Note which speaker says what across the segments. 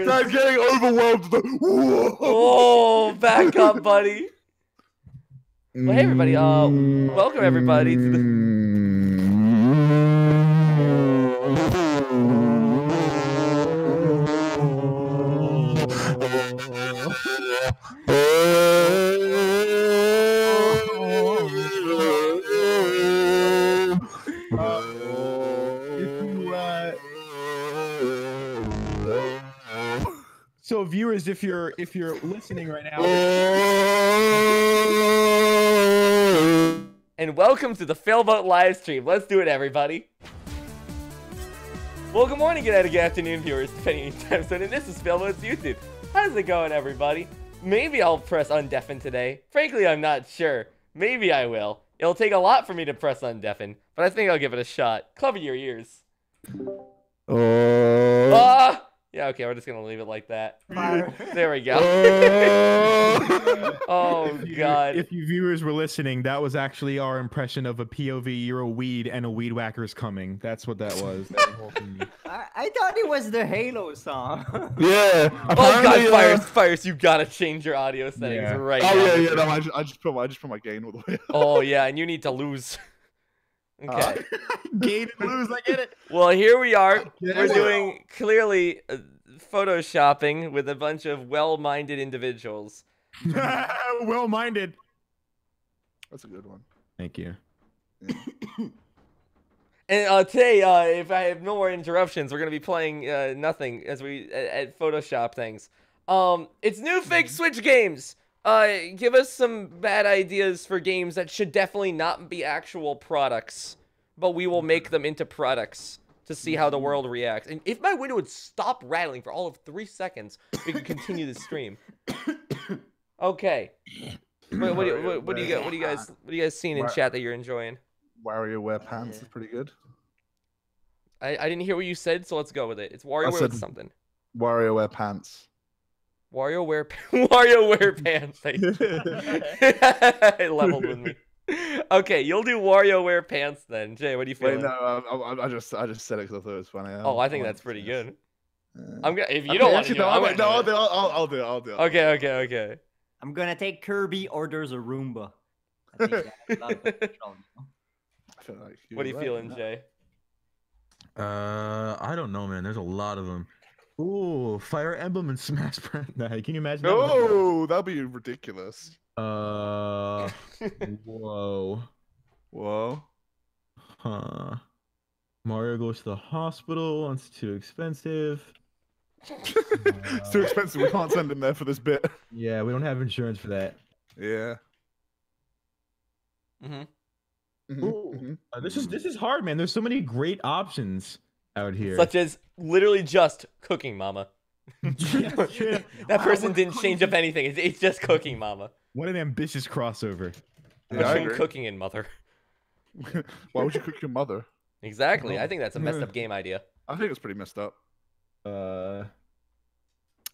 Speaker 1: I'm getting overwhelmed. Whoa.
Speaker 2: Oh, back up, buddy. Well, hey, everybody. Uh, welcome everybody to the.
Speaker 3: So if you're if you're listening right now,
Speaker 2: And welcome to the Failboat live stream. Let's do it, everybody. Well, good morning, good night, good afternoon, viewers, depending on your time zone. And this is Failboat's YouTube. How's it going, everybody? Maybe I'll press undeafen today. Frankly, I'm not sure. Maybe I will. It'll take a lot for me to press undeafen, but I think I'll give it a shot. Cover your ears.
Speaker 1: Oh.
Speaker 2: Ah! Yeah, okay, we're just gonna leave it like that. There we go. oh
Speaker 3: if you-
Speaker 2: god.
Speaker 3: if you viewers were listening, that was actually our impression of a POV. You're a weed and a weed whacker's coming. That's what that was. That whole thing.
Speaker 4: I, I thought it was the Halo song.
Speaker 1: Yeah.
Speaker 2: Oh god,
Speaker 1: uh,
Speaker 2: Fyrus, Fyrus, you gotta change your audio settings
Speaker 3: Yeah.
Speaker 2: right
Speaker 1: Oh
Speaker 2: now.
Speaker 1: yeah, yeah. No, I just, I just put my, I just put my gain all the way. Up.
Speaker 2: Oh yeah, and you need to lose. Okay.
Speaker 3: Gain and lose. I get it.
Speaker 2: Well, here we are. We're
Speaker 1: well.
Speaker 2: doing clearly uh, photoshopping with a bunch of well-minded individuals.
Speaker 3: well-minded.
Speaker 1: That's a good one.
Speaker 3: Thank you.
Speaker 2: And uh, today, uh, if I have no more interruptions, we're gonna be playing uh, nothing as we at, at Photoshop things. Um, it's new fake Switch games. Uh, give us some bad ideas for games that should definitely not be actual products, but we will make them into products to see how the world reacts. And if my window would stop rattling for all of three seconds, we can continue the stream. Okay. What, what, do you, what, what do you got? What do you guys? What do you guys seeing in chat that you're enjoying?
Speaker 1: WarioWare pants is pretty good.
Speaker 2: I, I didn't hear what you said, so let's go with it. It's WarioWare
Speaker 1: said-
Speaker 2: with something.
Speaker 1: WarioWare pants.
Speaker 2: Wario wear Wario wear pants. it leveled with me. Okay, you'll do Wario wear pants then. Jay, what do you feel?
Speaker 1: Wait, no, I, I, I just, I just said it because I thought it was funny.
Speaker 2: Oh, I think
Speaker 1: wanted
Speaker 2: that's pretty good.
Speaker 1: Yeah.
Speaker 2: I'm gonna if you
Speaker 1: Okay,
Speaker 2: don't want to it,
Speaker 1: no,
Speaker 2: I'm
Speaker 1: I'll,
Speaker 2: gonna
Speaker 1: no, I'll
Speaker 2: do
Speaker 1: do
Speaker 2: it.
Speaker 1: it. I'll, I'll do it. I'll do it.
Speaker 2: Okay, okay, okay.
Speaker 4: I'm gonna take Kirby orders a Roomba. I think that's a lot of.
Speaker 1: I like
Speaker 2: What are you
Speaker 1: right,
Speaker 2: feeling,
Speaker 1: yeah.
Speaker 2: Jay?
Speaker 5: Uh, I don't know, man. There's a lot of them. Ooh, Fire Emblem and Smash Bros. Nah, can you imagine? that?
Speaker 1: No, that'd be ridiculous.
Speaker 5: Uh, whoa,
Speaker 1: Whoa.
Speaker 5: huh? Mario goes to the hospital. It's too expensive.
Speaker 1: it's too expensive. We can't send him there for this bit.
Speaker 5: Yeah, we don't have insurance for that.
Speaker 1: Yeah.
Speaker 2: hmm
Speaker 1: Mhm,
Speaker 5: Ooh.
Speaker 1: mhm.
Speaker 5: Uh, this is this is hard, man. There's so many great options out here.
Speaker 2: Such as literally just cooking, mama. that person didn't change up anything. It's, it's just cooking, mama.
Speaker 3: What an ambitious crossover.
Speaker 1: Yeah,
Speaker 2: Between cooking and mother.
Speaker 1: Why would you cook your mother?
Speaker 2: Exactly. I think that's a messed up game idea.
Speaker 1: I think it's pretty messed up.
Speaker 3: Uh,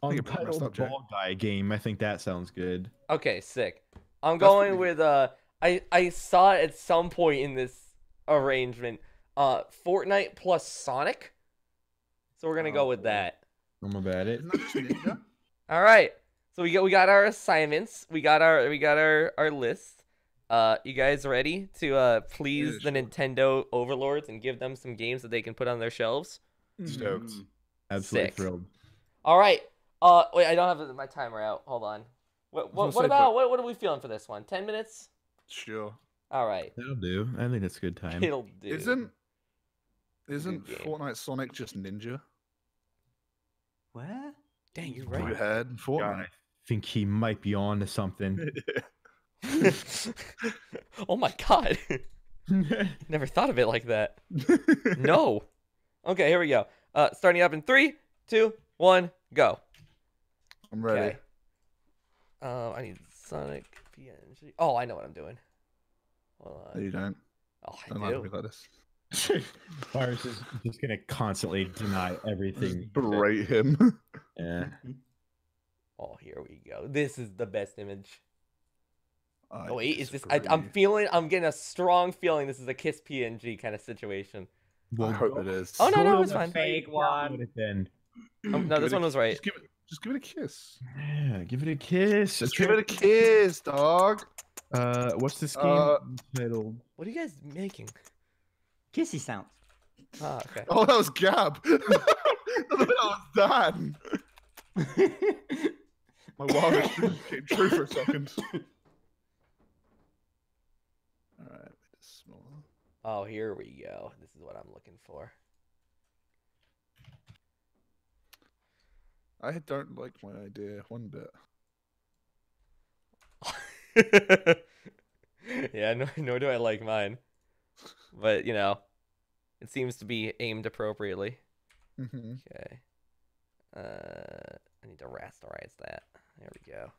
Speaker 1: think it pretty messed
Speaker 3: Untitled
Speaker 1: up, Jay.
Speaker 3: Ball Guy game. I think that sounds good.
Speaker 2: Okay, sick. I'm
Speaker 1: That's
Speaker 2: going
Speaker 1: pretty-
Speaker 2: with uh I I saw it at some point in this arrangement. Uh Fortnite plus Sonic. So we're gonna go with
Speaker 1: Oh.
Speaker 2: that.
Speaker 5: I'm about it.
Speaker 1: Isn't that just Ninja?
Speaker 2: All right. So we got we got our assignments. We got our we got our our list. Uh you guys ready to uh please
Speaker 1: Yeah,
Speaker 2: the
Speaker 1: sure.
Speaker 2: Nintendo overlords and give them some games that they can put on their shelves?
Speaker 1: Stoked.
Speaker 3: Mm, Absolutely
Speaker 2: Sick.
Speaker 3: thrilled.
Speaker 2: All right. Uh wait, I don't have my timer out. Hold on. What what, what about what what are we feeling for this one? 10 minutes?
Speaker 1: Sure.
Speaker 2: All right.
Speaker 3: That'll do. I think that's a good time.
Speaker 2: It'll do.
Speaker 1: Isn't isn't. Fortnite Sonic just Ninja?
Speaker 4: Where?
Speaker 2: Dang, you're
Speaker 1: Blue
Speaker 2: right.
Speaker 1: head
Speaker 3: God,
Speaker 1: Fortnite.
Speaker 3: I think he might be on to something.
Speaker 2: oh my god. Never thought of it like that. No. Okay, here we go. Uh, starting up in three, two, one, go.
Speaker 1: I'm ready.
Speaker 2: Okay. Uh, I need Sonic PNG. Oh, I know what I'm doing. Hold
Speaker 1: No, you don't.
Speaker 2: Oh, I
Speaker 1: Don't lie to
Speaker 2: do.
Speaker 1: like this.
Speaker 3: Fyrus is just gonna constantly deny everything.
Speaker 1: Just berate him.
Speaker 3: Yeah.
Speaker 2: Oh, here we go. This is the best image.
Speaker 1: I
Speaker 2: Oh wait, is this? I, I'm feeling. I'm getting a strong feeling. This is a Kiss PNG kind of situation.
Speaker 1: I hope it is.
Speaker 2: Oh, no, no,
Speaker 3: go
Speaker 2: it's
Speaker 3: with
Speaker 2: fine.
Speaker 4: Fake one.
Speaker 3: with then.
Speaker 2: Oh, no, this one was right.
Speaker 1: Just give it, just give it a kiss.
Speaker 5: Yeah, give it a kiss.
Speaker 1: Just give it a kiss, dog.
Speaker 5: Uh, what's this game
Speaker 1: Uh,
Speaker 5: titled?
Speaker 2: What are you guys making?
Speaker 4: Kissy sounds.
Speaker 2: Ah, okay.
Speaker 1: Oh, that was Gab. that was Dan. My wildest dreams came true for a second. All right, just.
Speaker 2: Oh, here we go. This is what I'm looking for.
Speaker 1: I don't like my idea one bit.
Speaker 2: yeah, nor, nor do I like mine. But, you know, it seems to be aimed appropriately.
Speaker 1: hmm
Speaker 2: Okay. Uh, I need to rasterize that. There we go.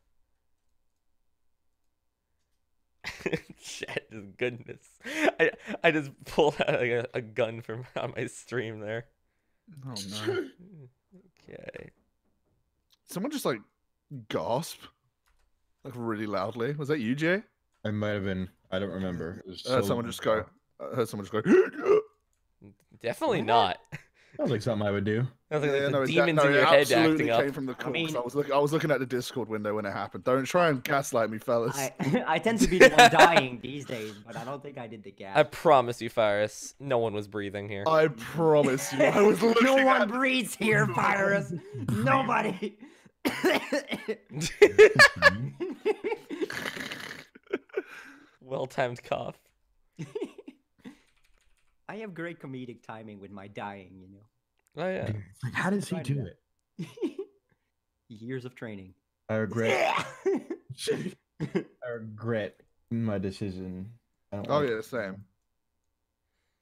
Speaker 2: Shit, just goodness. I I just pulled out like a, a gun from on my stream there.
Speaker 1: Oh no!
Speaker 2: Okay.
Speaker 1: Someone just like gasp, like really loudly. Was that you, Jay?
Speaker 5: I might have been. I don't remember. It was so
Speaker 1: someone just go.
Speaker 5: Ago.
Speaker 1: I heard someone just go.
Speaker 2: Definitely not.
Speaker 5: Sounds like something I would do.
Speaker 2: Sounds like,
Speaker 1: Yeah,
Speaker 2: the
Speaker 1: no, it-
Speaker 2: demons
Speaker 1: no,
Speaker 2: in
Speaker 1: it
Speaker 2: your head
Speaker 1: absolutely
Speaker 2: acting
Speaker 1: came
Speaker 2: up.
Speaker 1: from the
Speaker 4: I
Speaker 1: corpse. I, was looking. I was looking at the Discord window when it happened. Don't try and gaslight me, fellas.
Speaker 4: I I tend to be the one dying these days, but I don't think I did the gap.
Speaker 2: I promise you, Fyrus, no one was breathing here.
Speaker 1: I promise you, I was looking
Speaker 4: no one
Speaker 1: at
Speaker 4: breathes here, Fyrus. Nobody.
Speaker 2: well timed cough.
Speaker 4: I have great comedic timing with my dying, you know.
Speaker 2: Oh yeah.
Speaker 5: It's like, how does he do it?
Speaker 4: Years of training.
Speaker 5: I regret. I regret my decision.
Speaker 1: Oh
Speaker 5: like
Speaker 1: yeah,
Speaker 5: it.
Speaker 1: same.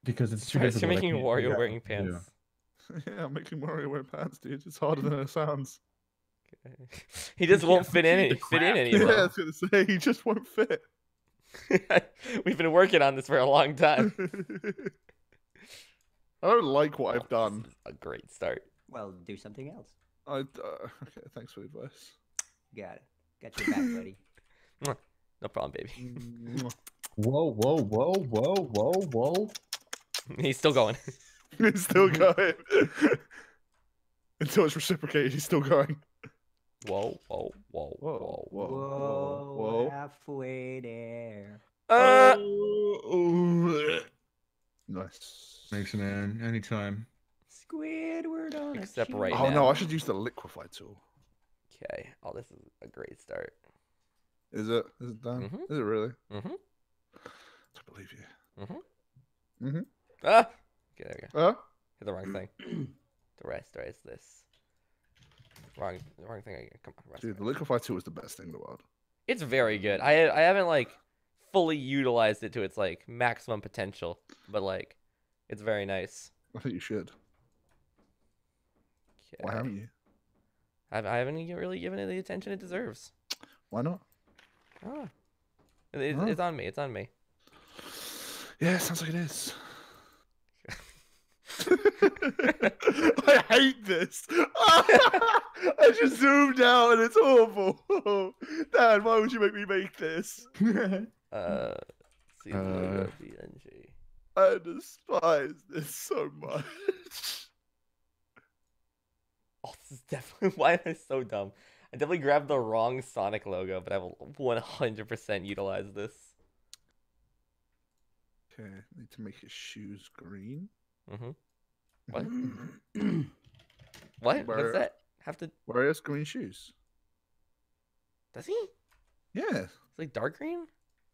Speaker 5: Because it's too
Speaker 2: Fyrus,
Speaker 5: difficult.
Speaker 2: you're making
Speaker 5: can't
Speaker 2: Wario
Speaker 5: figure out
Speaker 2: wearing
Speaker 5: what to do.
Speaker 2: pants.
Speaker 1: Yeah, I'm making Mario wear pants, dude. It's harder than it sounds.
Speaker 2: he just won't fit in it. Fit in anymore.
Speaker 1: Yeah, I was gonna say he just won't fit.
Speaker 2: We've been working on this for a long time.
Speaker 1: I don't like what I've done.
Speaker 2: A great start.
Speaker 4: Well, do something else.
Speaker 1: I uh, okay. Thanks for the advice.
Speaker 4: Got it. Got your back, buddy.
Speaker 2: No problem, baby.
Speaker 5: Whoa, whoa, whoa, whoa, whoa, whoa.
Speaker 2: He's still going.
Speaker 1: He's still going. Until it's reciprocated, he's still going.
Speaker 2: Whoa, whoa, whoa,
Speaker 1: Whoa,
Speaker 2: whoa.
Speaker 1: whoa,
Speaker 4: Whoa,
Speaker 1: whoa.
Speaker 4: halfway there.
Speaker 2: Uh,
Speaker 1: Oh, nice.
Speaker 5: Thanks, man. Anytime.
Speaker 4: Squidward on
Speaker 2: Except
Speaker 4: a
Speaker 2: right
Speaker 1: Oh
Speaker 2: now.
Speaker 1: no, I should use the liquefy tool.
Speaker 2: okay. Oh, this is a great start.
Speaker 1: Is it? Is it done?
Speaker 2: Mhm.
Speaker 1: Is it really?
Speaker 2: Mm-hmm.
Speaker 1: I believe you.
Speaker 2: Mm-hmm.
Speaker 1: Mhm.
Speaker 2: Ah. Okay, there we go.
Speaker 1: Huh?
Speaker 2: Hit the wrong thing. The rest, rest this. Wrong, the wrong thing. Again. Come on, rest.
Speaker 1: Dude, the
Speaker 2: rest.
Speaker 1: liquefy tool is the best thing in the world.
Speaker 2: It's very good. I I haven't like fully utilized it to its like maximum potential, but like it's very nice.
Speaker 1: I think you should. Why haven't you?
Speaker 2: I've, I haven't really given it the attention it deserves.
Speaker 1: Why not?
Speaker 2: It, it's-
Speaker 1: Oh.
Speaker 2: it's on me. It's on me.
Speaker 1: Yeah, sounds like it is. I hate this. I just zoomed out and it's awful. Dad, why would you make me make this?
Speaker 2: Uh, see the
Speaker 5: Uh,
Speaker 2: logo PNG.
Speaker 1: I despise this so much.
Speaker 2: Oh, this is definitely why am I so dumb? I definitely grabbed the wrong Sonic logo, but I will 100% utilize this.
Speaker 1: Okay, need to make his shoes green.
Speaker 2: Mm-hmm. What? What?
Speaker 1: Where-
Speaker 2: What's that? Have to?
Speaker 1: Where are his green shoes?
Speaker 2: Does he?
Speaker 1: Yeah.
Speaker 2: It's like dark green.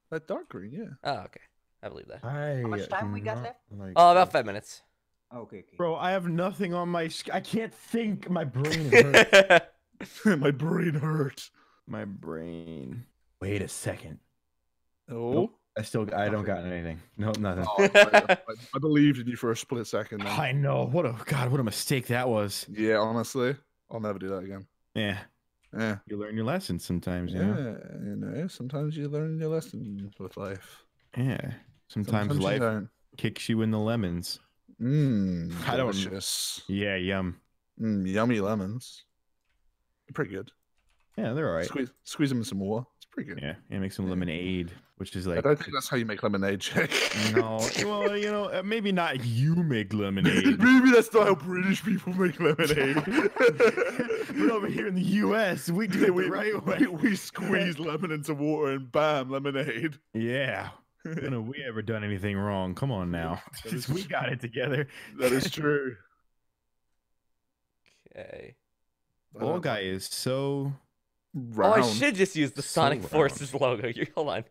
Speaker 1: that dark green. Yeah.
Speaker 2: Oh, okay. I believe that.
Speaker 5: I
Speaker 4: much time we got
Speaker 5: not,
Speaker 4: left?
Speaker 5: Like,
Speaker 2: Oh, about five minutes.
Speaker 4: Oh, okay, okay.
Speaker 3: Bro, I have nothing on my. I can't think. My brain hurts.
Speaker 1: My brain hurts.
Speaker 3: my brain. Wait a second.
Speaker 1: Oh.
Speaker 5: Nope. I still, I don't got anything. Nope, nothing.
Speaker 1: Oh, I, I- I believed in you for a split second. Then.
Speaker 3: I know. What a god. What a mistake that was.
Speaker 1: Yeah, honestly, I'll never do that again.
Speaker 3: Yeah.
Speaker 1: Yeah.
Speaker 3: You learn your lessons sometimes.
Speaker 1: Yeah,
Speaker 3: You know?
Speaker 1: you know, sometimes you learn your lesson with life.
Speaker 3: Yeah. Sometimes,
Speaker 1: you
Speaker 3: life kicks you in the lemons.
Speaker 1: Mmm,
Speaker 3: I don't-
Speaker 1: delicious.
Speaker 3: Yeah. Yum.
Speaker 1: Mm, yummy lemons. Pretty good.
Speaker 3: Yeah, they're all right.
Speaker 1: Squeeze, squeeze them in some water. It's pretty good.
Speaker 5: Yeah, and make some lemonade, which is like.
Speaker 1: I don't think that's how you make lemonade, Jake.
Speaker 5: no. Well, you know, uh, maybe not you make lemonade.
Speaker 1: Maybe that's not how British people make lemonade.
Speaker 5: but over here in the U.S., we do it
Speaker 1: we,
Speaker 5: the right
Speaker 1: we,
Speaker 5: way.
Speaker 1: we squeeze lemon into water and bam, lemonade.
Speaker 5: Yeah. When have we ever done anything wrong? Come on now.
Speaker 1: That is-
Speaker 5: we got it together.
Speaker 1: That is true.
Speaker 2: Okay.
Speaker 5: Uh, Ball guy is so.
Speaker 2: Oh, I should just use the Sonic
Speaker 5: round.
Speaker 2: Forces logo. You hold on.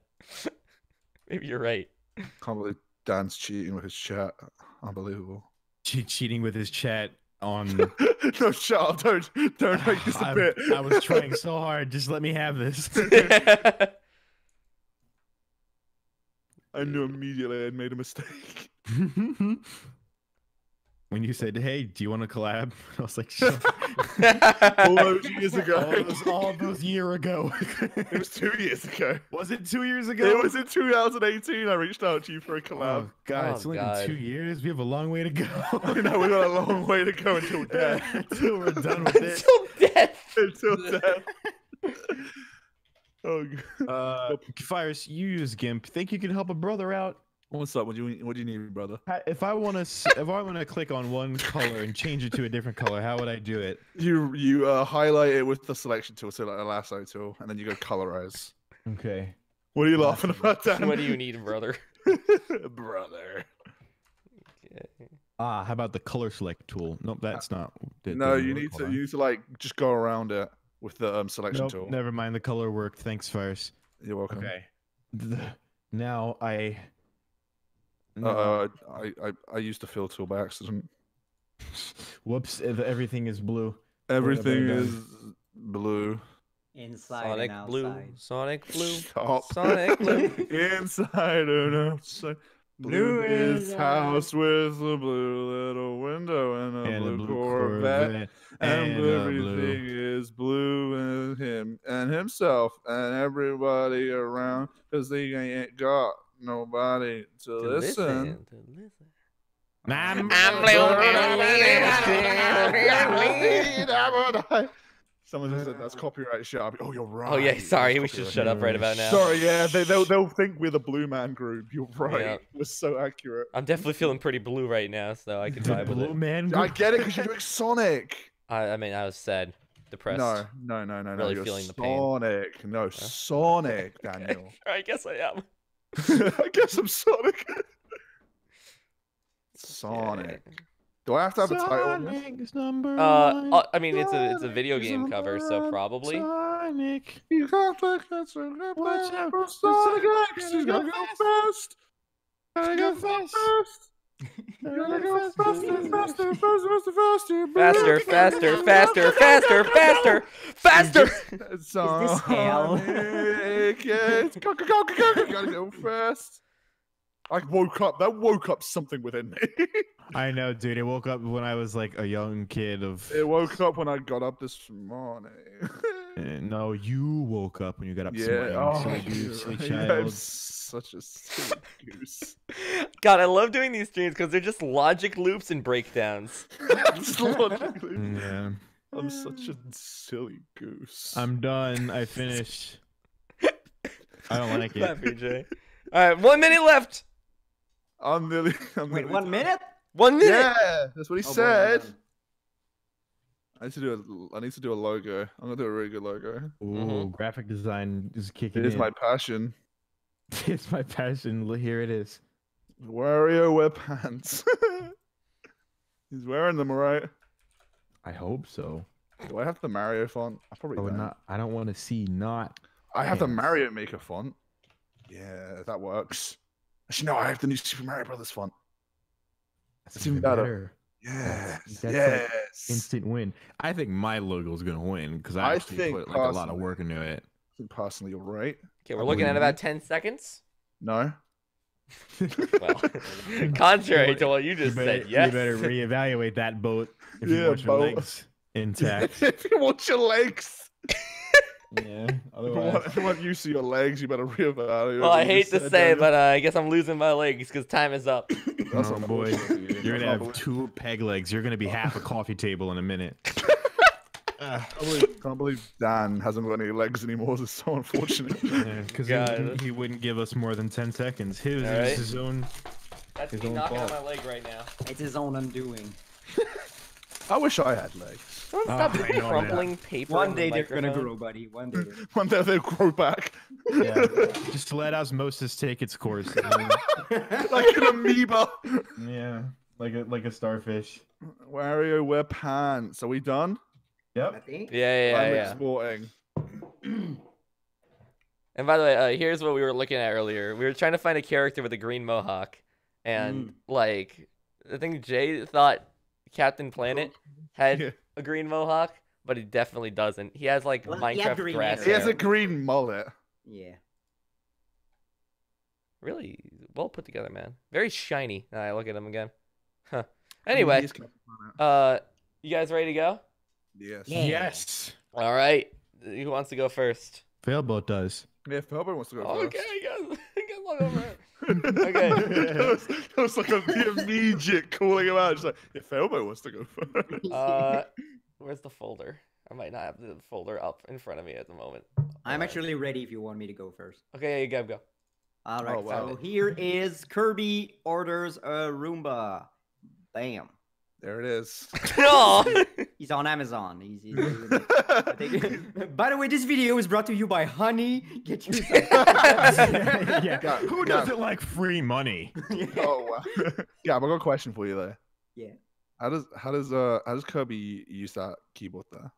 Speaker 2: Maybe you're right.
Speaker 1: Can't believe Dan's cheating with his chat. Unbelievable.
Speaker 5: che- cheating with his chat on.
Speaker 1: no, shut up. Don't, don't make this a
Speaker 5: I,
Speaker 1: bit.
Speaker 5: I was trying so hard. Just let me have this.
Speaker 1: I knew immediately I'd made a mistake.
Speaker 5: when you said, "Hey, do you want to collab?" I was like, "Shut
Speaker 1: All those years ago.
Speaker 5: all those, all those year ago."
Speaker 1: It was two years ago.
Speaker 5: Was it two years ago?
Speaker 1: It was in 2018. I reached out to you for a collab.
Speaker 5: Oh
Speaker 1: collab.
Speaker 5: God,
Speaker 2: Oh,
Speaker 5: it's only
Speaker 2: God.
Speaker 5: been two years. We have a long way to go.
Speaker 1: I know we got a long way to go until death.
Speaker 5: Until we're done with it.
Speaker 2: Until death.
Speaker 1: until death. Oh, God.
Speaker 5: Uh, Fyrus, you use GIMP. Think you can help a brother out?
Speaker 1: what's up? What do you What do you need, brother?
Speaker 5: If I want to, if I want to click on one color and change it to a different color, how would I do it?
Speaker 1: You you uh, highlight it with the selection tool, so like a lasso tool, and then you go colorize.
Speaker 5: Okay.
Speaker 1: What are you laughing about, Dan?
Speaker 2: What do you need, brother?
Speaker 1: brother?
Speaker 2: Okay.
Speaker 5: Ah, how about the color select tool? Nope, that's not.
Speaker 1: No, you
Speaker 5: work.
Speaker 1: need
Speaker 5: Hold
Speaker 1: to
Speaker 5: on.
Speaker 1: you need to like just go around it with the um selection
Speaker 5: Nope,
Speaker 1: tool.
Speaker 5: never mind. The color work. Thanks, Fyrus.
Speaker 1: You're welcome.
Speaker 5: Okay. The- now I. now-
Speaker 1: Uh, I, I I used the fill tool by accident.
Speaker 5: Whoops! Everything is blue.
Speaker 1: Everything is blue.
Speaker 4: Inside
Speaker 2: Sonic
Speaker 4: and
Speaker 2: Blue.
Speaker 4: outside.
Speaker 2: Sonic Blue.
Speaker 1: Stop.
Speaker 2: Sonic Blue.
Speaker 1: Inside and outside. Blue
Speaker 4: Blue
Speaker 1: is
Speaker 4: is
Speaker 1: house with a blue little window and a
Speaker 5: and
Speaker 1: blue,
Speaker 5: a blue
Speaker 1: Corvette.
Speaker 5: Corvette.
Speaker 1: And,
Speaker 5: and
Speaker 1: everything
Speaker 5: blue.
Speaker 1: is blue and him and himself and everybody around because they ain't got nobody to,
Speaker 2: To
Speaker 1: listen.
Speaker 2: To listen.
Speaker 5: I'm,
Speaker 1: Someone just said that's uh, copyright shit. I'll be, oh, you're right.
Speaker 2: Oh yeah,
Speaker 1: that's
Speaker 2: sorry. We should shut up right about now.
Speaker 1: Sorry, yeah, they, they'll, they'll think we're the Blue Man Group. You're right.
Speaker 2: Yeah.
Speaker 1: We're so accurate.
Speaker 2: I'm definitely feeling pretty blue right now, so I can
Speaker 5: the
Speaker 2: vibe with
Speaker 5: blue
Speaker 2: it.
Speaker 5: man.
Speaker 1: I get it because you're doing Sonic.
Speaker 2: I, I mean, I was sad, depressed.
Speaker 1: No, no, no, no, no.
Speaker 2: Really
Speaker 1: you're
Speaker 2: feeling the pain.
Speaker 1: Sonic. No, Sonic, Daniel.
Speaker 2: I guess I am.
Speaker 1: I guess I'm Sonic. Sonic. Do I have to have a title?
Speaker 5: Sonic's number
Speaker 2: Uh,
Speaker 5: one.
Speaker 2: uh, I mean, it's a it's a video
Speaker 5: is
Speaker 2: game cover, so probably.
Speaker 5: Sonic.
Speaker 1: You can't click that Sonic.
Speaker 5: Watch out,
Speaker 1: Sonic
Speaker 5: Sonic,
Speaker 1: X.
Speaker 5: gotta
Speaker 1: He's
Speaker 5: go
Speaker 1: gotta go
Speaker 5: fast.
Speaker 1: fast.
Speaker 5: Gotta go fast.
Speaker 1: Gotta go faster, faster, faster, faster, faster.
Speaker 2: Faster, faster, faster, faster, faster, faster.
Speaker 1: Sonic.
Speaker 4: hell?
Speaker 1: It's go, go, go, go, go, go. Gotta go fast. I woke up. That woke up something within me.
Speaker 5: I know, dude. It woke up when I was like a young kid of.
Speaker 1: it woke up when I got up this morning.
Speaker 5: Uh, no, you woke up when you got up. this
Speaker 1: yeah.
Speaker 5: morning,
Speaker 1: Oh,
Speaker 5: silly goose, silly
Speaker 1: right. I'm such a silly goose.
Speaker 2: God, I love doing these streams because they're just logic loops and breakdowns.
Speaker 1: Just logically.
Speaker 5: Yeah.
Speaker 1: I'm such a silly goose.
Speaker 5: I'm done. I finished. I don't like it.
Speaker 2: Happy Jay. All right, one minute left.
Speaker 1: I'm nearly. I'm
Speaker 4: Wait,
Speaker 1: nearly
Speaker 4: one
Speaker 1: done.
Speaker 4: minute?
Speaker 2: One minute.
Speaker 1: Yeah, that's what he
Speaker 4: Oh,
Speaker 1: said.
Speaker 4: I'm
Speaker 1: I need to do a. I need to do a logo. I'm gonna do a really good logo.
Speaker 5: Ooh,
Speaker 2: Mhm.
Speaker 5: graphic design is kicking
Speaker 1: It is
Speaker 5: in.
Speaker 1: my passion.
Speaker 5: it's my passion. Here it is.
Speaker 1: Wario wear pants. He's wearing them, alright.
Speaker 5: I hope so.
Speaker 1: Do I have the Mario font? I probably
Speaker 5: I would
Speaker 1: don't.
Speaker 5: not. I don't want to see not.
Speaker 1: I have the
Speaker 5: pants.
Speaker 1: Mario Maker font. Yeah, that works. Actually, no, I have the new Super Mario Brothers font.
Speaker 5: That's
Speaker 1: even better.
Speaker 5: That's-
Speaker 1: Yes,
Speaker 5: that's like
Speaker 1: yes.
Speaker 5: Instant win. I think my logo is gonna win because I
Speaker 1: I
Speaker 5: actually
Speaker 1: think
Speaker 5: put like a lot of work into it.
Speaker 1: I think personally, you're right.
Speaker 2: Okay, we're looking at about ten seconds.
Speaker 1: No.
Speaker 2: Well, contrary to what you
Speaker 5: You
Speaker 2: just
Speaker 5: better,
Speaker 2: said, yes.
Speaker 5: you better reevaluate that boat if
Speaker 1: Yeah,
Speaker 5: you want your
Speaker 1: boat.
Speaker 5: legs intact.
Speaker 1: if you want your legs,
Speaker 5: yeah.
Speaker 1: if you, want, if you want use of your legs, you better reevaluate.
Speaker 2: well,
Speaker 1: what
Speaker 2: I hate to
Speaker 1: said,
Speaker 2: say,
Speaker 1: Daniel.
Speaker 2: but uh, I guess I'm losing my legs because time is up.
Speaker 1: That's
Speaker 5: oh
Speaker 1: not
Speaker 5: boy, you're gonna have two peg legs. You're gonna be half a coffee table in a minute. Uh,
Speaker 1: can't believe, can't believe Dan hasn't got any legs anymore. This is so unfortunate.
Speaker 5: Because he, wouldn't- he wouldn't give us more than 10 seconds. His,
Speaker 2: All right.
Speaker 5: his own.
Speaker 2: That's
Speaker 5: His
Speaker 2: me
Speaker 5: own
Speaker 2: knocking on my leg right now.
Speaker 4: It's his own undoing.
Speaker 1: I wish I had legs.
Speaker 2: Someone
Speaker 5: Oh,
Speaker 2: stop
Speaker 5: I know,
Speaker 2: paper.
Speaker 4: One
Speaker 2: on the
Speaker 4: day they're gonna grow, buddy. One day.
Speaker 1: One day they'll grow back
Speaker 5: Yeah. Just let osmosis take its course.
Speaker 1: like an amoeba.
Speaker 6: Yeah, like a like a starfish.
Speaker 1: Wario, wear pants. Are we done?
Speaker 4: I
Speaker 6: Yep.
Speaker 4: think.
Speaker 2: Yeah, yeah,
Speaker 1: I'm
Speaker 2: yeah.
Speaker 1: exporting.
Speaker 2: And by the way, uh, here's what we were looking at earlier. We were trying to find a character with a green mohawk, and
Speaker 4: Mm.
Speaker 2: like I think Jay thought Captain Planet had
Speaker 1: Yeah.
Speaker 2: A green mohawk, but he definitely doesn't. He has like
Speaker 4: Well,
Speaker 2: Minecraft
Speaker 4: green
Speaker 2: grass
Speaker 4: hair.
Speaker 1: He has a green mullet.
Speaker 4: Yeah.
Speaker 2: Really well put together, man. Very shiny. Now I look at him again. Huh. Anyway,
Speaker 1: He's Captain Planet.
Speaker 2: uh, you guys ready to go?
Speaker 1: Yes.
Speaker 4: Yeah.
Speaker 5: yes.
Speaker 2: All right. Who wants to go first?
Speaker 5: Failboat does.
Speaker 1: Yeah, if Failboat wants to go
Speaker 2: Okay,
Speaker 1: first.
Speaker 2: you guys, you guys look over. here.
Speaker 1: okay.
Speaker 2: Okay.
Speaker 1: that, was, that was like a, the immediate calling him out. Just like, if Failboat wants to go first.
Speaker 2: Uh, where's the folder? I might not have the folder up in front of me at the moment.
Speaker 4: I'm actually ready if you want me to go first.
Speaker 2: Okay, you go, go.
Speaker 4: All right.
Speaker 1: Oh, wow.
Speaker 4: So here is Kirby orders a Roomba. Bam.
Speaker 1: There it is.
Speaker 2: No.
Speaker 4: He's on Amazon. He's, he's doing it. Think- By the way, this video is brought to you by Honey. Get yourself.
Speaker 5: yeah.
Speaker 1: Gab,
Speaker 5: Who
Speaker 1: Gab.
Speaker 5: doesn't like free money?
Speaker 1: oh wow. yeah, I've got a question for you there.
Speaker 4: Yeah.
Speaker 1: How does how does uh how does Kirby use that keyboard there?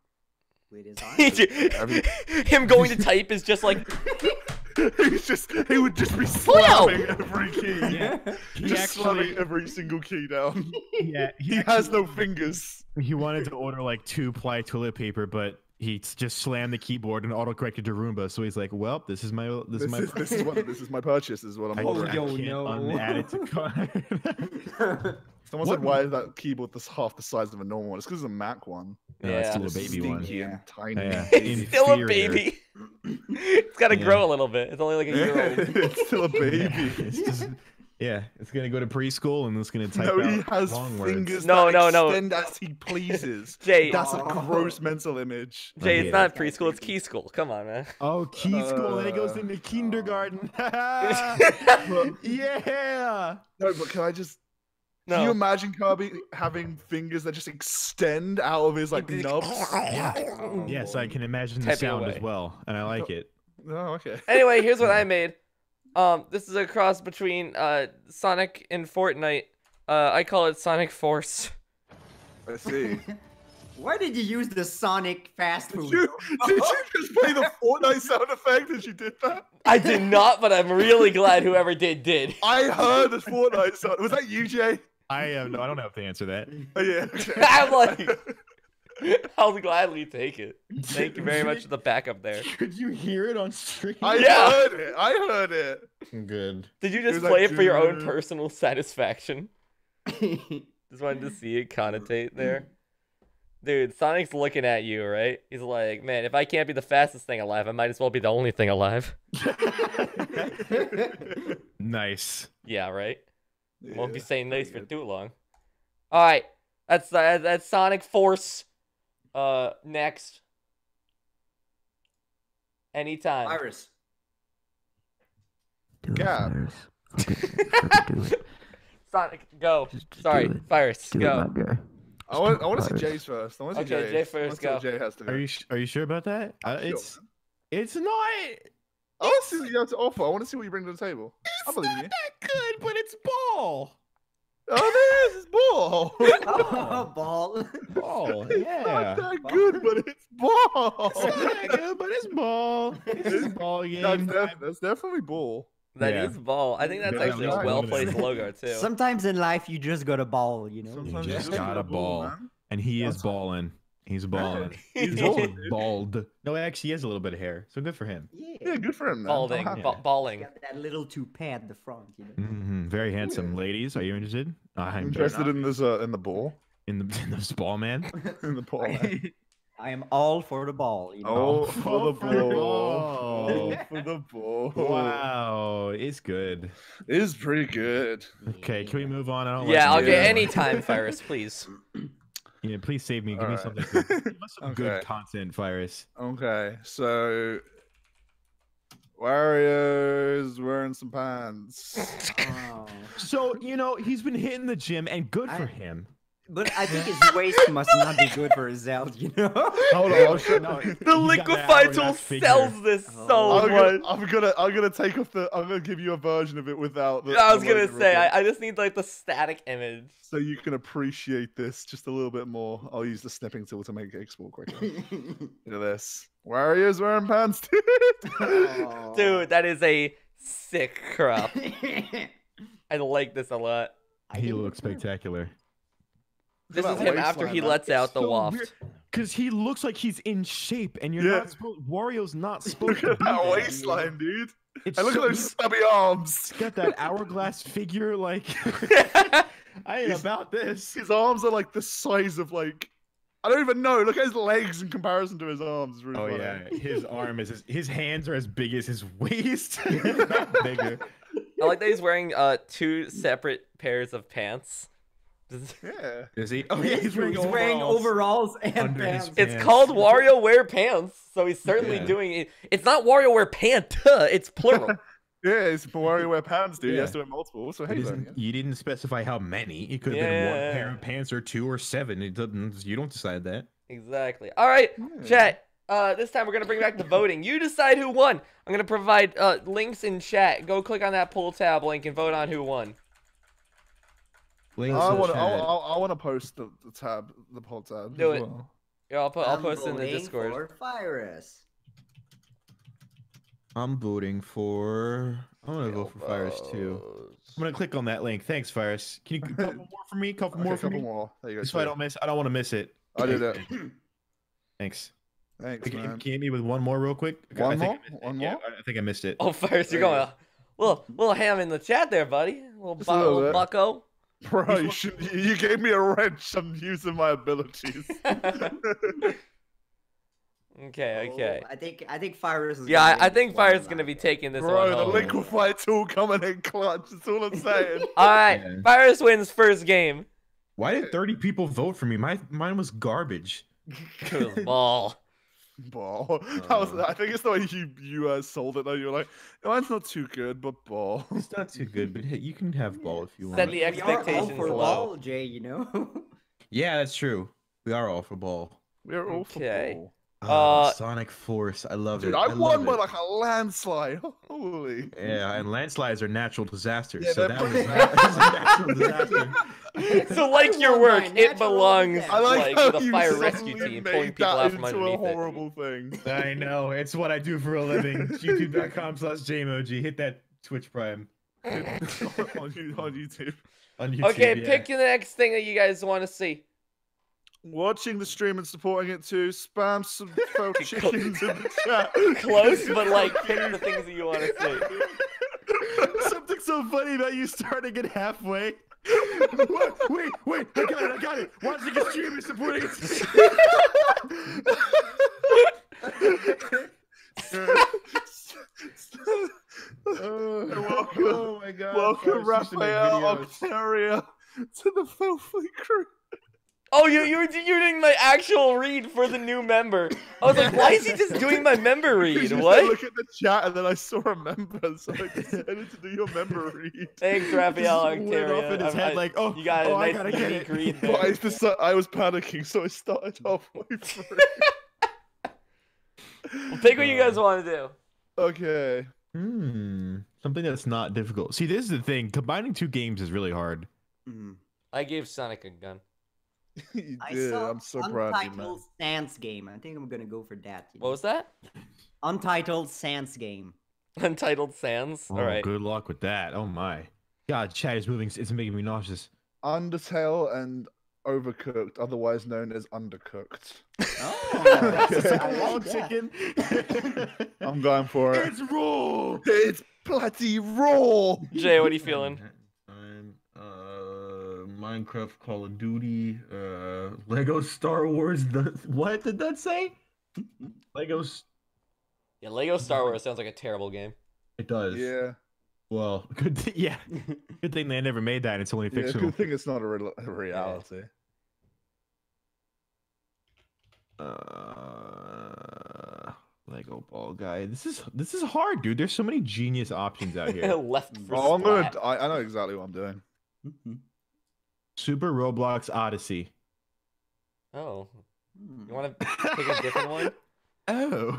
Speaker 4: With his
Speaker 2: He
Speaker 4: eyes.
Speaker 2: Him going to type is just like
Speaker 1: He's just he would just be oh,
Speaker 2: Wow.
Speaker 1: slamming every key.
Speaker 4: Yeah.
Speaker 5: He
Speaker 1: Just slamming every single key down.
Speaker 5: yeah,
Speaker 1: He has no fingers.
Speaker 5: He wanted to order like two ply toilet paper, but he just slammed the keyboard and auto corrected to Roomba. So he's like, "Well, this is my this,
Speaker 1: This
Speaker 5: is my
Speaker 1: is this is what this is my purchase. This is what I'm
Speaker 5: I,
Speaker 4: Oh,
Speaker 1: ordering.
Speaker 5: I
Speaker 4: yo,
Speaker 5: can't
Speaker 4: no.
Speaker 5: unadd it to cart."
Speaker 1: Someone
Speaker 5: What-
Speaker 1: said, "Why is that keyboard this half the size of a normal one?" It's because it's a Mac one.
Speaker 5: Yeah, it's
Speaker 2: Yeah.
Speaker 5: still a
Speaker 1: It's
Speaker 5: baby one.
Speaker 1: stinky
Speaker 4: Yeah.
Speaker 1: tiny.
Speaker 5: Yeah.
Speaker 2: it's still a baby. it's got to
Speaker 5: Yeah.
Speaker 2: grow a little bit. It's only like a year old.
Speaker 1: it's still a baby.
Speaker 5: Yeah, it's just- yeah, it's gonna go to preschool and it's gonna type
Speaker 1: No,
Speaker 5: out
Speaker 1: he has
Speaker 5: long words.
Speaker 1: fingers
Speaker 2: No,
Speaker 1: that
Speaker 2: no, no.
Speaker 1: extend as he pleases.
Speaker 2: Jay,
Speaker 1: That's a
Speaker 4: Oh.
Speaker 1: gross mental image.
Speaker 2: Jay, it's not
Speaker 4: it.
Speaker 2: preschool. It's key school. Come on, man.
Speaker 5: Oh, key school, and it goes
Speaker 1: Uh,
Speaker 5: into kindergarten. yeah.
Speaker 1: No, but can I just? Can you imagine Kirby having fingers that just extend out of his like
Speaker 2: It-
Speaker 1: nubs?
Speaker 5: Yes, I can imagine the
Speaker 2: Typing
Speaker 5: sound as well, and I like it.
Speaker 1: Oh, okay.
Speaker 2: Anyway, here's what I made. Um, this is a cross between uh Sonic and Fortnite. Uh, I call it Sonic Force.
Speaker 1: I see.
Speaker 4: Why did you use the Sonic fast
Speaker 1: Did you, did you just play the Fortnite sound effect as you did that?
Speaker 2: I did not, but I'm really glad whoever did did.
Speaker 1: I heard the Fortnite sound. Was that you, Jay?
Speaker 5: I have no, I don't have to answer that.
Speaker 1: Oh, yeah. Okay.
Speaker 2: I'm like, I'll gladly take it. Thank you very much for the backup there.
Speaker 6: Could you hear it on stream?
Speaker 1: I
Speaker 2: Yeah.
Speaker 1: heard it. I heard it.
Speaker 6: Good.
Speaker 2: Did you just
Speaker 1: was like,
Speaker 2: play it for your own personal satisfaction? Just wanted to see it connotate there. Dude, Sonic's looking at you, right? He's like, man, if I can't be the fastest thing alive, I might as well be the only thing alive.
Speaker 5: Nice.
Speaker 2: Yeah, right? Won't be saying
Speaker 1: pretty
Speaker 2: nice for
Speaker 1: good.
Speaker 2: too long. All right, that's uh, that's Sonic Force. Uh, next. Anytime.
Speaker 4: Iris.
Speaker 1: Gab.
Speaker 2: Sonic, go. Sorry, Fyrus, go.
Speaker 1: I want, I want to see Jay's first. I want to see
Speaker 2: Okay,
Speaker 1: Jay's.
Speaker 2: Jay
Speaker 1: I
Speaker 2: first,
Speaker 1: wanna see
Speaker 2: go.
Speaker 1: Jay has to
Speaker 5: Are you sh- are you sure about that? Uh,
Speaker 1: Sure,
Speaker 5: it's it's not
Speaker 1: I want to see what you have to offer. I want to see what you bring to the table. I believe you.
Speaker 5: that good, but it's ball.
Speaker 1: Oh, there it is. Ball.
Speaker 4: Oh, ball.
Speaker 5: Ball.
Speaker 1: It's
Speaker 5: Yeah.
Speaker 1: not that good, but it's ball.
Speaker 5: It's not that good, but it's ball. It's ball game.
Speaker 1: That's, def- that's definitely ball.
Speaker 2: That is
Speaker 5: Yeah.
Speaker 2: ball. I think that's
Speaker 5: Yeah,
Speaker 2: actually a well
Speaker 5: one of them.
Speaker 2: placed logo too.
Speaker 4: Sometimes in life you just got a ball, you know.
Speaker 1: Sometimes
Speaker 5: just
Speaker 1: you
Speaker 5: got a ball.
Speaker 1: man.
Speaker 5: And he is
Speaker 1: That's-
Speaker 5: balling. He's bald.
Speaker 2: He's
Speaker 5: He's
Speaker 1: balling,
Speaker 5: also
Speaker 1: dude.
Speaker 5: bald. No, actually, he has a little bit of hair, so good for him.
Speaker 4: Yeah.
Speaker 1: Yeah, good for him. Man.
Speaker 2: Balding,
Speaker 1: I'm
Speaker 2: ba- balling.
Speaker 4: Got that little toupee at the front, you know.
Speaker 5: hmm Very handsome, ladies. Are you interested? I'm
Speaker 1: interested in this uh, in the ball.
Speaker 5: in the in this ball, man.
Speaker 1: In the ball. man.
Speaker 4: I am all for the ball, you know.
Speaker 1: Oh, for the ball.
Speaker 5: ball.
Speaker 1: Oh, for the ball.
Speaker 5: Wow, it's good.
Speaker 1: It is pretty good.
Speaker 5: Okay, can we move on? I don't
Speaker 2: Yeah, I'll get any time, Fyrus, please.
Speaker 5: Yeah, please save me. Give me
Speaker 1: Alright.
Speaker 5: something. Good. Give us some good
Speaker 1: Okay.
Speaker 5: content, Fyrus.
Speaker 1: Okay, so Wario's wearing some pants.
Speaker 4: Oh.
Speaker 5: So you know he's been hitting the gym, and good for
Speaker 4: I-
Speaker 5: him.
Speaker 4: But I think his waist must not be good for his health, you know?
Speaker 5: Hold on, oh, I'll show- no,
Speaker 2: The
Speaker 5: got
Speaker 2: tool sells this
Speaker 4: Oh.
Speaker 2: so
Speaker 1: I'm gonna. I'm gonna, I'm gonna take off the. I'm gonna give you a version of it without the.
Speaker 2: I was
Speaker 1: the
Speaker 2: gonna say, I, I just need like the static image.
Speaker 1: so you can appreciate this just a little bit more. I'll use the snipping tool to make it export quicker. Look at this. Wario's wearing pants, dude.
Speaker 4: Oh.
Speaker 2: Dude, that is a sick crop. I like this a lot.
Speaker 4: I
Speaker 5: He looks
Speaker 4: approve.
Speaker 5: spectacular.
Speaker 2: This is him after he lets out the
Speaker 5: So
Speaker 2: waft.
Speaker 5: weird, Cause he looks like he's in shape, and you're
Speaker 1: Yeah.
Speaker 5: not supposed. Wario's not
Speaker 1: Look
Speaker 5: supposed to
Speaker 1: at that waistline, dude.
Speaker 5: It's
Speaker 1: And look
Speaker 5: so-
Speaker 1: at those stubby arms.
Speaker 5: He's got that hourglass figure. Like I ain't
Speaker 1: He's-
Speaker 5: about this.
Speaker 1: His arms are like the size of like. I don't even know. Look at his legs in comparison to his arms. Really
Speaker 5: Oh
Speaker 1: funny.
Speaker 5: yeah, his arm is his, his hands are as big as his waist. Bigger.
Speaker 2: I like that he's wearing uh two separate pairs of pants. This-
Speaker 1: Yeah.
Speaker 5: Is he? Oh yeah, he's wearing
Speaker 4: He's wearing
Speaker 5: overalls.
Speaker 4: overalls and
Speaker 5: Under
Speaker 4: pants.
Speaker 2: It's
Speaker 5: Pants.
Speaker 2: called WarioWare Pants, so he's certainly
Speaker 5: Yeah.
Speaker 2: doing it. It's not WarioWare Pant, it's plural.
Speaker 1: Yeah, it's Mario wear pants, dude. He has to wear multiple. So
Speaker 5: He
Speaker 1: hey,
Speaker 5: doesn't- you didn't specify how many. It could have been one pair of pants or two or seven. It doesn't. You don't decide that.
Speaker 2: exactly. All right,
Speaker 1: Yeah.
Speaker 2: chat. Uh, this time we're gonna bring back the voting. You decide who won. I'm gonna provide uh links in chat. Go click on that poll tab link and vote on who won.
Speaker 5: Links
Speaker 1: I want to.
Speaker 5: chat.
Speaker 1: I want to post the, the tab, the poll tab.
Speaker 2: Do
Speaker 1: as
Speaker 2: it.
Speaker 1: well.
Speaker 2: Yeah, I'll put. I'll
Speaker 4: I'm
Speaker 2: post it in the
Speaker 4: voting
Speaker 2: Discord.
Speaker 4: For Fyrus.
Speaker 5: I'm voting for. I'm gonna vote for Fyrus too. I'm gonna click on that link. Thanks, Fyrus. Can you couple more for me? Couple
Speaker 1: Okay,
Speaker 5: more
Speaker 1: a
Speaker 5: for
Speaker 1: couple
Speaker 5: me.
Speaker 1: more. There you go.
Speaker 5: Just so I don't miss. I don't want to miss it.
Speaker 1: I did it.
Speaker 5: Thanks.
Speaker 1: Thanks,
Speaker 5: Can,
Speaker 1: man.
Speaker 5: can you hit me with one more real quick?
Speaker 1: One
Speaker 5: I
Speaker 1: more?
Speaker 5: missed it.
Speaker 1: One
Speaker 5: Yeah,
Speaker 1: more?
Speaker 5: I- I think I missed it.
Speaker 2: Oh, first you're going a little little ham in the chat there, buddy. little,
Speaker 1: Just a
Speaker 2: bu-
Speaker 1: little
Speaker 2: little bucko.
Speaker 1: Bro, you, should, you- you gave me a wrench. I'm using my abilities.
Speaker 2: okay, okay.
Speaker 4: Oh, I think I think fire is.
Speaker 2: Yeah,
Speaker 4: gonna
Speaker 2: I, I think
Speaker 4: this one
Speaker 2: Fire's gonna be taking this one
Speaker 1: Bro, the
Speaker 2: home.
Speaker 1: liquefy tool coming in clutch. That's all I'm saying.
Speaker 2: All right,
Speaker 5: Yeah.
Speaker 2: Fyrus wins first game.
Speaker 5: Why did 30 people vote for me? My mine was garbage.
Speaker 2: Ball.
Speaker 1: Ball. That was,
Speaker 5: Uh.
Speaker 1: I think it's the way you you uh, sold it. Though you were like, mine's not too good, but ball.
Speaker 5: It's not too good, but hey, you can have ball if you want.
Speaker 2: Set the
Speaker 4: We are all
Speaker 2: expectations
Speaker 4: for
Speaker 2: low.
Speaker 4: ball, Jay. You know.
Speaker 5: Yeah, that's true. We are all for ball.
Speaker 1: We're all for ball.
Speaker 5: Ah,
Speaker 2: Uh,
Speaker 5: Sonic Force. I love
Speaker 1: Dude,
Speaker 5: it.
Speaker 1: I,
Speaker 5: love
Speaker 1: won by
Speaker 5: it.
Speaker 1: like a landslide. Holy.
Speaker 5: Yeah, and landslides are natural disasters.
Speaker 1: Yeah,
Speaker 5: so
Speaker 1: they're
Speaker 5: that was,
Speaker 1: pretty-
Speaker 5: that was a natural disaster.
Speaker 2: So, like your work, it belongs.
Speaker 1: I like,
Speaker 2: like
Speaker 1: how
Speaker 2: the fire rescue team pulling people
Speaker 1: that
Speaker 2: out from
Speaker 1: into
Speaker 2: underneath
Speaker 1: a
Speaker 2: it.
Speaker 1: horrible thing.
Speaker 5: I know. It's what I do for a living. YouTube.com slash JMOG. Hit that Twitch Prime
Speaker 1: on, you- on YouTube.
Speaker 5: on YouTube.
Speaker 2: Okay,
Speaker 5: yeah.
Speaker 2: pick the next thing that you guys want to see.
Speaker 1: Watching the stream and supporting it too. Spam some faux chickens in the chat.
Speaker 2: Close, but like pick the things that you want to see.
Speaker 5: Something so funny about you starting it halfway. What? wait, wait, I got it, I got it. Watching a stream and supporting it.
Speaker 1: Uh, welcome,
Speaker 5: oh my god.
Speaker 1: welcome, Raphael. Octaria, to the filthy crew.
Speaker 2: Oh, you you were you're doing my actual read for the new member. I was like, why is he just doing my member read?
Speaker 1: Just, I
Speaker 2: What?
Speaker 1: Look at the chat, and then I saw a member, so I decided to do your member read.
Speaker 2: Thanks, Raphael
Speaker 5: Just went off
Speaker 2: Octaria.
Speaker 5: in his
Speaker 2: I-
Speaker 5: head
Speaker 2: I-
Speaker 5: like, oh,
Speaker 2: you got a
Speaker 5: oh, I gotta get
Speaker 2: unique
Speaker 5: it.
Speaker 2: read
Speaker 1: But I,
Speaker 2: there.
Speaker 1: I was panicking, so I started halfway through.
Speaker 2: Well, pick what you guys want to do.
Speaker 1: okay.
Speaker 5: Hmm. Something that's not difficult. See, this is the thing. Combining two games is really hard.
Speaker 4: Mhm.
Speaker 2: I gave Sonic a gun.
Speaker 1: you
Speaker 4: I
Speaker 1: did.
Speaker 4: saw
Speaker 1: I'm so proud of you, man.
Speaker 4: Untitled Sans game. I think I'm gonna go for that. you
Speaker 2: What
Speaker 4: know.
Speaker 2: was that?
Speaker 4: Untitled Sans game.
Speaker 2: Untitled Sands.
Speaker 5: Oh,
Speaker 2: All right.
Speaker 5: good luck with that. Oh my. God, chat is moving. It's making me nauseous.
Speaker 1: Undertale and Overcooked, otherwise known as Undercooked.
Speaker 4: Oh,
Speaker 1: I
Speaker 4: I like
Speaker 5: chicken.
Speaker 1: I'm going for it.
Speaker 5: It's raw.
Speaker 1: It's bloody raw.
Speaker 2: Jay, what are you feeling?
Speaker 5: I'm Minecraft, Call of Duty, uh Lego Star Wars. The what did that say? Legos.
Speaker 2: Yeah, Lego Star Wars sounds like a terrible game.
Speaker 5: It does.
Speaker 1: Yeah.
Speaker 5: Well, good. Th- yeah. Good thing they never made that. It's only
Speaker 1: Yeah,
Speaker 5: fictional.
Speaker 1: good thing it's not a, real- a reality.
Speaker 5: Uh, Lego ball guy. This is this is hard, dude. There's so many genius options out here.
Speaker 2: Left for
Speaker 1: Oh, I'm gonna. I, I know exactly what I'm doing.
Speaker 4: Mhm.
Speaker 5: Super Roblox Odyssey.
Speaker 2: Oh,
Speaker 4: Hmm.
Speaker 2: you want to pick a different one?
Speaker 5: Oh.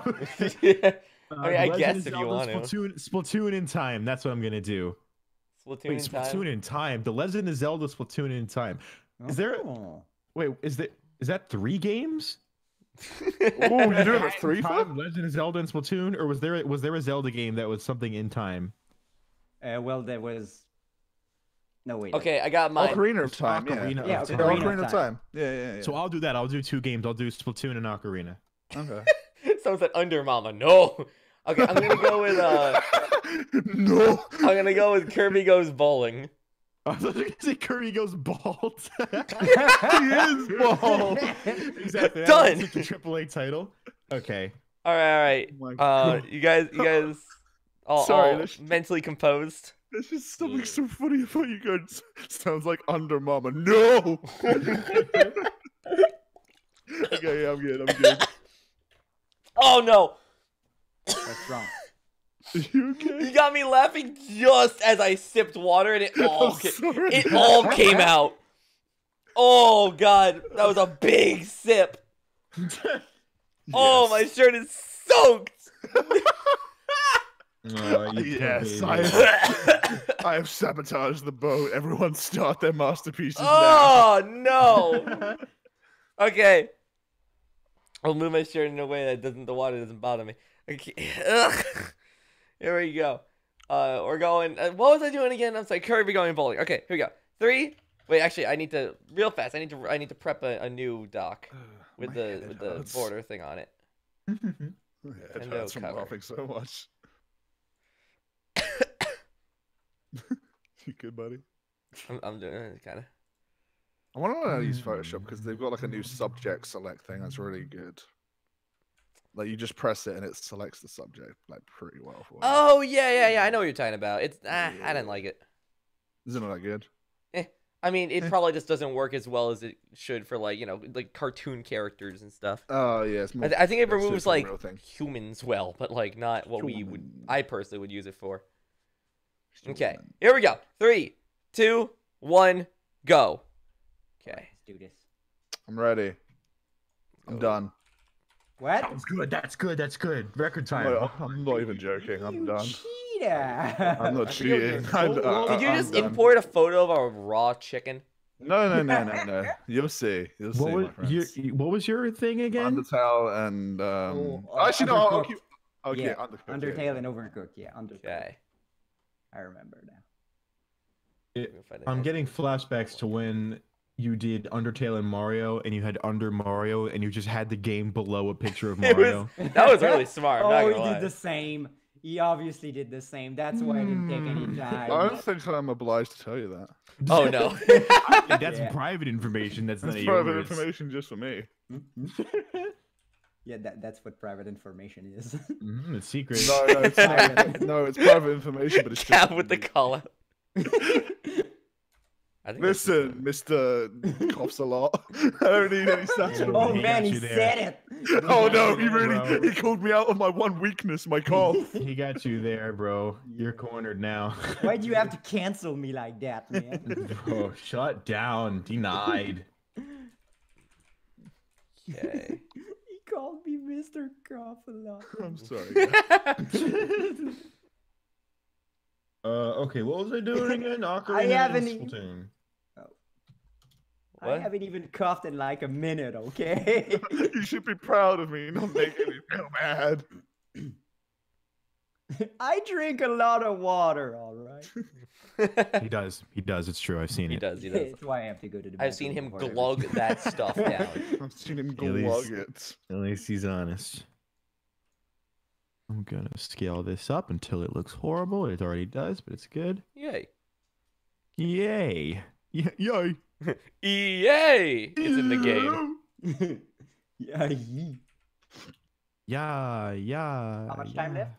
Speaker 2: yeah.
Speaker 5: Uh,
Speaker 2: mean, I guess if you
Speaker 5: Zelda
Speaker 2: want to.
Speaker 5: Splatoon, Splatoon in time. That's what I'm gonna do.
Speaker 2: Splatoon
Speaker 5: Wait,
Speaker 2: in time.
Speaker 5: In time. The Legend of Zelda Splatoon in time. Is there-
Speaker 4: Oh.
Speaker 5: Wait, is that is that three games?
Speaker 1: Oh, you're doing a three for?
Speaker 5: time, Legend of Zelda and Splatoon, or was there was there a Zelda game that was something in time?
Speaker 4: Uh, well, there was. No wait.
Speaker 2: okay, I got mine.
Speaker 1: Ocarina of Time. Yeah.
Speaker 5: Ocarina
Speaker 4: Yeah,
Speaker 5: of
Speaker 1: Yeah,
Speaker 5: Time.
Speaker 4: Ocarina of
Speaker 1: Ocarina of
Speaker 4: Time.
Speaker 1: Time. Yeah, yeah, yeah.
Speaker 5: So I'll do that. I'll do two games. I'll do Splatoon and Ocarina.
Speaker 1: okay.
Speaker 2: Someone said under mama. No. Okay, I'm gonna go with uh
Speaker 1: no.
Speaker 2: I'm gonna go with Kirby Goes Bowling.
Speaker 5: I thought you were gonna say Kirby goes bald.
Speaker 1: he is bald.
Speaker 5: exactly. that
Speaker 2: Done.
Speaker 5: was such a AAA title. Okay.
Speaker 2: All right, all right.
Speaker 1: Oh
Speaker 2: Uh, you guys, you guys, all,
Speaker 1: Sorry,
Speaker 2: all mentally composed.
Speaker 1: There's just something so funny about you guys. Sounds like under mama. No. okay, yeah, I'm good. I'm good.
Speaker 2: Oh no!
Speaker 4: That's wrong.
Speaker 1: you okay?
Speaker 2: You got me laughing just as I sipped water, and it all ca- it all came out. Oh god, that was a big sip. Oh, my shirt is soaked.
Speaker 5: Oh,
Speaker 1: Yes,
Speaker 5: baby.
Speaker 1: I- I have sabotaged the boat. Everyone start their masterpieces now.
Speaker 2: oh no. Okay. I'll move my shirt in a way that doesn't the water doesn't bother me. Okay. Ugh. Here we go. Uh, we're going. Uh, what was I doing again? I'm sorry. Kirby going bowling. Okay, here we go. Three. Wait, actually, I need to real fast. I need to. I need to prep a, a new dock with
Speaker 1: My
Speaker 2: the
Speaker 1: head
Speaker 2: with the border thing on it.
Speaker 1: My head
Speaker 2: Nintendo
Speaker 1: hurts from
Speaker 2: cover.
Speaker 1: laughing so much. you good, buddy?
Speaker 2: I'm, I'm doing it kind of.
Speaker 1: I want to learn how to use Photoshop because they've got like a new subject select thing that's really good. Like you just press it and it selects the subject like pretty well for you.
Speaker 2: Oh yeah, yeah, yeah. I know what you're talking about. It's ah, I didn't like it.
Speaker 1: Isn't it that good?
Speaker 2: I mean, it
Speaker 1: Eh.
Speaker 2: probably just doesn't work as well as it should for like you know like cartoon characters and stuff.
Speaker 1: Oh yeah, it's.
Speaker 2: I, th- I think it removes like humans well, but like not what we would. I personally would use it for. Okay, here we go. Three, two, one, go. Okay.
Speaker 4: Let's do this.
Speaker 1: I'm ready. I'm done.
Speaker 4: What?
Speaker 5: That's good. That's good. That's good. Record time.
Speaker 1: No, I'm not even joking. I'm
Speaker 4: You
Speaker 1: done.
Speaker 4: cheater.
Speaker 1: I'm not
Speaker 2: I think you're-
Speaker 1: cheating. I,
Speaker 5: Well,
Speaker 1: I,
Speaker 2: Did you just import a photo of a raw chicken?
Speaker 1: No, no, no, no, no. You'll see. You'll see,
Speaker 5: What
Speaker 1: my
Speaker 5: was
Speaker 1: friends.
Speaker 5: your What was your thing again?
Speaker 1: Undertale and um.
Speaker 4: Oh, uh,
Speaker 1: actually, no. I'll keep. Okay,
Speaker 4: yeah,
Speaker 1: Undercooked,
Speaker 4: Undertale
Speaker 1: yeah.
Speaker 4: and Overcooked. Yeah, Undertale.
Speaker 2: Okay.
Speaker 4: I remember now.
Speaker 5: It-
Speaker 2: Let me find it
Speaker 5: I'm
Speaker 2: next.
Speaker 5: getting flashbacks to when you did Undertale and Mario, and you had Under Mario, and you just had the game below a picture of
Speaker 2: It was-
Speaker 5: Mario.
Speaker 2: That was really smart. I'm
Speaker 4: oh,
Speaker 2: gonna
Speaker 4: he
Speaker 2: lie.
Speaker 4: did the same. He obviously did the same. That's why I didn't take any
Speaker 5: Hmm.
Speaker 4: time.
Speaker 1: I don't think I'm obliged to tell you that.
Speaker 2: Oh no.
Speaker 5: That's
Speaker 4: Yeah.
Speaker 5: private information. That's none
Speaker 1: That's
Speaker 5: of
Speaker 1: private
Speaker 5: yours.
Speaker 1: information just for me.
Speaker 4: Yeah, that, that's what private information is.
Speaker 5: Mhm, it's secret.
Speaker 1: No, no, it's not. no, it's private information, but it's just
Speaker 2: Cap
Speaker 1: for
Speaker 2: with the
Speaker 1: me.
Speaker 2: call out. I think
Speaker 1: Listen, Mister coughs a lot. I don't need any satchel.
Speaker 4: oh
Speaker 5: He
Speaker 4: man, he
Speaker 5: there.
Speaker 4: said it.
Speaker 1: Oh no, he really
Speaker 5: bro.
Speaker 1: he called me out on my one weakness, my cough.
Speaker 5: he got you there, bro. You're cornered now.
Speaker 4: Why'd you have to cancel me like that, man?
Speaker 5: Bro, shut down. Denied.
Speaker 2: Okay.
Speaker 4: He called me Mr. Cough a lot.
Speaker 1: I'm sorry.
Speaker 5: Uh, okay, what was I doing again? Ocarina and
Speaker 4: haven't e-
Speaker 5: Splatoon.
Speaker 4: I haven't even coughed in like a minute, okay?
Speaker 1: you should be proud of me, Don't making me feel bad.
Speaker 4: I drink a lot of water, all right.
Speaker 5: He does. He does. It's true. I've seen
Speaker 2: he
Speaker 5: it.
Speaker 2: does. He does.
Speaker 4: That's why I have to go to the
Speaker 2: I've seen him
Speaker 4: bathroom
Speaker 2: glug that stuff down.
Speaker 1: I've seen him
Speaker 5: At least-
Speaker 1: glug it.
Speaker 5: At least he's honest. I'm gonna scale this up until it looks horrible. It already does, but it's good.
Speaker 2: Yay.
Speaker 5: Yay! Yeah, yay!
Speaker 2: EA! It's in the game.
Speaker 4: yeah, yee.
Speaker 5: Yeah, yeah.
Speaker 4: How much time
Speaker 5: yeah.
Speaker 4: left?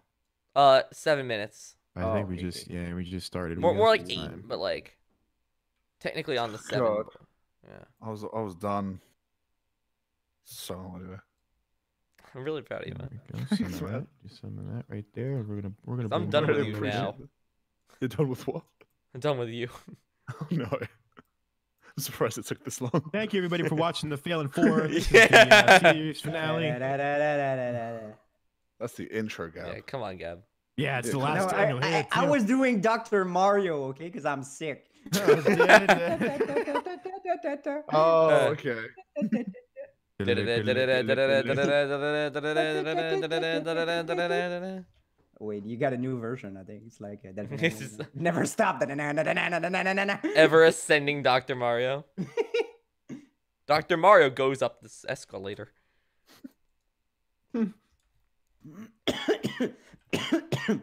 Speaker 2: Uh, seven minutes.
Speaker 5: I
Speaker 4: Oh,
Speaker 5: think we
Speaker 4: okay,
Speaker 5: just
Speaker 4: okay.
Speaker 5: yeah we just started.
Speaker 2: More, more like eight,
Speaker 5: time.
Speaker 2: but like technically on the seven.
Speaker 1: God.
Speaker 2: Yeah.
Speaker 1: I was I was done. So anyway.
Speaker 2: I'm really proud of you, man.
Speaker 5: we. Some of that. Do some of that right there. We're gonna we're gonna.
Speaker 2: I'm
Speaker 5: bring
Speaker 2: done
Speaker 5: that
Speaker 2: with you
Speaker 5: here.
Speaker 2: now.
Speaker 1: You're done with what?
Speaker 2: I'm done with you.
Speaker 1: Oh no. I'm surprised it took this long.
Speaker 5: Thank you everybody for watching the Failing Four. This is the
Speaker 2: Yeah.
Speaker 5: uh, series finale.
Speaker 1: That's the intro, Gab.
Speaker 2: Yeah, come on, Gab.
Speaker 5: Yeah, it's the last.
Speaker 4: No,
Speaker 5: I,
Speaker 4: I, I, I was doing Dr. Mario, okay, because I'm sick.
Speaker 1: Oh,
Speaker 2: Uh,
Speaker 1: okay.
Speaker 4: Wait, you got a new version, I think. It's like uh,
Speaker 2: This is-
Speaker 4: never stop.
Speaker 2: Ever ascending Dr. Mario. Dr. Mario goes up this escalator.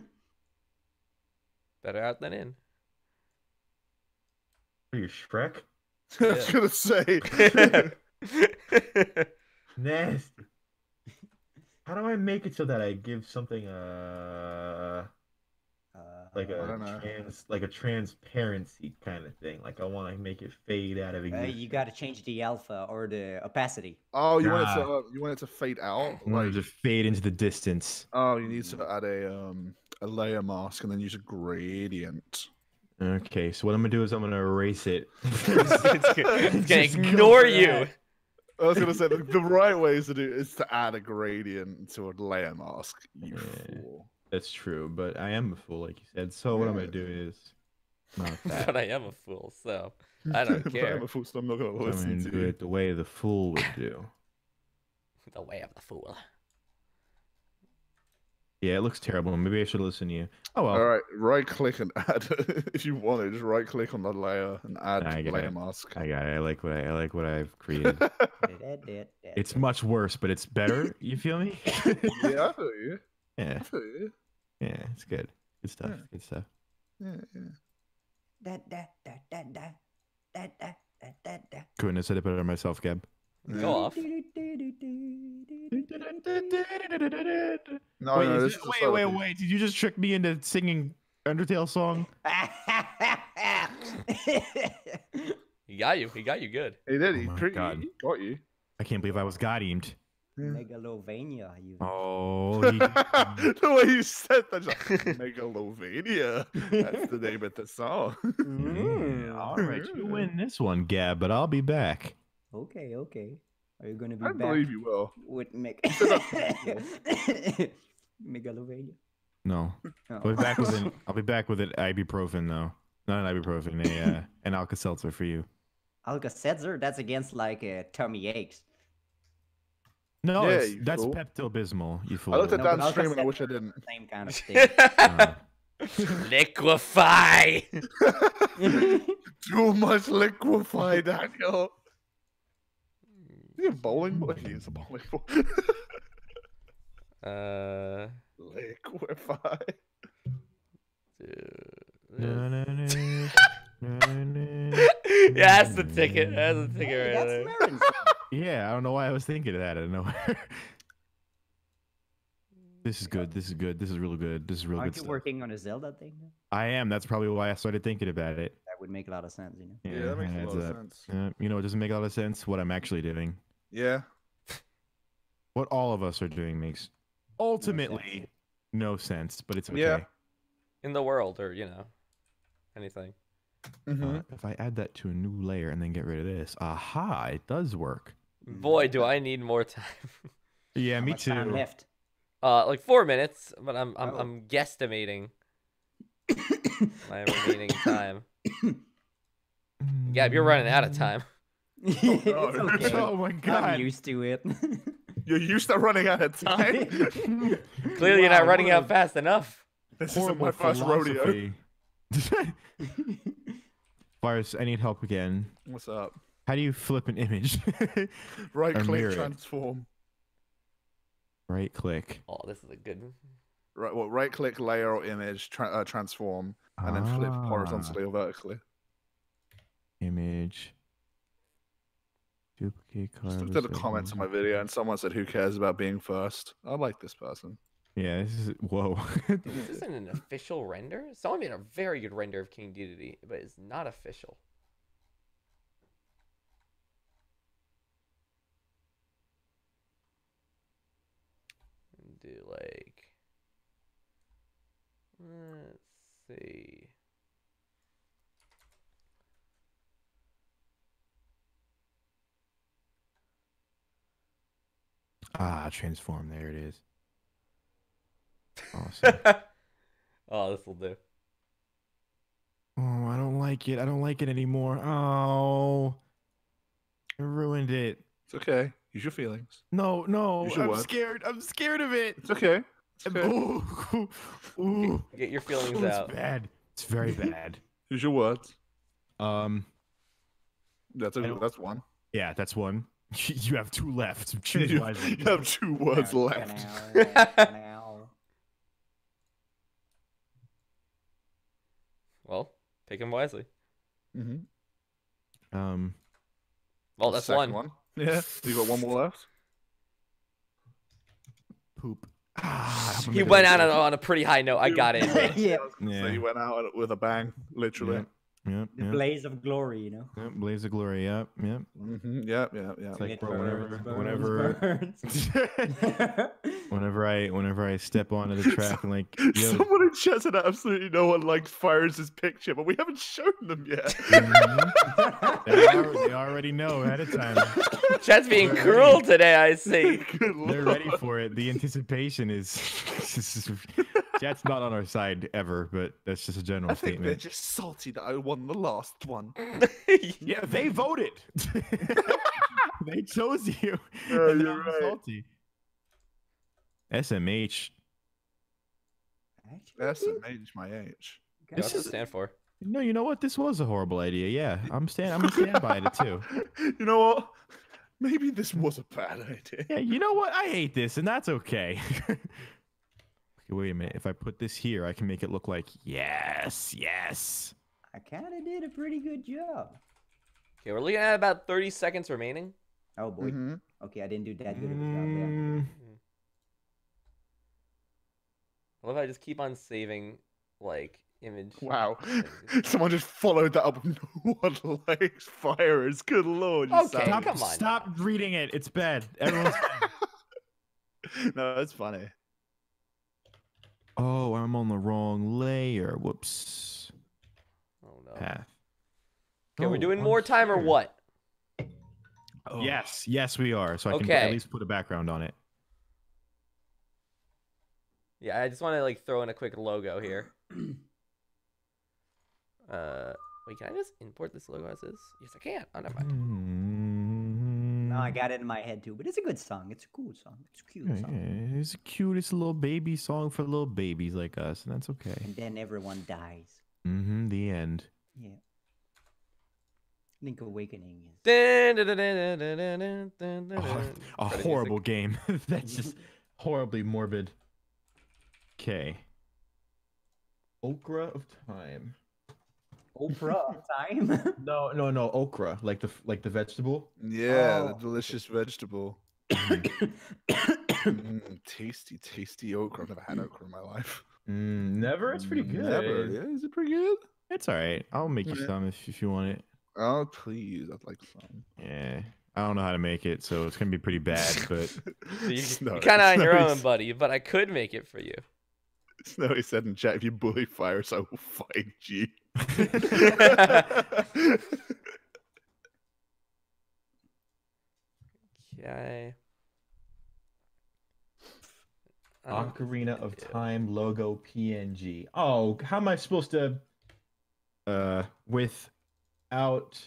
Speaker 2: Better out than in.
Speaker 3: Are you Shrek?
Speaker 1: I was gonna say.
Speaker 3: Nasty. How do I make it so that I give something uh like
Speaker 4: Uh,
Speaker 1: I
Speaker 3: a
Speaker 1: don't know.
Speaker 3: trans like a transparency kind of thing? Like I want to make it fade out of
Speaker 4: uh,
Speaker 3: existence.
Speaker 4: you got to change the alpha or the opacity.
Speaker 1: Oh, you want it to
Speaker 5: Nah.
Speaker 1: uh, you want it to fade out?
Speaker 5: I want
Speaker 1: Like,
Speaker 5: to just fade into the distance.
Speaker 1: oh, you need to add a um a layer mask and then use a gradient.
Speaker 5: Okay, so what I'm gonna do is I'm gonna erase it.
Speaker 2: it's, it's it's gonna ignore you.
Speaker 1: I was gonna say the, the right way is to do is to add a gradient to a layer mask. You
Speaker 5: Yeah.
Speaker 1: fool.
Speaker 5: That's true, but I am a fool, like you said. So what I'm gonna do is not that.
Speaker 2: But I am a fool, so I don't
Speaker 1: But
Speaker 2: care.
Speaker 1: I'm a fool, so I'm not gonna
Speaker 5: I'm
Speaker 1: listen
Speaker 5: gonna
Speaker 1: to
Speaker 5: do
Speaker 1: you.
Speaker 5: it the way the fool would do.
Speaker 2: the way of the fool.
Speaker 5: Yeah, it looks terrible. Maybe I should listen to you. Oh well.
Speaker 1: All right, right click and add. if you want it, just right click on the layer and add
Speaker 5: I get
Speaker 1: layer
Speaker 5: it.
Speaker 1: mask.
Speaker 5: I got it. I like what I, I like what I've created. it's much worse, but it's better. You feel me?
Speaker 1: yeah, I feel you.
Speaker 5: yeah,
Speaker 1: I feel you.
Speaker 5: Yeah, it's good. Good stuff.
Speaker 1: Yeah.
Speaker 5: Good stuff.
Speaker 1: Yeah, yeah.
Speaker 5: Couldn't have said it better myself, Gab.
Speaker 2: Go off.
Speaker 1: No,
Speaker 5: wait,
Speaker 1: no, this
Speaker 5: it-
Speaker 1: is the
Speaker 5: wait, wait, wait! Did you just trick me into singing Undertale song?
Speaker 2: He got you. He got you good.
Speaker 1: He did.
Speaker 5: Oh
Speaker 1: He,
Speaker 5: my
Speaker 1: tricked you,
Speaker 5: God.
Speaker 1: he got you.
Speaker 5: I can't believe I was god aimed.
Speaker 4: Megalovania. You.
Speaker 5: Oh, he,
Speaker 1: the way you said that, like, Megalovania. That's the name of the song.
Speaker 5: Yeah, all right, you win this one, Gab, but I'll be back.
Speaker 4: Okay, okay. Are you gonna be
Speaker 1: I
Speaker 4: back
Speaker 1: believe you will.
Speaker 4: with Meg- Megalovania?
Speaker 5: No,
Speaker 4: Oh.
Speaker 5: I'll be back with an I'll be back with an ibuprofen though. Not an ibuprofen, a uh, an Alka Seltzer for you.
Speaker 4: Alka-Seltzer? That's against like uh, tummy aches.
Speaker 5: No,
Speaker 1: Yeah,
Speaker 5: it's, that's
Speaker 1: fool.
Speaker 5: Pepto Bismol. You fool.
Speaker 1: I looked at
Speaker 4: No,
Speaker 1: that
Speaker 4: but
Speaker 1: stream and I wish I didn't.
Speaker 4: Same kind of thing.
Speaker 5: Uh,
Speaker 2: Liquefy.
Speaker 1: Too much liquefy, Daniel. Is he a bowling ball? He is a bowling ball.
Speaker 2: Uh,
Speaker 1: liquefy.
Speaker 5: na, na, na, na, na,
Speaker 2: yeah, that's the ticket. That's the ticket
Speaker 4: Hey,
Speaker 2: right
Speaker 4: that's
Speaker 2: there.
Speaker 4: Marin's
Speaker 5: Yeah, I don't know why I was thinking of that. I don't know. this is good. This is good. This is real good. This is real
Speaker 4: Aren't
Speaker 5: good
Speaker 4: you
Speaker 5: stuff.
Speaker 4: working on a Zelda thing?
Speaker 5: I am. That's probably why I started thinking about it.
Speaker 4: That would make a lot of sense, you know.
Speaker 1: Yeah, that makes a lot of
Speaker 5: up.
Speaker 1: sense.
Speaker 5: Uh, you know, it doesn't make a lot of sense what I'm actually doing.
Speaker 1: Yeah.
Speaker 5: What all of us are doing makes ultimately no sense, but it's okay.
Speaker 1: Yeah.
Speaker 2: In the world, or you know, anything.
Speaker 1: Mm-hmm.
Speaker 5: Uh, if I add that to a new layer and then get rid of this, aha, it does work.
Speaker 2: Boy, do I need more time.
Speaker 5: Yeah,
Speaker 4: How
Speaker 5: me
Speaker 4: much
Speaker 5: too.
Speaker 4: time left?
Speaker 2: Uh, like four minutes, but I'm I'm
Speaker 4: Oh.
Speaker 2: I'm guesstimating my remaining time. Gab, you're running out of time.
Speaker 4: it's
Speaker 1: no.
Speaker 4: okay.
Speaker 5: Oh my god.
Speaker 4: I'm used to it.
Speaker 1: You're used to running out of time.
Speaker 2: Clearly, you're not running out fast enough.
Speaker 1: this isn't my first rodeo.
Speaker 5: Philosophy. Fyrus, I need help again.
Speaker 1: What's up?
Speaker 5: How do you flip an image?
Speaker 1: Right
Speaker 5: Or mirror
Speaker 1: click
Speaker 5: it.
Speaker 1: transform.
Speaker 5: right click.
Speaker 2: Oh, this is a good. one.
Speaker 1: Right, well, right click layer or image, tra- uh, transform, and then flip
Speaker 5: Ah,
Speaker 1: horizontally or vertically.
Speaker 5: Image. Duplicate
Speaker 1: Just looked at the comments on my video, and someone said, "Who cares about being first? I like this person.
Speaker 5: Yeah, this is whoa.
Speaker 2: This isn't an official render. Someone made a very good render of King Dedede, but it's not official. do like. Let's see.
Speaker 5: Ah, transform. There it is. Awesome.
Speaker 2: oh, this will do.
Speaker 5: oh, I don't like it. I don't like it anymore. Oh, I ruined it.
Speaker 1: It's okay. Use your feelings.
Speaker 5: No, no. I'm
Speaker 1: what?
Speaker 5: scared. I'm scared of it.
Speaker 1: It's okay. It's okay.
Speaker 5: Ooh, ooh.
Speaker 2: Get your feelings
Speaker 5: Ooh, it's
Speaker 2: out.
Speaker 5: bad. It's very bad.
Speaker 1: Use your words.
Speaker 5: Um,
Speaker 1: That's
Speaker 5: I
Speaker 1: a,
Speaker 5: don't-
Speaker 1: that's one.
Speaker 5: yeah, that's one. You have two left. Choose
Speaker 1: you,
Speaker 5: wisely.
Speaker 1: you have two words left.
Speaker 4: now, now.
Speaker 2: Well, pick him wisely.
Speaker 1: Mm-hmm.
Speaker 5: Um,
Speaker 2: Well, that's one.
Speaker 1: one. Yeah. You got one more left.
Speaker 5: poop. Ah, I'm
Speaker 2: He went out on, on a pretty high note. I got it.
Speaker 4: Yeah.
Speaker 1: I was
Speaker 5: Yeah.
Speaker 1: say you went out with a bang, literally.
Speaker 5: Yep, yep,
Speaker 4: The
Speaker 5: yep,
Speaker 4: blaze of glory, you know.
Speaker 5: yep, Blaze of glory. Yep, yep.
Speaker 1: Mm-hmm. Yeah, yeah, yeah.
Speaker 5: It's like,
Speaker 4: It
Speaker 5: bro,
Speaker 4: burns,
Speaker 5: whenever,
Speaker 4: burns,
Speaker 5: whenever,
Speaker 4: burns.
Speaker 5: whenever I, whenever I step onto the track and like, yo,
Speaker 1: Someone in chat said absolutely no one liked Fyrus' his picture, but we haven't shown them yet.
Speaker 5: mhm. they, are, they already know ahead of time.
Speaker 2: Chat's being
Speaker 5: They're
Speaker 2: cruel today. I see.
Speaker 1: Good
Speaker 5: They're
Speaker 1: lord.
Speaker 5: ready for it. The anticipation is. Chat's not on our side ever, but that's just a general
Speaker 1: I think they're just salty that I won the last one.
Speaker 5: Yeah, they voted. they chose you.
Speaker 1: Oh,
Speaker 5: and
Speaker 1: you're right.
Speaker 5: salty. SMH.
Speaker 4: Actually,
Speaker 1: That's amazing, my age.
Speaker 2: What
Speaker 5: This
Speaker 2: does it
Speaker 5: is-
Speaker 2: stand for?
Speaker 5: No, you know what? This was a horrible idea. Yeah, I'm stand. I'm gonna stand by it too.
Speaker 1: You know what? Maybe this was a bad idea.
Speaker 5: Yeah, you know what? I hate this, and that's okay. okay, wait a minute. If I put this here, I can make it look like yes, yes.
Speaker 4: I kind of did a pretty good job.
Speaker 2: Okay, we're looking at about 30 seconds remaining.
Speaker 4: Oh boy.
Speaker 1: Mhm.
Speaker 4: Okay, I didn't do that good of a job there.
Speaker 5: Mm,
Speaker 2: I love how I just keep on saving, like, image.
Speaker 1: Wow. Someone just followed that up. No one likes Fyrus. Good lord. you
Speaker 2: Okay,
Speaker 1: savage.
Speaker 2: come on
Speaker 5: Stop reading it. It's bad. Everyone's.
Speaker 1: no, that's funny.
Speaker 5: oh, I'm on the wrong layer. Whoops.
Speaker 2: Oh, no.
Speaker 5: Path.
Speaker 2: Okay, we're
Speaker 5: Oh,
Speaker 2: doing
Speaker 5: I'm
Speaker 2: more time or
Speaker 5: here.
Speaker 2: what?
Speaker 5: Yes, yes, we are. So I can at least put a background on it.
Speaker 2: Yeah, I just want to, like, throw in a quick logo here. Uh, wait, can I just import this logo as is? Yes, I can. Oh, never mind.
Speaker 4: No, I got it in my head too, but it's a good song. It's a cool song. It's a cute
Speaker 5: Yeah,
Speaker 4: song.
Speaker 5: yeah, It's the cutest little baby song for little babies like us, and that's okay.
Speaker 4: And then everyone dies.
Speaker 5: Mm-hmm. The end.
Speaker 4: Yeah. Link Awakening is.
Speaker 5: A horrible
Speaker 2: music.
Speaker 5: game. That's just horribly morbid. Okay. Okra of time.
Speaker 4: Okra of time?
Speaker 5: no, no, no. Okra, like the like the vegetable.
Speaker 1: Yeah,
Speaker 4: oh.
Speaker 1: the delicious vegetable. mm, tasty, tasty okra. I've never had okra in my life.
Speaker 5: Mm, never. It's pretty mm, good.
Speaker 1: Never. Yeah, is it pretty good?
Speaker 5: It's all right. I'll make you
Speaker 1: Yeah.
Speaker 5: some if, if you want it.
Speaker 1: Oh, please. I'd like some.
Speaker 5: Yeah. I don't know how to make it, so it's gonna be pretty bad. But
Speaker 2: So you,
Speaker 1: Snow-
Speaker 2: you're kind of on your own,
Speaker 1: s-
Speaker 2: buddy, but I could make it for you.
Speaker 1: Snowy said in chat, if you bully Fyrus, I will find you.
Speaker 2: Okay.
Speaker 5: Ocarina of
Speaker 2: yeah.
Speaker 5: Time logo PNG. Oh, how am I supposed to? Uh, without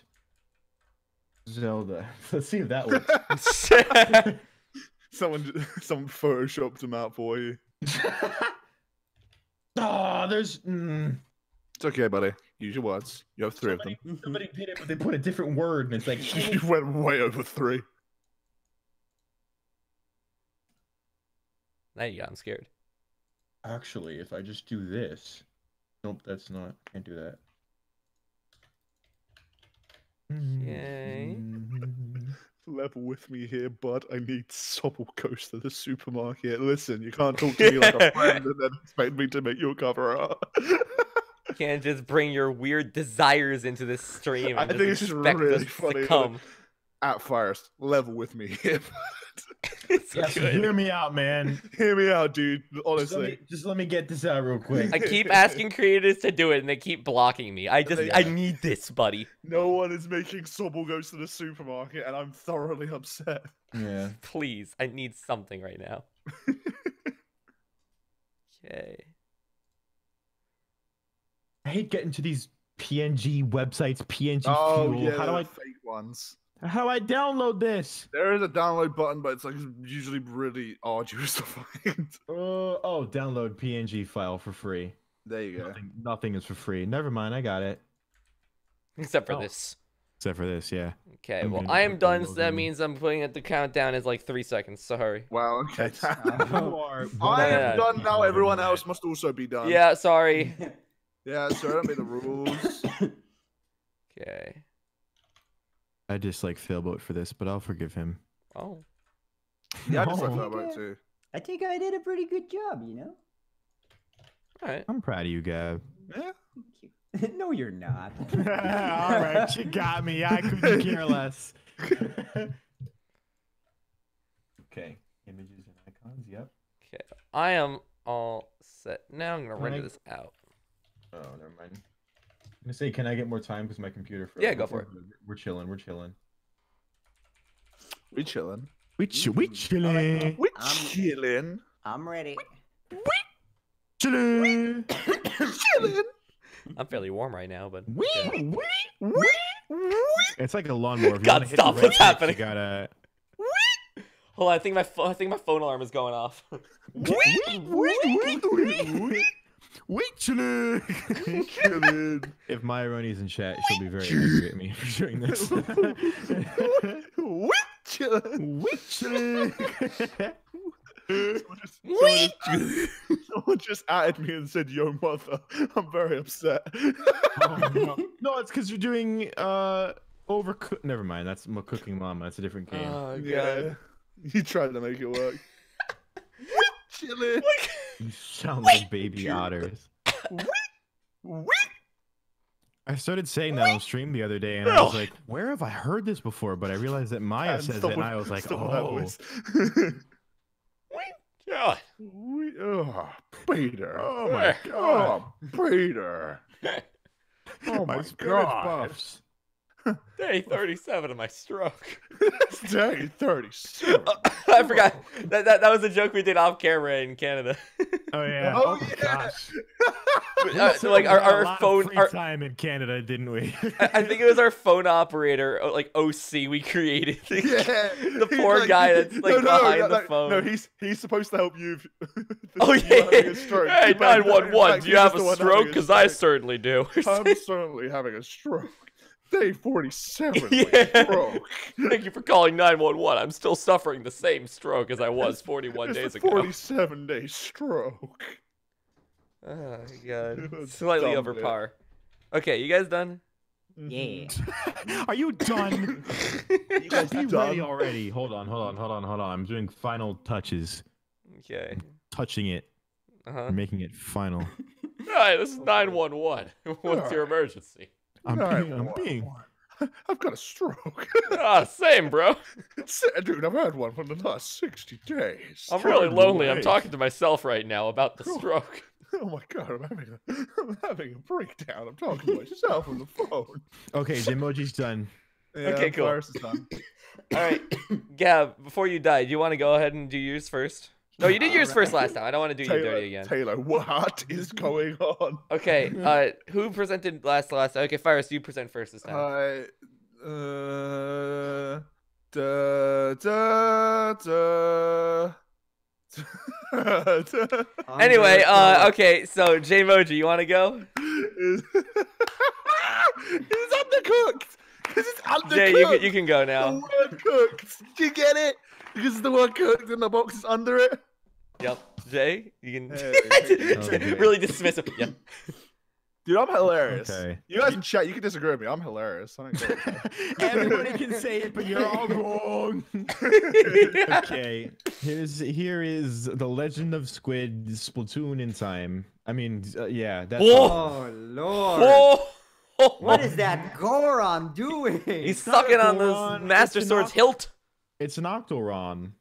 Speaker 5: Zelda. Let's see if that works.
Speaker 1: someone, someone photoshopped them out for you.
Speaker 5: oh, there's. Mm,
Speaker 1: It's okay, buddy. Use your words. You have three of them.
Speaker 5: somebody did it, but they put a different word, and it's like.
Speaker 1: you went way over three.
Speaker 2: now you got him scared.
Speaker 5: Actually, if I just do this. Nope, that's not. Can't do that.
Speaker 2: Okay.
Speaker 1: Level with me here, bud. I need Sobble goes to the supermarket. Listen, you can't talk to me like a friend and then expect me to make your cover art.
Speaker 2: You can't just bring your weird desires into this stream.
Speaker 1: I think it's
Speaker 2: just
Speaker 1: just
Speaker 2: expect
Speaker 1: really funny
Speaker 2: come.
Speaker 1: At first, level with me here. bud.
Speaker 2: It's
Speaker 5: Yes,
Speaker 2: good.
Speaker 5: hear me out, man.
Speaker 1: Hear me out, dude.
Speaker 5: Just let,
Speaker 1: Honestly.
Speaker 5: me, just let me get this out real quick.
Speaker 2: I keep asking creators to do it, and they keep blocking me. I just,
Speaker 1: They-
Speaker 2: I need this, buddy.
Speaker 1: No one is making Sobble goes to the supermarket, and I'm thoroughly upset.
Speaker 5: yeah.
Speaker 2: Please, I need something right now. Okay.
Speaker 5: I hate getting to these PNG websites, PNG
Speaker 1: Oh
Speaker 5: fuel.
Speaker 1: yeah,
Speaker 5: how do I
Speaker 1: fake ones.
Speaker 5: How do I download this?
Speaker 1: There is a download button, but it's like usually really arduous to find.
Speaker 5: Uh, oh, download PNG file for free.
Speaker 1: There you go.
Speaker 5: Nothing, nothing is for free. Never mind, I got it.
Speaker 2: Except for
Speaker 5: Oh.
Speaker 2: this.
Speaker 5: Except for this, yeah.
Speaker 2: Okay,
Speaker 5: I'm
Speaker 2: well, I am done, so that
Speaker 5: logo.
Speaker 2: means I'm putting it the countdown is like three seconds. Sorry.
Speaker 1: Wow. Okay.
Speaker 5: Are
Speaker 1: I
Speaker 2: Yeah.
Speaker 1: am done now. Everyone else must also be done.
Speaker 2: Yeah, sorry.
Speaker 1: Yeah. So don't make the rules.
Speaker 2: Okay.
Speaker 5: I dislike Failboat for this, but I'll forgive him.
Speaker 2: Oh.
Speaker 1: Yeah, I just
Speaker 5: No.
Speaker 1: that about it too.
Speaker 4: I think I did a pretty good job, you know?
Speaker 2: All right.
Speaker 5: I'm proud of you, Gab.
Speaker 1: Yeah.
Speaker 4: Thank you. no, you're not.
Speaker 5: All right, you got me. I couldn't care less. okay, images and icons. Yep.
Speaker 2: Okay. I am all set. Now I'm gonna
Speaker 5: Can
Speaker 2: render
Speaker 5: I-
Speaker 2: this out.
Speaker 5: Oh, never mind. I'm gonna say, can I get more time because my computer? froze.
Speaker 2: Yeah, go for it.
Speaker 5: We're chilling. We're chilling.
Speaker 1: We chilling.
Speaker 5: We ch- we chilling.
Speaker 1: We
Speaker 4: I'm-
Speaker 1: chilling.
Speaker 4: I'm ready.
Speaker 5: Chilling.
Speaker 1: Chilling.
Speaker 2: I'm fairly warm right now, but
Speaker 5: Wee,
Speaker 2: okay.
Speaker 5: wee, wee, wee. It's like a lawnmower. If you
Speaker 2: God,
Speaker 5: wanna
Speaker 2: stop,
Speaker 5: red
Speaker 2: what's
Speaker 5: switch,
Speaker 2: happening?
Speaker 5: You gotta.
Speaker 2: hold on. I think my pho- I think my phone alarm is going off.
Speaker 5: Chilling. If Maya Roney's in chat, she'll be very angry at me for doing this.
Speaker 1: we chilling.
Speaker 5: we chilling.
Speaker 1: Someone just, someone, just, someone just added me and said, "Yo, mother." I'm very upset.
Speaker 5: Oh, no. no, it's because you're doing uh overcook. Never mind. That's M- Cooking Mama. That's a different game.
Speaker 2: Oh god.
Speaker 1: yeah, you tried to make it work. chilling.
Speaker 5: You sound like baby otters.
Speaker 1: We
Speaker 5: I started saying that on stream the other day, and I was like, "Where have I heard this before?" But I realized that Maya
Speaker 1: And
Speaker 5: says
Speaker 1: stop
Speaker 5: it, and I was like,
Speaker 1: stop with that
Speaker 5: "Oh."
Speaker 1: voice.
Speaker 2: God.
Speaker 1: we, oh, Peter.
Speaker 5: Oh my god!
Speaker 1: Oh, Peter. Oh my
Speaker 5: spirit
Speaker 1: god.
Speaker 5: buffs.
Speaker 2: Day 37 of my stroke.
Speaker 1: It's day 37.
Speaker 2: I forgot that, that that was a joke we did off camera in Canada.
Speaker 5: Oh yeah.
Speaker 1: Oh,
Speaker 5: Oh,
Speaker 1: yeah.
Speaker 5: gosh.
Speaker 2: Uh, so, like our,
Speaker 5: We a
Speaker 2: our
Speaker 5: lot of
Speaker 2: phone
Speaker 5: free
Speaker 2: our,
Speaker 5: time in Canada, didn't we?
Speaker 2: I I think it was our phone operator, uh, like OC, we created.
Speaker 1: Yeah,
Speaker 2: The
Speaker 1: he's
Speaker 2: poor guy that's, like, behind the
Speaker 1: no,
Speaker 2: phone.
Speaker 1: No, he's he's supposed to help you. If, if
Speaker 2: Oh
Speaker 1: you
Speaker 2: yeah.
Speaker 1: a stroke.
Speaker 2: Hey,
Speaker 1: In fact- in
Speaker 2: 911, do you have a stroke? Because I certainly do.
Speaker 1: I'm certainly having a stroke. Day 47. my
Speaker 2: Yeah.
Speaker 1: Stroke.
Speaker 2: Thank you for calling 911. I'm still suffering the same stroke as I was 41
Speaker 1: It's
Speaker 2: days
Speaker 1: a
Speaker 2: ago.
Speaker 1: 47 day stroke.
Speaker 2: Oh, God. Slightly
Speaker 1: dumb,
Speaker 2: over
Speaker 1: dude.
Speaker 2: par. Okay, you guys done?
Speaker 4: Yeah.
Speaker 5: Are you done?
Speaker 1: You guys
Speaker 5: Be ready already. Hold on, hold on, hold on, hold on. I'm doing final touches.
Speaker 2: Okay.
Speaker 5: Touching it,
Speaker 2: Uh-huh.
Speaker 5: making it final.
Speaker 2: All right, this is 911. What's your emergency?
Speaker 5: I'm being, I'm
Speaker 1: 911.
Speaker 5: being.
Speaker 1: I've got a stroke.
Speaker 2: Ah, same, bro.
Speaker 1: S- Dude, I've had one for the last 60 days.
Speaker 2: I'm really
Speaker 5: Good
Speaker 2: lonely. I'm talking to myself right now about the stroke.
Speaker 1: Oh my god, I'm having a, I'm having a breakdown. I'm talking to myself on the phone.
Speaker 5: Okay, the emoji's done.
Speaker 2: Okay, cool.
Speaker 1: Fyrus is done.
Speaker 2: All right, Gab, before you die, do you want to go ahead and do yours first? No, you did yours first last time. I don't want to do you dirty again.
Speaker 1: Taylor, what is going on?
Speaker 2: Okay, uh, who presented last last? Okay, Fyrus, you present first this time.
Speaker 1: Uh, uh, da, da, da.
Speaker 2: anyway, uh, okay, so Jaymoji, you want to go?
Speaker 1: Is- He's undercooked. Because it's undercooked.
Speaker 2: Jay, you can, you can go
Speaker 1: The
Speaker 2: now.
Speaker 1: word cooked. Do you get it? Because the word cooked and the box is under it.
Speaker 2: Yep, Jay, you can
Speaker 1: Hey,
Speaker 5: okay.
Speaker 2: really dismissive. Yep.
Speaker 1: Dude, I'm hilarious.
Speaker 5: Okay.
Speaker 1: You guys in chat, you can disagree with me. I'm hilarious. I.
Speaker 5: Everybody can say it, but you're all wrong. okay, here's here is the Legend of Squid Splatoon in time. I mean, uh, yeah, that's
Speaker 2: Whoa.
Speaker 4: Oh lord.
Speaker 2: Whoa!
Speaker 4: What is that Goron doing?
Speaker 2: He's
Speaker 5: not
Speaker 2: sucking on
Speaker 5: Goron,
Speaker 2: this Master Sword's hilt.
Speaker 5: It's an Octoron.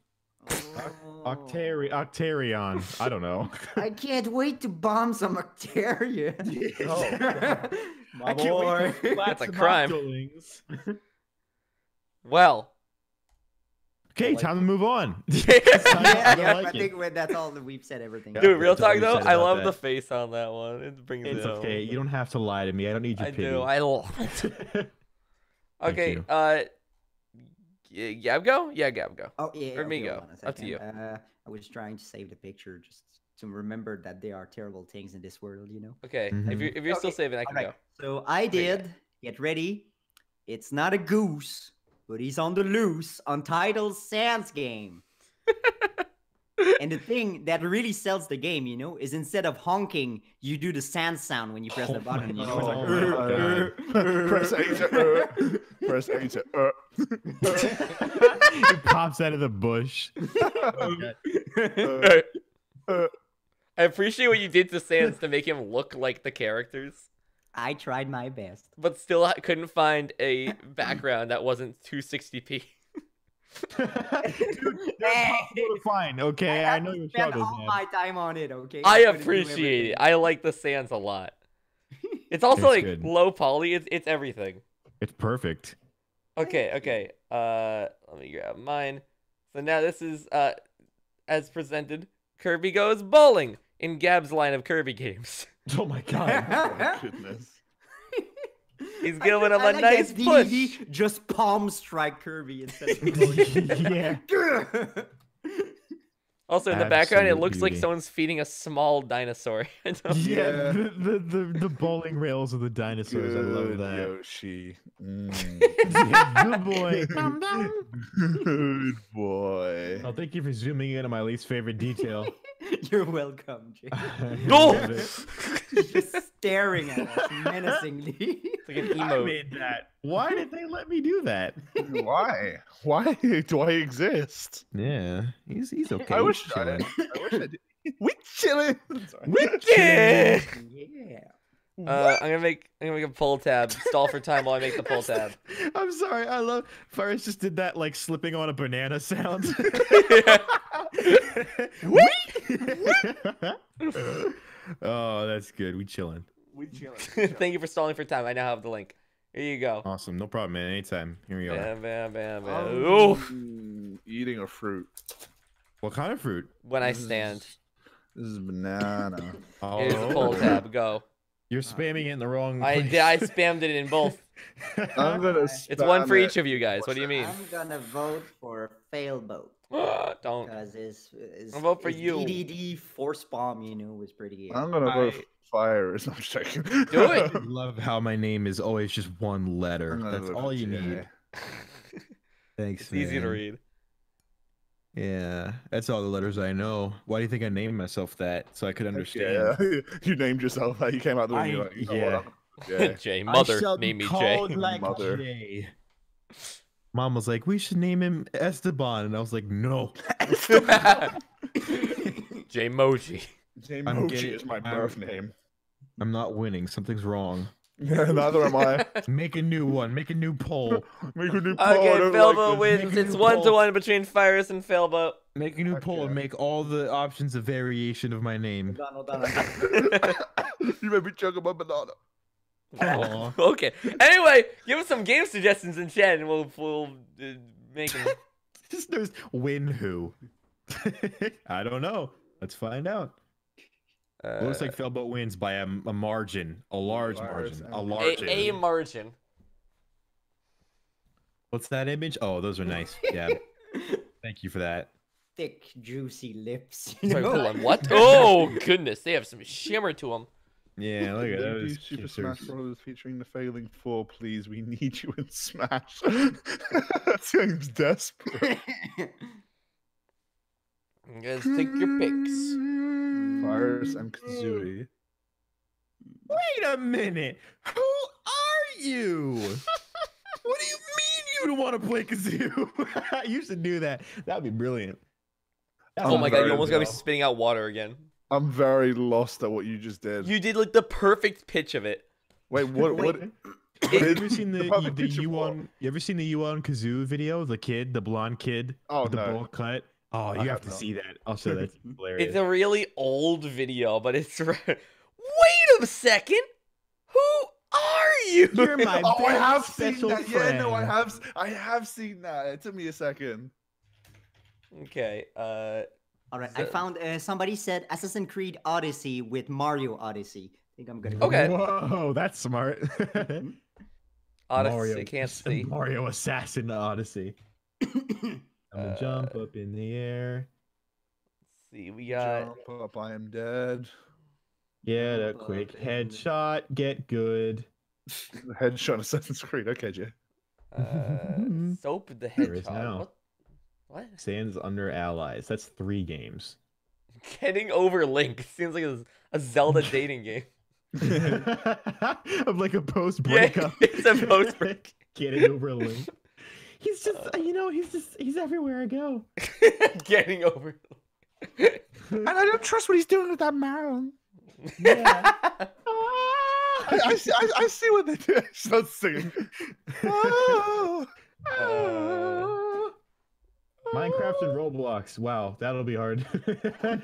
Speaker 4: Oh.
Speaker 5: Octari- Octarion. I don't know.
Speaker 4: I can't wait to bomb some Octarian. My
Speaker 5: I can't wait to
Speaker 4: boy.
Speaker 2: That's a crime. Well.
Speaker 5: Okay, time to move on.
Speaker 4: Yeah,
Speaker 5: I
Speaker 4: yeah,
Speaker 5: like
Speaker 4: I think that's all that we've said. Everything.
Speaker 5: Yeah.
Speaker 2: real talk though, I love
Speaker 5: that.
Speaker 2: the face on that one. It brings
Speaker 5: It's
Speaker 2: it home.
Speaker 5: okay. You don't have to lie to me. I don't need your
Speaker 2: I
Speaker 5: pity.
Speaker 2: do. I love it. Okay, uh, y- Gab go? Yeah, Gab go.
Speaker 4: Oh yeah.
Speaker 2: Or me go.
Speaker 4: hold on a
Speaker 2: Up to you.
Speaker 4: Uh, I was trying to save the picture just to remember that there are terrible things in this world. You know.
Speaker 2: Okay, if
Speaker 5: Mhm.
Speaker 2: you're if you're still saving, I can
Speaker 4: Alright,
Speaker 2: go.
Speaker 4: So I did. Get ready. It's not a goose, but he's on the loose. Untitled Sans game. and the thing that really sells the game, you know, is instead of honking, you do the sand sound when you press
Speaker 5: Oh
Speaker 4: the button. You know, it's like, "Er,
Speaker 1: Oh Press A to uh, press A to uh.
Speaker 5: it pops out of the bush.
Speaker 1: uh, uh.
Speaker 2: I appreciate what you did to Sans to make him look like the characters,
Speaker 4: I tried my best.
Speaker 2: but still I couldn't find a background that wasn't 260p.
Speaker 5: Dude, they're impossible to find. Okay, I
Speaker 4: had
Speaker 5: know
Speaker 4: to
Speaker 5: your
Speaker 4: spend all
Speaker 5: man.
Speaker 4: my time on it. Okay.
Speaker 2: I appreciate it. I like the sands a lot. It's also
Speaker 5: It's
Speaker 2: like
Speaker 5: good.
Speaker 2: low poly. It's it's everything.
Speaker 5: It's perfect.
Speaker 2: Okay, okay. Uh, let me grab mine. So now this is uh, as presented. Kirby goes bowling in Gab's line of Kirby games.
Speaker 5: Oh my god.
Speaker 1: Oh, goodness.
Speaker 2: He's giving
Speaker 4: just-
Speaker 2: him
Speaker 4: I
Speaker 2: a
Speaker 4: like
Speaker 2: nice
Speaker 4: that
Speaker 2: push.
Speaker 4: DVD Just palm strike Kirby instead of
Speaker 5: yeah.
Speaker 2: Also in the background, it
Speaker 5: Absolute
Speaker 2: looks like someone's feeding a small dinosaur.
Speaker 5: Yeah,
Speaker 1: Yeah.
Speaker 5: The, the, the, the bowling rails of the dinosaurs. I love that.
Speaker 1: Yoshi. Mm.
Speaker 5: Yeah, good boy.
Speaker 1: Good boy.
Speaker 5: Oh, thank you for zooming in on my least favorite detail.
Speaker 4: You're welcome, Jay.
Speaker 5: I
Speaker 2: No!
Speaker 5: Love it.
Speaker 4: He's just staring at us menacingly.
Speaker 2: It's like an
Speaker 5: I made that. Why did they let me do that?
Speaker 1: Why? Why do I exist?
Speaker 5: Yeah, he's he's okay.
Speaker 1: I wish I. I wish I did. We chilling. We
Speaker 2: Yeah.
Speaker 4: yeah.
Speaker 2: Uh, I'm gonna make I'm gonna make a pull tab. Stall for time while I make the pull tab.
Speaker 5: I'm sorry. I love. Forrest just did that like slipping on a banana sound. oh, that's good. We chilling.
Speaker 1: We chilling.
Speaker 2: Thank you for stalling for time. I now have the link. Here you go.
Speaker 5: Awesome. No problem, man. Anytime. Here we are.
Speaker 2: Bam, bam, bam, bam.
Speaker 1: Um, Eating a fruit.
Speaker 5: What kind of fruit?
Speaker 2: When I
Speaker 1: This is-
Speaker 2: stand.
Speaker 1: This is banana.
Speaker 5: Oh,
Speaker 2: Here's the pull tab. Go.
Speaker 5: You're spamming it in the wrong.
Speaker 2: I
Speaker 5: place.
Speaker 2: did. I spammed it in both.
Speaker 1: I'm gonna.
Speaker 2: It's one for
Speaker 1: spam
Speaker 2: each of you guys. What do you mean?
Speaker 4: I'm gonna vote for Failboat
Speaker 2: Don't.
Speaker 4: because his, his
Speaker 2: I'll vote for you.
Speaker 4: DDD force bomb, you know, was pretty.
Speaker 1: I'm gonna vote
Speaker 5: I-
Speaker 1: for fire. No, I'm.
Speaker 2: Do it.
Speaker 5: I love how my name is always just one letter. That's all you
Speaker 1: J.
Speaker 5: need. Thanks.
Speaker 2: It's easy to read.
Speaker 5: Yeah, that's all the letters I know. Why do you think I named myself that? So I could understand.
Speaker 1: Yeah, you named yourself. that. You came out the
Speaker 5: I-
Speaker 1: window. Like, you know
Speaker 5: yeah.
Speaker 1: what, yeah.
Speaker 2: Jay, mother,
Speaker 5: shall
Speaker 2: name me Jay.
Speaker 5: like
Speaker 1: Mother.
Speaker 5: Jay. Mom was like, "We should name him Esteban," and I was like, "No."
Speaker 2: Jaymoji.
Speaker 1: Jay
Speaker 5: I'm
Speaker 1: Mochi
Speaker 5: getting-
Speaker 1: is my
Speaker 5: I'm-
Speaker 1: birth name.
Speaker 5: I'm not winning. Something's wrong.
Speaker 1: Yeah, neither am I.
Speaker 5: Make a new one. Make a new poll.
Speaker 1: Make a new poll.
Speaker 2: Okay,
Speaker 1: don't like
Speaker 2: wins. It's
Speaker 5: new
Speaker 2: one to one between Fyrus and Failboat.
Speaker 5: Make a new poll and make all the options a variation of my name.
Speaker 4: Hold on, hold on, hold on.
Speaker 1: this. you made me choke on my banana.
Speaker 5: Aw.
Speaker 2: okay. Anyway, give us some game suggestions in chat, and we'll we'll uh, make them.
Speaker 5: Just there's win who. I don't know. Let's find out.
Speaker 2: Uh,
Speaker 5: It looks like Failboat wins by a, a margin, a large
Speaker 1: Large
Speaker 5: margin, a large.
Speaker 2: a, a margin.
Speaker 5: What's that image? Oh, those are nice. Yeah. Thank you for that.
Speaker 4: Thick, juicy lips.
Speaker 2: Sorry,
Speaker 4: know?
Speaker 2: hold on. What? Oh goodness, they have some shimmer to them.
Speaker 5: Yeah, look at
Speaker 1: Will
Speaker 5: those.
Speaker 1: Super
Speaker 5: kissers.
Speaker 1: Smash Bros. featuring the Failing Four, please. We need you in Smash. that seems desperate.
Speaker 2: You guys take your picks.
Speaker 1: Fyrus mm, and mm. Kazooie.
Speaker 5: Wait a minute. Who are you? what do you mean you don't want to play kazoo? you should do that. That would be brilliant. That
Speaker 2: Oh my god, you
Speaker 1: very
Speaker 2: almost got me
Speaker 5: well.
Speaker 2: spitting out water again.
Speaker 1: I'm very lost at what you just did.
Speaker 2: You did like the perfect pitch of it.
Speaker 1: Wait, what? What?
Speaker 5: Wait,
Speaker 1: what
Speaker 5: You ever seen the
Speaker 1: Probably
Speaker 5: the
Speaker 1: picture
Speaker 5: you on you ever seen the you on kazoo video? The kid, the blonde kid
Speaker 1: Oh
Speaker 5: with the
Speaker 1: no.
Speaker 5: bowl cut. Oh, you
Speaker 1: I
Speaker 5: have
Speaker 1: have
Speaker 5: to
Speaker 1: not.
Speaker 5: see that. I'll show that. to you. Hilarious.
Speaker 2: It's a really old video, but it's. re- Wait a second. Who are you?
Speaker 5: You're my
Speaker 1: oh, I have seen
Speaker 5: special
Speaker 1: that. Yeah, no, I have. s- I have seen that. It took me a second.
Speaker 2: Okay. Uh.
Speaker 4: All right, I found uh, somebody said Assassin's Creed Odyssey with Mario Odyssey. I think I'm gonna. go
Speaker 2: Okay.
Speaker 5: Whoa, that's smart.
Speaker 2: Odyssey.
Speaker 5: Mario,
Speaker 2: Can't see.
Speaker 5: Mario Assassin Odyssey. I'm gonna
Speaker 2: Uh,
Speaker 5: jump up in the air.
Speaker 2: Let's see. We got.
Speaker 1: Jump up, I am dead.
Speaker 5: Get a
Speaker 4: up
Speaker 5: quick
Speaker 4: in
Speaker 5: headshot. Get good.
Speaker 1: Headshot Assassin's Creed. Okay, Jay.
Speaker 2: Uh, Soap the
Speaker 5: There is
Speaker 2: Hedgehog.
Speaker 5: now.
Speaker 2: What? What?
Speaker 5: Stands under allies. That's three games.
Speaker 2: Getting over Link seems like a, a Zelda dating game.
Speaker 5: of like a post
Speaker 2: Yeah,
Speaker 5: breakup.
Speaker 2: it's a post break.
Speaker 5: Getting over link. He's just,
Speaker 2: Uh.
Speaker 5: you know, he's just, he's everywhere I go.
Speaker 2: Getting over.
Speaker 1: And I don't trust what he's doing with that man.
Speaker 5: Yeah.
Speaker 1: I, I, see, I, I see what they do. She starts singing. Oh.
Speaker 2: Uh,
Speaker 5: Minecraft and Roblox. Wow, that'll be hard.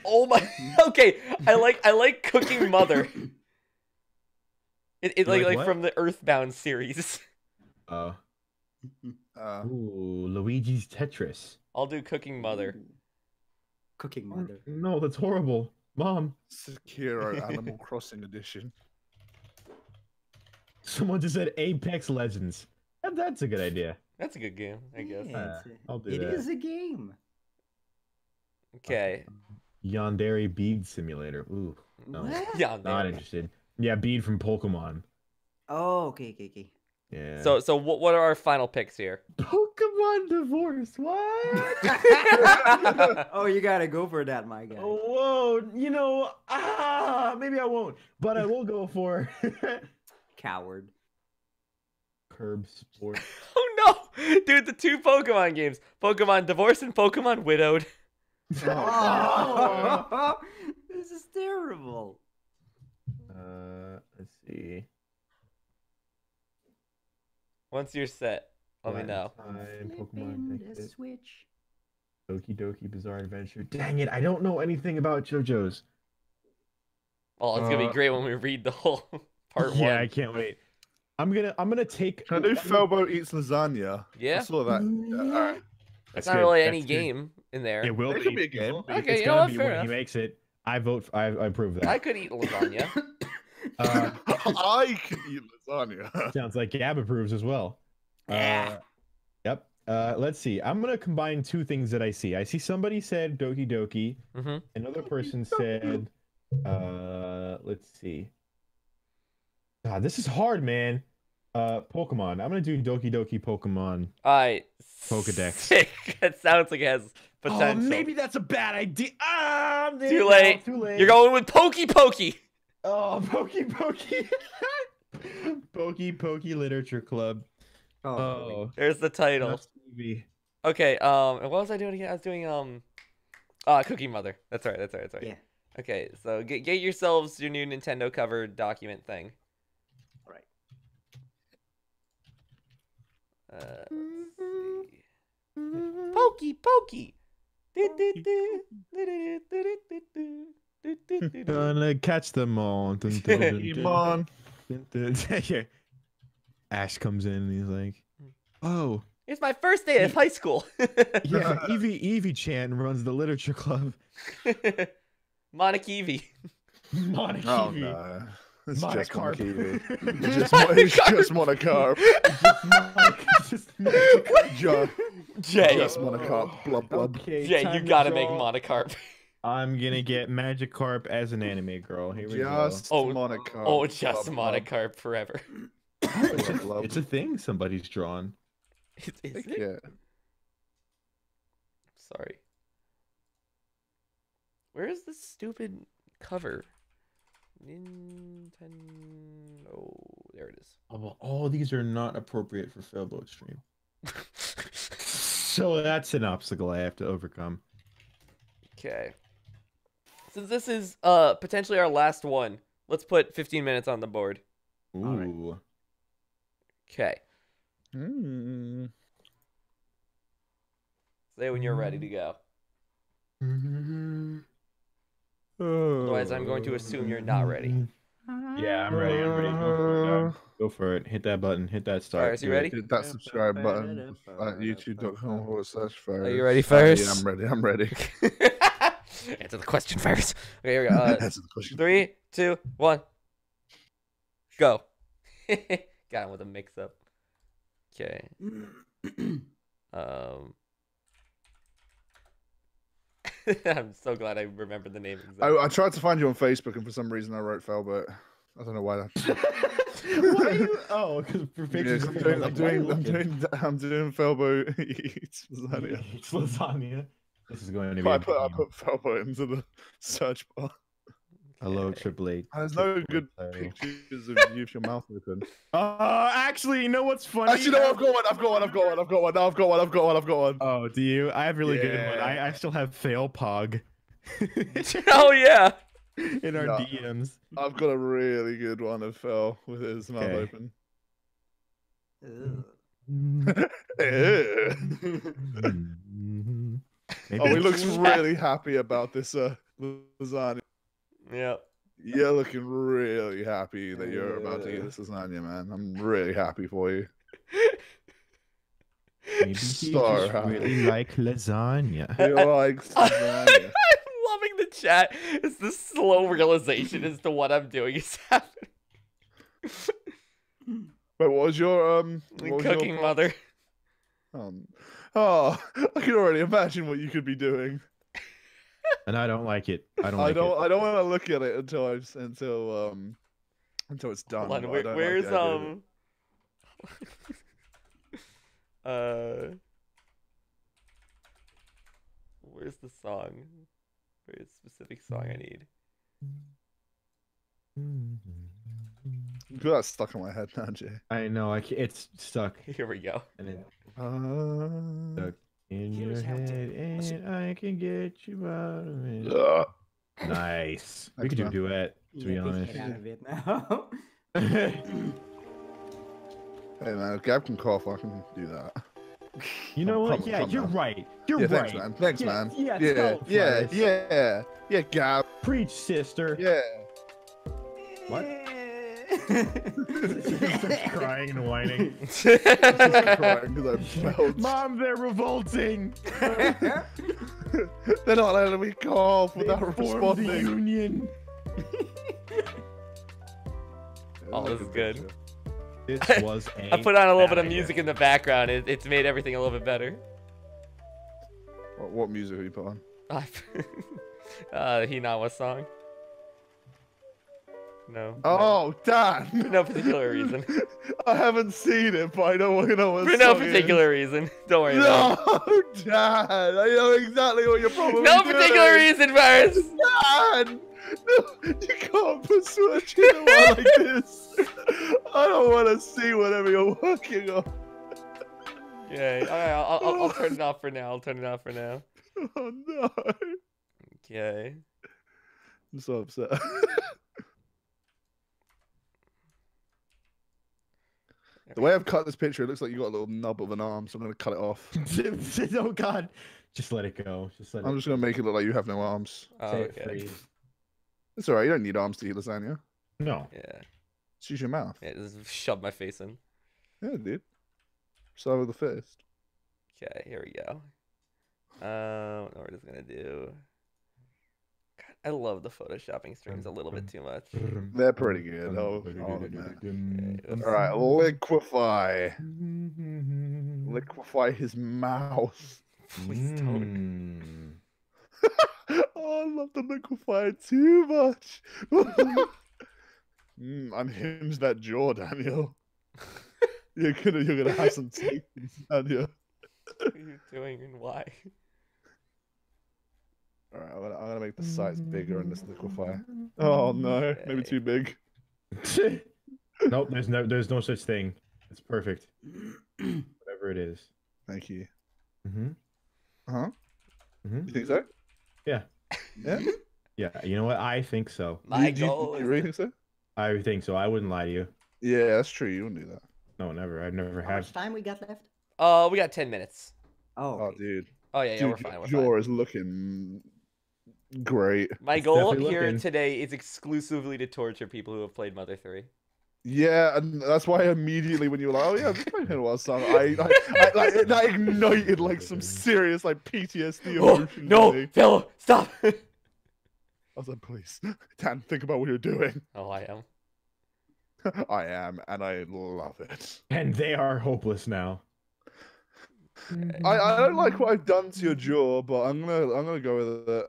Speaker 2: oh my. Okay, I like I like Cooking Mother. It, it like
Speaker 5: like
Speaker 2: like from the Earthbound series.
Speaker 5: Oh,
Speaker 1: Uh,
Speaker 5: ooh, Luigi's Tetris.
Speaker 2: I'll do Cooking Mother.
Speaker 4: Cooking Mother.
Speaker 5: No, that's horrible, Mom.
Speaker 1: Sekiro Animal Crossing Edition.
Speaker 5: Someone just said Apex Legends. That- That's a good idea.
Speaker 2: That's a good game, I guess.
Speaker 4: Yeah,
Speaker 5: Uh,
Speaker 4: it's a-
Speaker 5: I'll do
Speaker 4: it
Speaker 5: that.
Speaker 4: is a game.
Speaker 2: Okay.
Speaker 5: Yandere Bede Simulator. Ooh, no,
Speaker 4: What?
Speaker 5: Not interested. Yeah, Bede from Pokemon.
Speaker 4: Oh, okay, okay, okay.
Speaker 5: Yeah.
Speaker 2: So so what what are our final picks here?
Speaker 5: Pokemon Divorce. What?
Speaker 4: oh, you gotta go for that, my guy.
Speaker 5: Oh, whoa, you know, ah, maybe I won't, but I will go for
Speaker 4: Coward.
Speaker 5: Curb Sport.
Speaker 2: oh no, dude! The two Pokemon games: Pokemon Divorce and Pokemon Widowed.
Speaker 4: Oh, this is terrible.
Speaker 5: Uh, let's see.
Speaker 2: Once you're set, let me know.
Speaker 5: Time,
Speaker 4: Flipping
Speaker 5: Pokemon
Speaker 4: the switch.
Speaker 5: Doki Doki Bizarre Adventure. Dang it, I don't know anything about JoJo's.
Speaker 2: Oh, it's gonna
Speaker 5: Uh,
Speaker 2: be great when we read the whole part one.
Speaker 5: yeah, I can't wait. I'm gonna, I'm gonna take.
Speaker 1: Can I do Felbo eats lasagna? I
Speaker 2: Yeah,
Speaker 1: saw that. Yeah, alright.
Speaker 2: it's
Speaker 5: That's
Speaker 2: not really
Speaker 5: that's
Speaker 2: any
Speaker 5: good.
Speaker 2: game in there.
Speaker 5: It will
Speaker 1: It
Speaker 5: be.
Speaker 1: could be a game.
Speaker 2: Okay,
Speaker 5: it's
Speaker 2: you know
Speaker 5: gonna
Speaker 2: what,
Speaker 5: be
Speaker 2: fair
Speaker 5: when
Speaker 2: enough.
Speaker 5: he makes it. I vote. For, I, I approve that.
Speaker 2: I could eat lasagna.
Speaker 5: Uh,
Speaker 1: I can eat lasagna.
Speaker 5: sounds like Gab approves as well.
Speaker 4: Yeah.
Speaker 5: Uh, yep. Uh, let's see. I'm gonna combine two things that I see. I see somebody said Doki Doki.
Speaker 2: hmm
Speaker 5: Another person said, uh, let's see. God, this is hard, man. Uh, Pokemon. I'm gonna do Doki Doki Pokemon.
Speaker 2: All right.
Speaker 5: Pokedex.
Speaker 2: Sick. That sounds like it has potential.
Speaker 5: Oh, maybe that's a bad idea. Ah,
Speaker 2: Too
Speaker 5: you go,
Speaker 2: late.
Speaker 5: Too late.
Speaker 2: You're going with Pokey Pokey.
Speaker 5: Oh, Pokey Pokey. Pokey Pokey Literature Club.
Speaker 4: Oh,
Speaker 5: Oh,
Speaker 2: There's the title. Okay. Um. What was I doing again? I was doing um. Uh, Cookie Mother. That's right. That's right. That's right.
Speaker 4: Yeah.
Speaker 2: Okay. So get get yourselves your new Nintendo cover document thing.
Speaker 4: Alright.
Speaker 2: Uh, let's see. Pokey Pokey.
Speaker 5: Gonna catch them all. Dun, dun, dun, dun, dun, dun, dun. Yeah. Ash comes in and he's like, "Oh,
Speaker 2: It's my first day of high school.
Speaker 5: yeah." Evie Evie Chan runs the literature club.
Speaker 2: Monakivi.
Speaker 5: Monac
Speaker 1: Oh
Speaker 5: Evie.
Speaker 1: no. It's just
Speaker 5: Monocarp.
Speaker 1: Monakiwi. It's just, Mon- it's just Monocarp.
Speaker 5: Just Monac-
Speaker 1: Just,
Speaker 2: Jay.
Speaker 1: just Monocarp. Blub blub.
Speaker 5: Okay,
Speaker 2: Jay, you
Speaker 5: time to
Speaker 2: gotta make
Speaker 5: draw.
Speaker 2: Monocarp.
Speaker 5: I'm gonna mm-hmm. get Magikarp as an anime girl. Here we
Speaker 1: Just
Speaker 2: Oh,
Speaker 1: Monocarp.
Speaker 2: Oh, just
Speaker 1: Blub, blub.
Speaker 2: Monocarp forever.
Speaker 5: It's a, it's a thing somebody's drawn.
Speaker 2: Is, is
Speaker 1: Heck
Speaker 2: it?
Speaker 1: Yeah.
Speaker 2: Sorry. Where is this stupid cover? Nintendo. There it is.
Speaker 5: Oh, well, all these are not appropriate for Failboat stream. So that's an obstacle I have to overcome.
Speaker 2: Okay. Since this is uh potentially our last one, let's put 15 minutes on the board.
Speaker 5: Ooh.
Speaker 4: right.
Speaker 2: Okay.
Speaker 1: Hmm.
Speaker 2: Say when you're ready to go. Otherwise, I'm going to assume you're not ready.
Speaker 5: Yeah, I'm ready. I'm ready. Go for it. Go for it. Hit that button. Hit that start.
Speaker 2: Alright, so you ready?
Speaker 1: Hit that subscribe button at youtube.com forward slash
Speaker 2: Are you ready, Fyrus?
Speaker 1: yeah, I'm ready. I'm ready.
Speaker 2: Answer the question first. Okay, here we go. Uh,
Speaker 1: Answer the question.
Speaker 2: three, two, one, go. Got him with a mix-up. Okay. Um. I'm so glad I remembered the name exactly.
Speaker 1: I, I tried to find you on Facebook, and for some reason I wrote Felbert. I don't know why that.
Speaker 5: Why you? Oh, because for
Speaker 1: Yes,
Speaker 5: pictures.
Speaker 1: I'm doing, I'm
Speaker 5: why you
Speaker 1: doing, I'm doing, I'm doing Felbo eats lasagna.
Speaker 5: It's lasagna. This is going to be.
Speaker 1: I
Speaker 5: a
Speaker 1: put, I put Felbo into the search bar.
Speaker 5: Hello,
Speaker 2: Okay.
Speaker 5: Triple H.
Speaker 1: There's no good
Speaker 5: Hello.
Speaker 1: pictures of you with your mouth open.
Speaker 5: Uh, actually, you know what's funny?
Speaker 1: Actually, no, I've got one. I've got one. I've got one. I've got one. No, I've got one. I've got one. I've got one.
Speaker 5: Oh, do you? I have really good one. I, I still have fail pog
Speaker 2: oh yeah.
Speaker 5: in our
Speaker 1: No.
Speaker 5: DMs.
Speaker 1: I've got a really good one of Phil with his mouth
Speaker 5: Okay.
Speaker 1: open.
Speaker 4: Ugh.
Speaker 1: Eh.
Speaker 5: Maybe
Speaker 1: oh, he
Speaker 5: it's-
Speaker 1: looks really happy about this uh, lasagna.
Speaker 2: Yeah.
Speaker 1: You're looking really happy that you're about to eat this lasagna, man. I'm really happy for you.
Speaker 5: Maybe he
Speaker 1: So
Speaker 5: just really like lasagna.
Speaker 1: He likes lasagna.
Speaker 2: I'm loving the chat. It's the slow realization as to what I'm doing is happening.
Speaker 1: Wait, what was your um? what was your
Speaker 2: Cooking
Speaker 1: pro-
Speaker 2: mother.
Speaker 1: Um, oh, I can already imagine what you could be doing.
Speaker 5: And I don't like it. I don't
Speaker 1: I
Speaker 5: like
Speaker 1: don't.
Speaker 5: it.
Speaker 1: I don't want to look at it until I s- until um until it's done.
Speaker 2: On,
Speaker 1: but I
Speaker 2: where,
Speaker 1: don't like
Speaker 2: where's
Speaker 1: the idea of it.
Speaker 2: um uh where's the song? Where's the specific song I need?
Speaker 1: You got stuck in my head now, Jay.
Speaker 5: I know. I ca it's stuck.
Speaker 2: Here we go.
Speaker 5: And it,
Speaker 1: Uh,
Speaker 5: Stuck in your
Speaker 4: Here's how to-
Speaker 5: head, and I can get you out of it.
Speaker 1: ugh.
Speaker 5: Nice. We could do a duet. To be
Speaker 4: Yeah, please
Speaker 5: honest.
Speaker 4: Get out of it now.
Speaker 1: Hey man, if Gab can cough, I can do that.
Speaker 5: you know
Speaker 1: Calm-
Speaker 5: what? Yeah, you're
Speaker 1: down.
Speaker 5: right. You're
Speaker 1: yeah,
Speaker 5: right.
Speaker 1: thanks, man. Thanks,
Speaker 5: Yeah,
Speaker 1: man.
Speaker 5: yeah,
Speaker 1: yeah,
Speaker 5: tell
Speaker 1: yeah, yeah, yeah, Gab.
Speaker 5: Preach, sister.
Speaker 1: Yeah.
Speaker 5: What? Crying and whining.
Speaker 1: Crying 'cause I.
Speaker 5: Mom, they're revolting.
Speaker 1: They're not letting me cough without
Speaker 5: formed the
Speaker 1: responding.
Speaker 5: union.
Speaker 2: Oh, this is good.
Speaker 5: This was a
Speaker 2: I put on a little bit of music in the background. It, it's made everything a little bit better.
Speaker 1: What, what music have you put on?
Speaker 2: uh, Hinawa song. No.
Speaker 1: Oh, Dan!
Speaker 2: For no particular reason.
Speaker 1: I haven't seen it, but I know what you know what
Speaker 2: For no
Speaker 1: it is.
Speaker 2: particular reason. Don't worry about it.
Speaker 1: No, Dan! I know exactly what you're probably
Speaker 2: No
Speaker 1: doing.
Speaker 2: particular reason, Fyrus.
Speaker 1: Dan! No, you can't put Switch in a one like this. I don't want to see whatever you're working on.
Speaker 2: Okay. All right. I'll, I'll, I'll turn it off for now. I'll turn it off for now.
Speaker 1: Oh no!
Speaker 2: Okay.
Speaker 1: I'm so upset. The way I've cut this picture, it looks like you got a little nub of an arm, so I'm gonna cut it off.
Speaker 5: oh God. Just let it go. Just let
Speaker 1: I'm
Speaker 5: it.
Speaker 1: just gonna make it look like you have no arms.
Speaker 2: Oh,
Speaker 5: say it
Speaker 2: okay.
Speaker 1: It's alright, you don't need arms to eat lasagna.
Speaker 5: No.
Speaker 2: Yeah.
Speaker 1: Just use your mouth.
Speaker 2: Yeah. Just shove my face in.
Speaker 1: Yeah, dude. Start with the fist.
Speaker 2: Okay. Here we go. Um. What we're just gonna do. I love the photoshopping streams a little bit too much.
Speaker 1: They're pretty good. Oh.
Speaker 2: Okay,
Speaker 1: All right, liquefy. Liquefy his mouth.
Speaker 2: Please don't.
Speaker 5: Mm.
Speaker 1: oh, I love the liquefy too much. mm, unhinge that jaw, Daniel. You're gonna, you're gonna have some teeth, Daniel.
Speaker 2: What are you doing and why?
Speaker 1: All right, I'm gonna, I'm gonna make the size bigger in this liquefy. Oh no, maybe too big.
Speaker 5: nope. There's no. There's no such thing. It's perfect. Whatever it is.
Speaker 1: Thank you.
Speaker 5: Mm-hmm.
Speaker 1: Uh huh.
Speaker 5: Mm-hmm.
Speaker 1: You think so?
Speaker 5: Yeah.
Speaker 1: Yeah.
Speaker 5: Yeah. You know what? I think so.
Speaker 2: My
Speaker 1: you, do you- you really think so?
Speaker 5: I think so. I wouldn't lie to you.
Speaker 1: Yeah, that's true. You wouldn't do that.
Speaker 5: No, never. I've never
Speaker 4: How
Speaker 5: had.
Speaker 4: much time we got left?
Speaker 2: Uh, we got ten minutes.
Speaker 4: Oh,
Speaker 1: Oh, dude.
Speaker 2: Oh yeah, yeah, we're
Speaker 1: Dude,
Speaker 2: fine. We're
Speaker 1: your
Speaker 2: fine.
Speaker 1: is looking great.
Speaker 2: My
Speaker 5: It's
Speaker 2: goal here
Speaker 5: looking-
Speaker 2: today is exclusively to torture people who have played Mother 3.
Speaker 1: Yeah, and that's why immediately when you were like, "Oh yeah, I've been playing Halo song," I, I, I like it- that ignited like some serious like PTSD
Speaker 2: Oh, no,
Speaker 1: me.
Speaker 2: fellow, stop!
Speaker 1: I was like, "Please, Dan, think about what you're doing."
Speaker 2: oh, I am.
Speaker 1: I am, and I love it.
Speaker 5: And they are hopeless now.
Speaker 1: I, I don't like what I've done to your jaw, but I'm gonna I'm gonna go with it.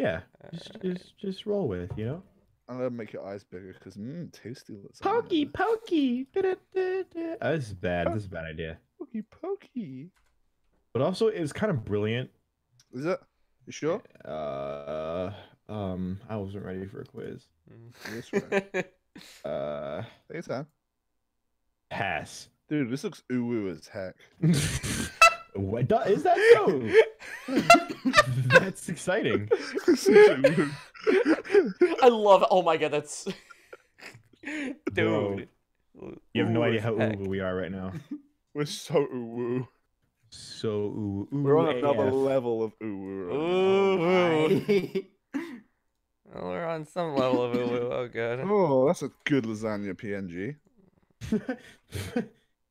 Speaker 5: Yeah, just just, just roll with it, you know.
Speaker 1: I'm gonna make your eyes bigger because mmm, tasty. lasagna.
Speaker 5: Pokey, pokey. da-da-da-da. Oh, this is bad. This is a bad idea.
Speaker 1: pokey, pokey.
Speaker 5: But also, it's kind of brilliant.
Speaker 1: Is it? You sure?
Speaker 5: Uh, um, I wasn't ready for a quiz.
Speaker 1: Right.
Speaker 5: Uh,
Speaker 1: Take your time,
Speaker 5: pass.
Speaker 1: dude. This looks ooh as heck.
Speaker 5: what do- is that so? That's exciting.
Speaker 2: I love it. Oh my god, that's.
Speaker 5: Bro,
Speaker 2: Dude.
Speaker 5: You have no idea
Speaker 2: as
Speaker 5: how
Speaker 2: heck.
Speaker 5: ooh we are right now.
Speaker 1: We're so ooh woo.
Speaker 5: So ooh, ooh
Speaker 1: We're on another
Speaker 5: AF.
Speaker 1: level of ooh woo. Right now.
Speaker 2: Ooh. Well, we're on some level of ooh, ooh. Oh god.
Speaker 1: Oh, that's a good lasagna PNG.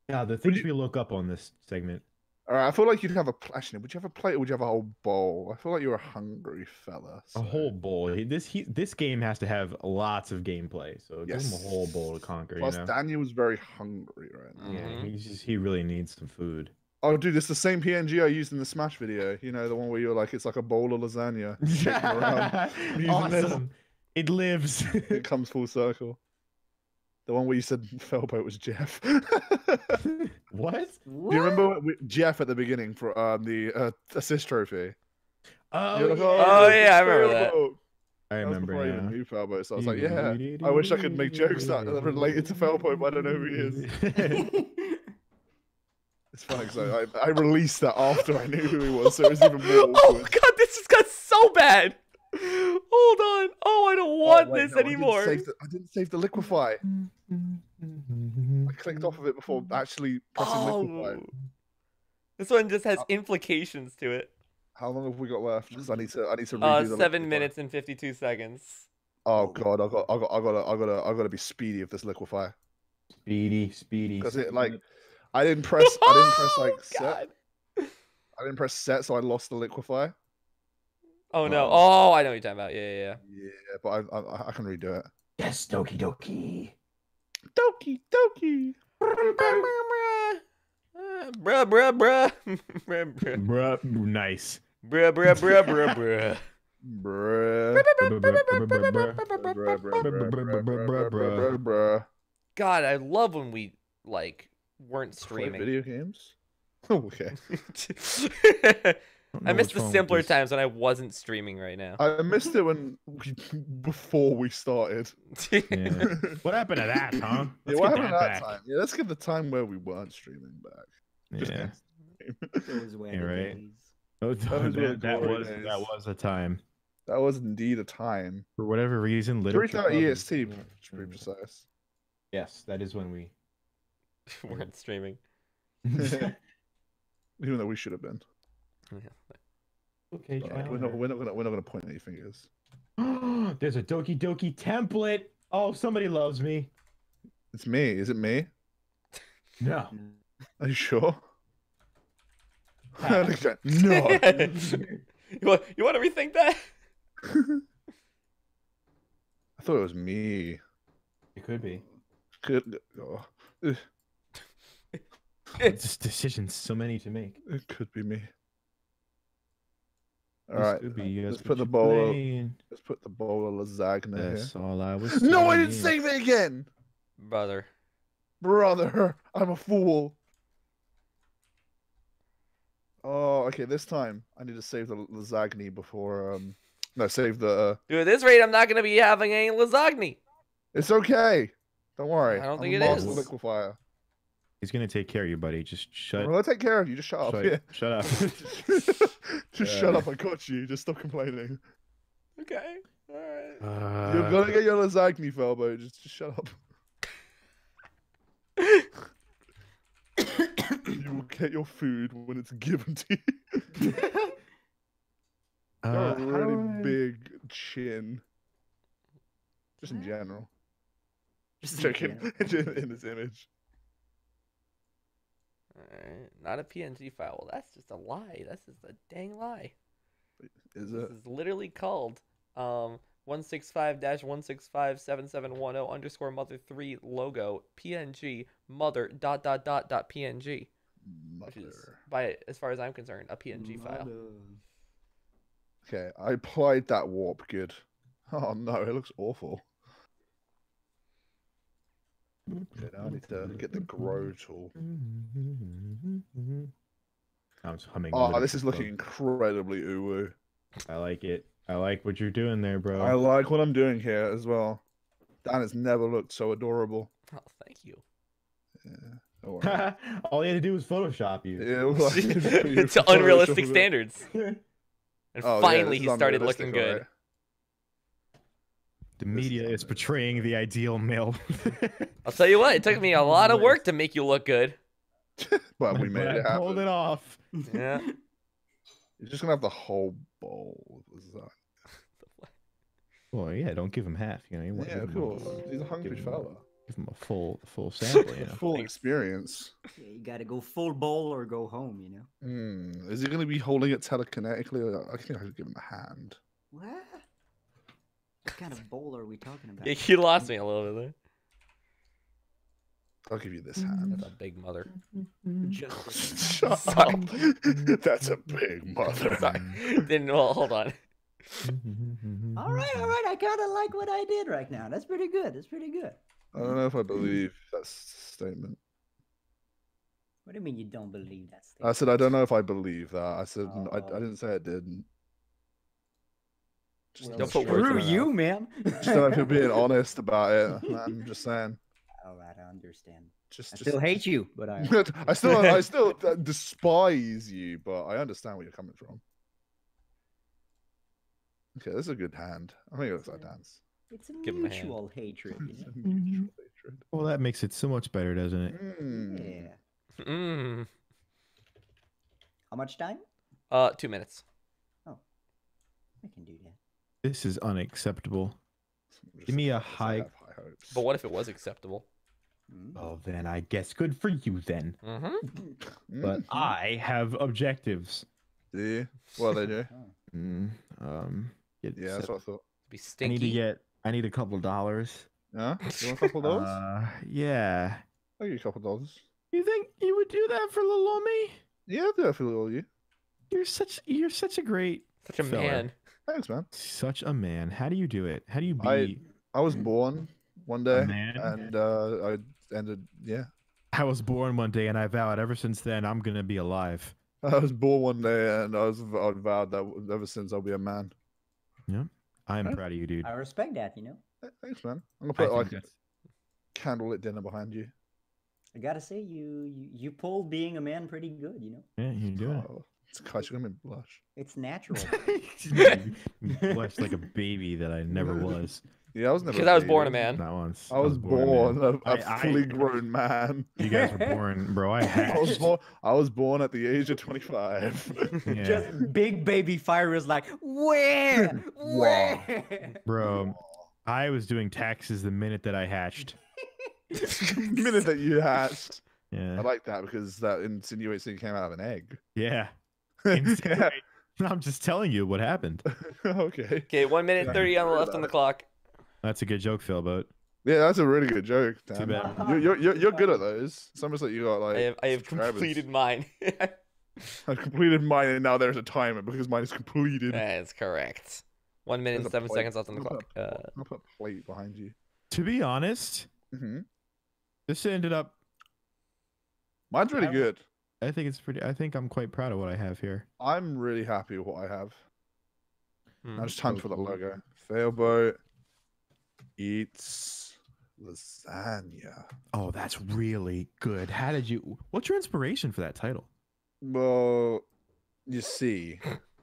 Speaker 5: yeah, the things we look up on this segment.
Speaker 1: All right, I feel like you'd have a pl- actually. Would you have a plate or would you have a whole bowl? I feel like you're a hungry fella.
Speaker 5: A whole bowl. This he, this game has to have lots of gameplay, so give him a whole bowl to conquer.
Speaker 1: Plus,
Speaker 5: you know?
Speaker 1: Daniel was very hungry right now.
Speaker 5: Yeah,
Speaker 2: Mhm.
Speaker 5: he's just, he really needs some food.
Speaker 1: Oh, dude, it's the same PNG I used in the Smash video. You know, the one where you're like, it's like a bowl of lasagna. shaking around. using this.
Speaker 5: awesome. It lives.
Speaker 1: it comes full circle. The one where you said Failboat was Jeff.
Speaker 5: what?
Speaker 1: Do you remember we- Jeff at the beginning for um, the uh, assist trophy?
Speaker 5: Oh,
Speaker 1: like,
Speaker 5: yeah.
Speaker 2: Oh,
Speaker 1: it's
Speaker 2: yeah, I remember that.
Speaker 1: Failboat."
Speaker 5: I
Speaker 1: That was
Speaker 5: remember
Speaker 1: before I even
Speaker 5: now.
Speaker 1: knew Failboat, so I was like, yeah. I wish I could make jokes that are related to Failboat, but I don't know who he is. It's funny because I, I released that after I knew who he was, so it was even more Awkward.
Speaker 2: Oh god, this just got so bad. Hold on. Oh, I don't
Speaker 1: Oh,
Speaker 2: want
Speaker 1: wait,
Speaker 2: this
Speaker 1: no, I didn't
Speaker 2: anymore.
Speaker 1: the- I didn't save the liquefy. I clicked off of it before actually pressing liquefy.
Speaker 2: Oh. This one just has
Speaker 1: Uh,
Speaker 2: implications to it.
Speaker 1: How long have we got left? Because I need to, I need to redo
Speaker 2: Uh,
Speaker 1: the
Speaker 2: seven minutes and fifty-two seconds.
Speaker 1: Oh god, I got, I got, I got, I got, to, I got to be speedy with this liquefy
Speaker 5: Speedy, speedy.
Speaker 1: because it like, I didn't press, I didn't press like
Speaker 2: Oh,
Speaker 1: set, I didn't press set, so I lost the liquefy.
Speaker 2: Oh no!
Speaker 1: Um,
Speaker 2: oh, I know what you're talking about. Yeah, yeah,
Speaker 1: yeah. Yeah, but I, I, I can redo it.
Speaker 5: Yes, Doki Doki.
Speaker 1: Doki Doki.
Speaker 2: Bruh, bruh, bruh. bruh, bruh.
Speaker 5: Bruh, nice.
Speaker 2: Bruh, bruh, bruh, bruh, bruh.
Speaker 1: Bruh.
Speaker 2: God, I love when we like weren't streaming.
Speaker 1: Play video games. okay.
Speaker 5: don't
Speaker 2: I
Speaker 5: know
Speaker 2: miss the simpler times when I wasn't streaming right now.
Speaker 1: I missed it when we, before we started.
Speaker 5: Yeah. What happened to that, huh?
Speaker 1: yeah,
Speaker 5: Let's
Speaker 1: what
Speaker 5: get
Speaker 1: happened
Speaker 5: that
Speaker 1: at that
Speaker 5: back.
Speaker 1: time? Yeah, let's get the time where we weren't streaming back. Just
Speaker 5: Yeah.
Speaker 4: Those were
Speaker 5: Yeah,
Speaker 4: the
Speaker 5: right.
Speaker 4: days.
Speaker 1: Those
Speaker 5: that, that
Speaker 1: glory
Speaker 5: was that was a time.
Speaker 1: That was indeed a time.
Speaker 5: For whatever reason, literature.
Speaker 1: 3:30 EST, to be precise.
Speaker 5: Yes, that is when we.
Speaker 2: weren't streaming.
Speaker 1: Even though we should have been.
Speaker 5: Okay,
Speaker 1: But we're not, we're not gonna we're not gonna point any fingers.
Speaker 5: There's a Doki Doki template. Oh, somebody loves me.
Speaker 1: It's me. Is it me?
Speaker 5: No.
Speaker 1: Are you sure? Okay, no.
Speaker 2: you, want, you want to rethink that?
Speaker 1: I thought it was me.
Speaker 5: It could be.
Speaker 1: Good. Oh,
Speaker 5: It's just decisions so many to make.
Speaker 1: it could be me. All
Speaker 5: This
Speaker 1: right.
Speaker 5: could be you
Speaker 1: Let's put the bowl. Of,
Speaker 5: playing.
Speaker 1: let's put the bowl of lasagna
Speaker 5: That's
Speaker 1: here.
Speaker 5: all I was.
Speaker 1: No, I didn't
Speaker 5: saying.
Speaker 1: save it again,
Speaker 2: Brother.
Speaker 1: brother. I'm a fool. Oh, okay. This time I need to save the lasagna before um. No, save the. Uh,
Speaker 2: Dude, at this rate, I'm not going to be having any lasagna.
Speaker 1: it's okay. Don't worry.
Speaker 2: I don't
Speaker 1: I'm
Speaker 2: think
Speaker 1: a
Speaker 2: it
Speaker 1: liquefier.
Speaker 5: He's gonna take care of you, buddy. Just shut.
Speaker 1: Well, I'll take care of you. Just shut up.
Speaker 5: shut,
Speaker 1: Yeah.
Speaker 5: shut up.
Speaker 1: just
Speaker 5: Yeah.
Speaker 1: shut up. I got you. Just stop complaining.
Speaker 2: Okay. All right.
Speaker 5: Uh,
Speaker 1: You're gonna get your lasagna, Failbo. Just, just shut up. you will get your food when it's given to you. Got
Speaker 5: Uh,
Speaker 1: a really
Speaker 5: I-
Speaker 1: big chin. Just in general.
Speaker 4: Just in
Speaker 1: Joking.
Speaker 4: general.
Speaker 1: in this image.
Speaker 2: Alright, not a PNG file. Well, that's just a lie. That's just a dang lie.
Speaker 1: Is it?
Speaker 2: This is literally called um 165-1657710 underscore mother three logo PNG mother dot dot dot dot PNG, which is
Speaker 1: Mother.
Speaker 2: by as far as I'm concerned a PNG file.
Speaker 1: Okay, I applied that warp good. Oh no, it looks awful. Okay, now I need to get the grow tool.
Speaker 5: I'm just humming.
Speaker 1: Oh, this is looking incredibly uwu.
Speaker 5: I like it. I like what you're doing there, bro.
Speaker 1: I like what I'm doing here as well. Dan has never looked so adorable.
Speaker 2: Oh, thank you.
Speaker 1: Yeah. Oh,
Speaker 5: All you had to do was Photoshop you.
Speaker 1: Yeah, it was like-
Speaker 2: to unrealistic standards. And
Speaker 1: Oh,
Speaker 2: finally,
Speaker 1: this
Speaker 2: he started looking good.
Speaker 1: alright.
Speaker 5: The media is portraying the ideal male.
Speaker 2: I'll tell you what, it took me a lot of work to make you look good.
Speaker 1: But we made
Speaker 5: But
Speaker 1: it
Speaker 5: I pulled it off.
Speaker 2: Yeah.
Speaker 1: You're just gonna have the whole bowl. of lasagna.
Speaker 5: Well, yeah, don't give him half. You know, you want
Speaker 1: Yeah,
Speaker 5: give
Speaker 1: of
Speaker 5: him a-
Speaker 1: He's a hungry
Speaker 5: give him-
Speaker 1: fella.
Speaker 5: Give him a full, full sample. You know.
Speaker 1: Full experience.
Speaker 4: Yeah, you gotta go full bowl or go home, you know?
Speaker 1: Hmm. Is he gonna be holding it telekinetically? I think I should give him a hand.
Speaker 4: What? What kind of bowl are we talking about?
Speaker 2: Yeah, you lost me a little bit there.
Speaker 1: I'll give you this
Speaker 2: mm-hmm.
Speaker 1: hand.
Speaker 2: That's a big mother.
Speaker 4: Mm-hmm.
Speaker 1: Shut up. That's a mm-hmm. big mother.
Speaker 2: Sorry. Didn't well hold on.
Speaker 4: all right, all right. I kind of like what I did right now. That's pretty good. That's pretty good.
Speaker 1: I don't know if I believe that statement.
Speaker 4: What do you mean you don't believe that statement?
Speaker 1: I said I don't know if I believe that. I said I, I
Speaker 4: Oh.
Speaker 1: didn't say I didn't. Just
Speaker 4: Well,
Speaker 2: Don't put
Speaker 1: sure.
Speaker 2: words in
Speaker 4: Screw you,
Speaker 2: mouth.
Speaker 4: man.
Speaker 1: Just don't know if you're being honest about it. I'm just saying.
Speaker 4: All right, I understand.
Speaker 1: Just,
Speaker 4: I
Speaker 1: just
Speaker 4: still hate you, but I.
Speaker 1: I still, I still uh, despise you, but I understand where you're coming from. Okay, this is a good hand. I think it looks like dance.
Speaker 4: It's a
Speaker 2: Give him a
Speaker 4: mutual hatred, you know?
Speaker 1: Mutual hatred.
Speaker 5: Well, that makes it so much better, doesn't it?
Speaker 1: Mm.
Speaker 4: Yeah.
Speaker 2: Mm.
Speaker 4: How much time?
Speaker 2: Uh, two minutes.
Speaker 4: Oh, I can do that.
Speaker 5: This is unacceptable. Give me a
Speaker 1: because I
Speaker 5: high-
Speaker 1: high hopes.
Speaker 2: But what if it was acceptable?
Speaker 4: Mm.
Speaker 5: Oh, then I guess good for you then.
Speaker 2: Mm-hmm.
Speaker 5: But
Speaker 1: Mm,
Speaker 5: I have objectives.
Speaker 1: do you? Well, they do.
Speaker 5: Mm, um, get
Speaker 1: Yeah, that's what I thought.
Speaker 2: Be
Speaker 5: I need to get. I need a couple dollars.
Speaker 1: Yeah, you want a couple of those?
Speaker 5: Uh, yeah.
Speaker 1: I'll give you a couple of dollars.
Speaker 5: You think you would do that for little old me?
Speaker 1: Yeah, I'll do that for little you.
Speaker 5: You're such. You're such a great.
Speaker 2: Such a
Speaker 5: fella.
Speaker 2: man.
Speaker 1: Thanks, man.
Speaker 5: Such a man. How do you do it? How do you be?
Speaker 1: I- I was born one day, and uh, I ended. Yeah,
Speaker 5: I was born one day and I vowed ever since then I'm gonna be alive.
Speaker 1: I was born one day, and I was I vowed that ever since I'll be a man.
Speaker 5: Yeah, I'm
Speaker 1: Huh?
Speaker 5: proud of you, dude.
Speaker 4: I respect that, you know?
Speaker 1: Thanks, man. I'm gonna put like
Speaker 5: that's-
Speaker 1: candlelit dinner behind you.
Speaker 4: I gotta say, you you, you pulled being a man pretty good, you know?
Speaker 5: Yeah, you do.
Speaker 1: Oh, it's gosh, you're gonna blush.
Speaker 4: It's natural.
Speaker 5: blush like a baby that I never was.
Speaker 1: Yeah, I was never.
Speaker 2: Because I was born a man.
Speaker 5: Not once.
Speaker 1: I was
Speaker 5: a
Speaker 1: born
Speaker 5: man.
Speaker 1: a, a
Speaker 5: I- I-
Speaker 1: fully grown man.
Speaker 5: You guys were born, bro. I
Speaker 1: I was
Speaker 5: hatched.
Speaker 1: born. I was born at the age of 25.
Speaker 5: Yeah.
Speaker 4: Just big baby fire is like, where? Where?
Speaker 5: Bro, I was doing taxes the minute that I hatched.
Speaker 1: the minute that you hatched,
Speaker 5: Yeah.
Speaker 1: I like that because that insinuates that you came out of an egg.
Speaker 5: Yeah.
Speaker 1: yeah.
Speaker 5: I'm just telling you what happened.
Speaker 1: okay.
Speaker 2: Okay, one minute
Speaker 1: Yeah,
Speaker 2: thirty on the left on the
Speaker 1: it.
Speaker 2: clock.
Speaker 5: That's a good joke, Phil, but
Speaker 1: Yeah, that's a really good joke.
Speaker 5: Too bad.
Speaker 1: You're, you're, you're, you're good at those. It's almost like you got like.
Speaker 2: I have I have completed mine.
Speaker 1: I've completed mine, and now there's a timer because mine is completed.
Speaker 2: That's correct. One minute
Speaker 1: There's
Speaker 2: and seven
Speaker 1: plate.
Speaker 2: seconds left on the
Speaker 1: I'll
Speaker 2: clock.
Speaker 1: put a-
Speaker 2: Uh,
Speaker 1: I'll put a plate behind you.
Speaker 5: to be honest,
Speaker 1: hmm
Speaker 5: this ended up
Speaker 1: Mine's really good.
Speaker 5: I think it's pretty I think I'm quite proud of what I have here.
Speaker 1: I'm really happy with what I have.
Speaker 2: hmm.
Speaker 1: Now it's time
Speaker 5: so
Speaker 1: for the
Speaker 5: cool.
Speaker 1: logo. Failboat eats lasagna.
Speaker 5: Oh, that's really good. How did you What's your inspiration for that title?
Speaker 1: Well, you see,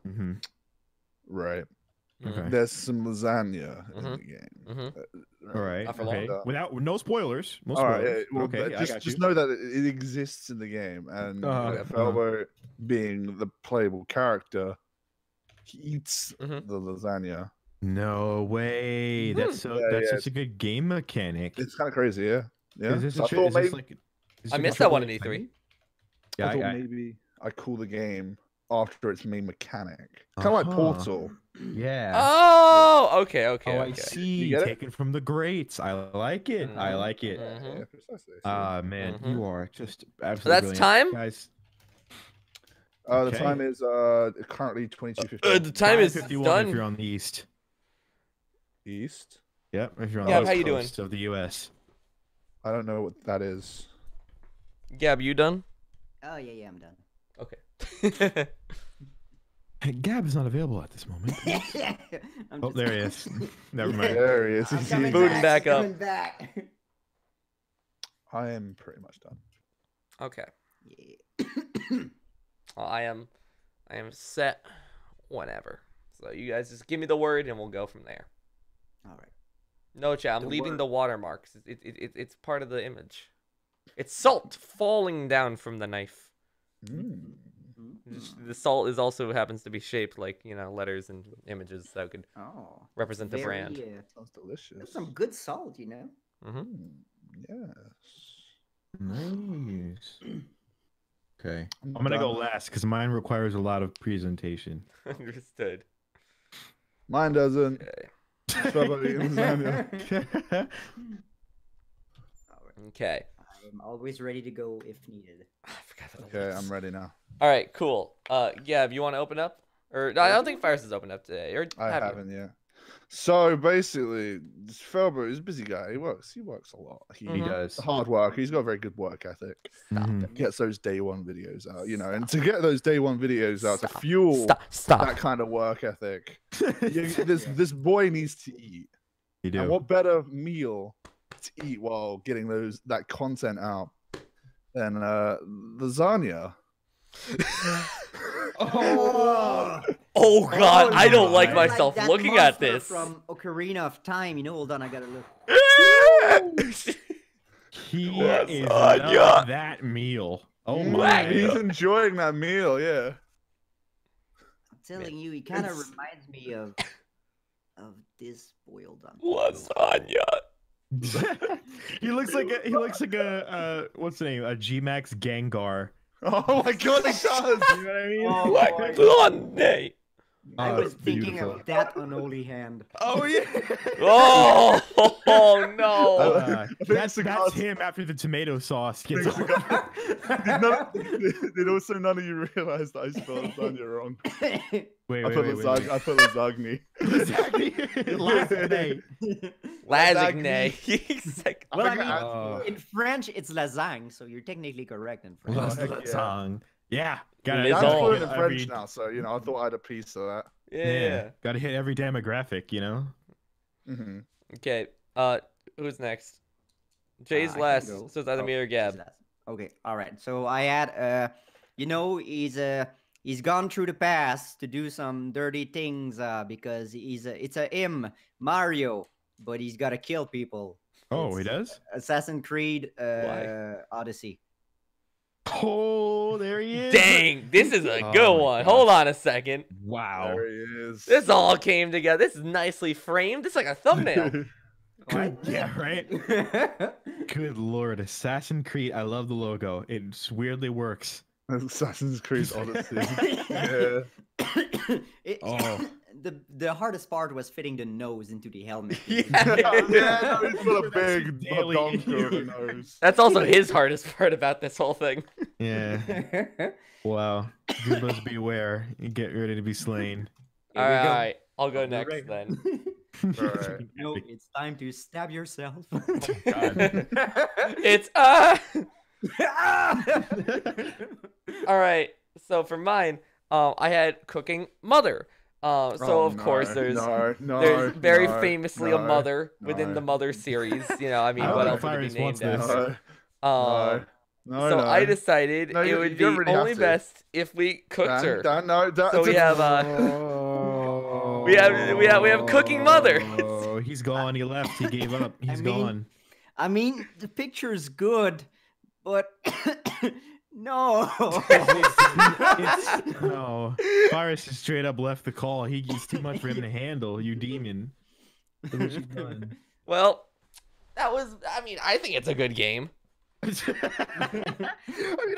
Speaker 5: Mm-hmm.
Speaker 1: right?
Speaker 5: Okay.
Speaker 1: There's some lasagna in
Speaker 2: Mhm.
Speaker 1: the game.
Speaker 2: Mhm.
Speaker 1: Uh,
Speaker 5: All right.
Speaker 2: Not for long.
Speaker 5: Okay. Without no spoilers. No
Speaker 1: All right,
Speaker 5: spoilers.
Speaker 1: yeah, well,
Speaker 5: okay.
Speaker 1: but
Speaker 5: I
Speaker 1: just just know that it, it exists in the game, and uh,
Speaker 5: uh-huh.
Speaker 1: Being the playable character, he eats
Speaker 2: Mhm.
Speaker 1: the lasagna.
Speaker 5: No way.
Speaker 2: Hmm.
Speaker 5: That's so.
Speaker 1: Yeah,
Speaker 5: that's
Speaker 1: yeah,
Speaker 5: such a good game mechanic.
Speaker 1: It's kind of crazy, yeah. Yeah.
Speaker 5: Is this,
Speaker 1: So
Speaker 5: a
Speaker 1: I
Speaker 5: tri-
Speaker 1: thought
Speaker 5: is this
Speaker 1: maybe,
Speaker 5: like? is this
Speaker 2: I missed that one in E3.
Speaker 5: thing?
Speaker 1: I
Speaker 5: Yeah,
Speaker 1: thought
Speaker 5: I, I,
Speaker 1: maybe I call the game after its main mechanic, kind of like
Speaker 5: Uh-huh.
Speaker 1: Portal.
Speaker 5: Yeah.
Speaker 2: Oh, okay, okay,
Speaker 5: oh, I see.
Speaker 1: get it?
Speaker 5: Taken from the greats. I like it. I
Speaker 2: Mhm.
Speaker 5: like it.
Speaker 2: Mhm.
Speaker 1: Yeah, precisely. So,
Speaker 5: Ah man,
Speaker 2: Mhm.
Speaker 5: you are just absolutely.
Speaker 2: So that's
Speaker 5: brilliant.
Speaker 2: time?
Speaker 5: guys.
Speaker 1: uh, the
Speaker 5: okay.
Speaker 1: time is uh currently twenty two fifty.
Speaker 2: Uh, the time is
Speaker 5: 5:51
Speaker 2: done.
Speaker 5: if you're on the east.
Speaker 1: East.
Speaker 5: Yep, if you're on
Speaker 2: Gab,
Speaker 5: the
Speaker 2: how
Speaker 5: west
Speaker 2: you doing?
Speaker 5: coast of the U.S.
Speaker 1: I don't know what that is.
Speaker 2: Gab, you done?
Speaker 4: oh yeah, yeah, I'm done.
Speaker 2: Okay.
Speaker 5: Hey, Gab is not available at this moment.
Speaker 4: I'm
Speaker 5: oh,
Speaker 4: just-
Speaker 5: there he is. Never mind.
Speaker 1: There he is.
Speaker 4: I'm
Speaker 1: He's
Speaker 4: coming
Speaker 2: Booting
Speaker 4: back,
Speaker 2: back up.
Speaker 4: coming back.
Speaker 1: I am pretty much done.
Speaker 2: okay.
Speaker 4: Yeah.
Speaker 2: Well, I am, I am set. Whenever. So you guys just give me the word and we'll go from there.
Speaker 4: All right.
Speaker 2: No, chat. I'm
Speaker 4: The
Speaker 2: leaving
Speaker 4: word.
Speaker 2: the watermarks. It, it, it, it's part of the image. It's salt falling down from the knife.
Speaker 1: Mm.
Speaker 2: Just- The salt is also happens to be shaped like you know letters and images that could
Speaker 4: Oh.
Speaker 2: represent the
Speaker 4: very,
Speaker 2: brand.
Speaker 4: uh,
Speaker 1: Sounds delicious.
Speaker 4: that's some good salt, you know.
Speaker 2: hmm
Speaker 1: Mm, yes.
Speaker 5: Nice. Okay.
Speaker 1: I'm
Speaker 5: I'm gonna go last because mine requires a lot of presentation.
Speaker 2: Understood.
Speaker 1: Mine doesn't.
Speaker 2: Okay.
Speaker 1: Strawberry lasagna.
Speaker 4: All right.
Speaker 2: Okay.
Speaker 4: I'm always ready to go if needed.
Speaker 2: I forgot about the
Speaker 1: Okay,
Speaker 2: lips.
Speaker 1: I'm ready now.
Speaker 2: All right. Cool. Uh, Gab, you want to open up? Or no, I don't think Fyrus has opened up today. Or
Speaker 1: I
Speaker 2: have
Speaker 1: haven't yet. So basically, this Felber is a busy guy. He works. He works a lot. He,
Speaker 5: He
Speaker 2: Mhm.
Speaker 5: does.
Speaker 1: a hard worker. He's got a very good work ethic.
Speaker 2: Stop
Speaker 5: Mhm.
Speaker 1: Gets those day one videos out, you know, and to get those day one videos out to
Speaker 2: Stop.
Speaker 1: fuel
Speaker 2: Stop. Stop.
Speaker 1: that kind of work ethic, you, this this boy needs to eat.
Speaker 5: You do.
Speaker 1: And what better meal to eat while getting those that content out than uh, lasagna?
Speaker 4: Oh,
Speaker 2: Oh God, I don't like myself
Speaker 4: that
Speaker 2: looking at this.
Speaker 4: From Ocarina of Time, you know. Hold on, I gotta look.
Speaker 5: He
Speaker 2: Lasagna.
Speaker 5: is that meal. Oh my!
Speaker 1: He's enjoying that meal, yeah.
Speaker 4: I'm telling you, he kind of
Speaker 1: it's-
Speaker 4: reminds me of of this boiled on.
Speaker 2: Lasagna.
Speaker 5: he looks like a, he looks like a uh, what's the name? A G Max Gengar.
Speaker 1: Oh my god, he does!
Speaker 5: You know what I mean?
Speaker 4: Oh,
Speaker 2: Lasagna.
Speaker 4: I
Speaker 5: Oh,
Speaker 4: was thinking
Speaker 5: beautiful.
Speaker 4: of that unholy hand.
Speaker 5: Oh yeah.
Speaker 2: Oh, oh no.
Speaker 5: Uh,
Speaker 1: think
Speaker 5: that's
Speaker 1: cigars-
Speaker 5: that's him after the tomato sauce gets.
Speaker 1: Think did, none, did also none of you realize that I spelled lasagna wrong?
Speaker 5: Wait,
Speaker 1: I
Speaker 5: wait,
Speaker 1: put
Speaker 5: wait,
Speaker 1: lasagna.
Speaker 5: wait,
Speaker 1: I put lasagna.
Speaker 5: wait. Last day.
Speaker 2: Lasagne. Exact-
Speaker 4: well, I mean,
Speaker 1: I-
Speaker 5: Oh.
Speaker 4: in French, it's lasagne, so you're technically correct in French.
Speaker 5: Last
Speaker 1: heck yeah.
Speaker 5: got
Speaker 2: it.
Speaker 1: I'm
Speaker 2: all.
Speaker 1: fluent in
Speaker 5: Every-
Speaker 1: French now, so you know I thought I had a piece of that.
Speaker 2: yeah.
Speaker 5: Got to hit every demographic, you know.
Speaker 1: hmm
Speaker 2: Okay. Uh, who's next? Jay's
Speaker 4: Uh,
Speaker 2: last. So it's either
Speaker 4: Oh,
Speaker 2: me or Gab.
Speaker 4: Okay, all right. So I had, uh, you know, he's uh, he's gone through the past to do some dirty things, uh, because he's a, it's a him, Mario, but he's got to kill people.
Speaker 5: Oh, he does.
Speaker 4: Assassin's Creed, uh, Odyssey.
Speaker 5: Oh, there he is.
Speaker 2: Dang, this is a
Speaker 5: Oh
Speaker 2: good
Speaker 5: my
Speaker 2: one.
Speaker 5: gosh.
Speaker 2: Hold on a second.
Speaker 5: Wow.
Speaker 1: There he is.
Speaker 2: This all came together. This is nicely framed. This is like a thumbnail.
Speaker 5: Good. Yeah, right. Good lord, Assassin Creed. I love the logo. It weirdly works.
Speaker 1: Assassin's Creed Odyssey. yeah.
Speaker 4: It-
Speaker 5: Oh.
Speaker 4: The the hardest part was fitting the nose into the helmet.
Speaker 2: yeah.
Speaker 1: yeah, no, he's got a
Speaker 5: That's
Speaker 1: big
Speaker 5: daily
Speaker 1: donker of a
Speaker 5: use.
Speaker 1: nose.
Speaker 2: That's also his hardest part about this whole thing.
Speaker 5: Yeah. Wow. Goombas beware. You get ready to be slain.
Speaker 2: All
Speaker 4: Here go.
Speaker 2: right, I'll go
Speaker 4: I'll
Speaker 2: next
Speaker 4: right-
Speaker 2: then.
Speaker 1: Alright.
Speaker 4: no, it's time to stab yourself.
Speaker 5: God.
Speaker 2: It's uh. All right. So for mine, um, I had cooking mother. Uh, so
Speaker 1: Oh,
Speaker 2: of course there's
Speaker 1: no, no,
Speaker 2: there's very
Speaker 1: no,
Speaker 2: famously a
Speaker 1: no,
Speaker 2: mother within the mother series. You know, I mean,
Speaker 5: I
Speaker 2: what else
Speaker 5: think
Speaker 2: would it be named
Speaker 5: this.
Speaker 2: after?
Speaker 1: No,
Speaker 2: Um,
Speaker 1: no,
Speaker 2: so
Speaker 1: no.
Speaker 2: I decided
Speaker 1: No,
Speaker 2: it
Speaker 1: you-
Speaker 2: would
Speaker 1: you
Speaker 2: be
Speaker 1: don't really
Speaker 2: only
Speaker 1: to.
Speaker 2: best if we cooked
Speaker 1: Dan,
Speaker 2: her.
Speaker 1: Dan, no, Dan,
Speaker 2: So we
Speaker 1: Dan-
Speaker 2: have, uh,
Speaker 1: Oh.
Speaker 2: We have we have we have cooking mother.
Speaker 5: Oh, he's gone. He left. He gave up. He's
Speaker 4: mean-
Speaker 5: gone.
Speaker 4: I mean, the picture is good, but no.
Speaker 5: It's- no, Fyrus just straight up left the call. He, he's too much for him to handle. You demon. Look what you've done.
Speaker 2: well, that was. I mean, I think it's a good game.
Speaker 5: I mean, I, I, I,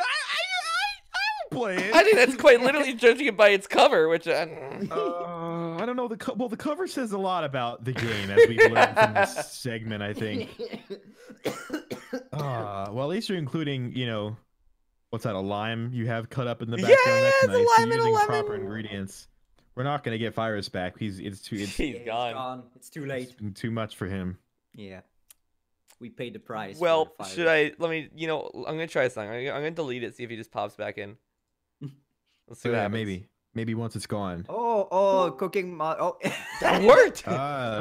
Speaker 5: I would play it.
Speaker 2: I think that's quite literally judging it by its cover, which uh,
Speaker 5: Uh, I don't know. The co- well, the cover says a lot about the game, as we've learned from this segment. I think. Uh, well, at least you're including, you know, what's that? A lime you have cut up in the background.
Speaker 2: yeah,
Speaker 5: That's
Speaker 2: it's a
Speaker 5: nice.
Speaker 2: lime
Speaker 5: You're
Speaker 2: and a
Speaker 5: using proper ingredients. We're not gonna get Fyrus back. He's it's too it's
Speaker 2: he's gone.
Speaker 4: It's too late.
Speaker 5: too much for him.
Speaker 4: Yeah. We paid the price. for
Speaker 2: Well,
Speaker 4: the
Speaker 2: should. I? Let me. You know, I'm gonna try something. I'm gonna, delete it. See if he just pops back in. Let's see
Speaker 5: So
Speaker 2: what
Speaker 5: yeah,
Speaker 2: happens.
Speaker 5: maybe maybe once it's gone.
Speaker 4: Oh, oh, cooking. Mo- oh,
Speaker 2: That worked.
Speaker 5: Uh,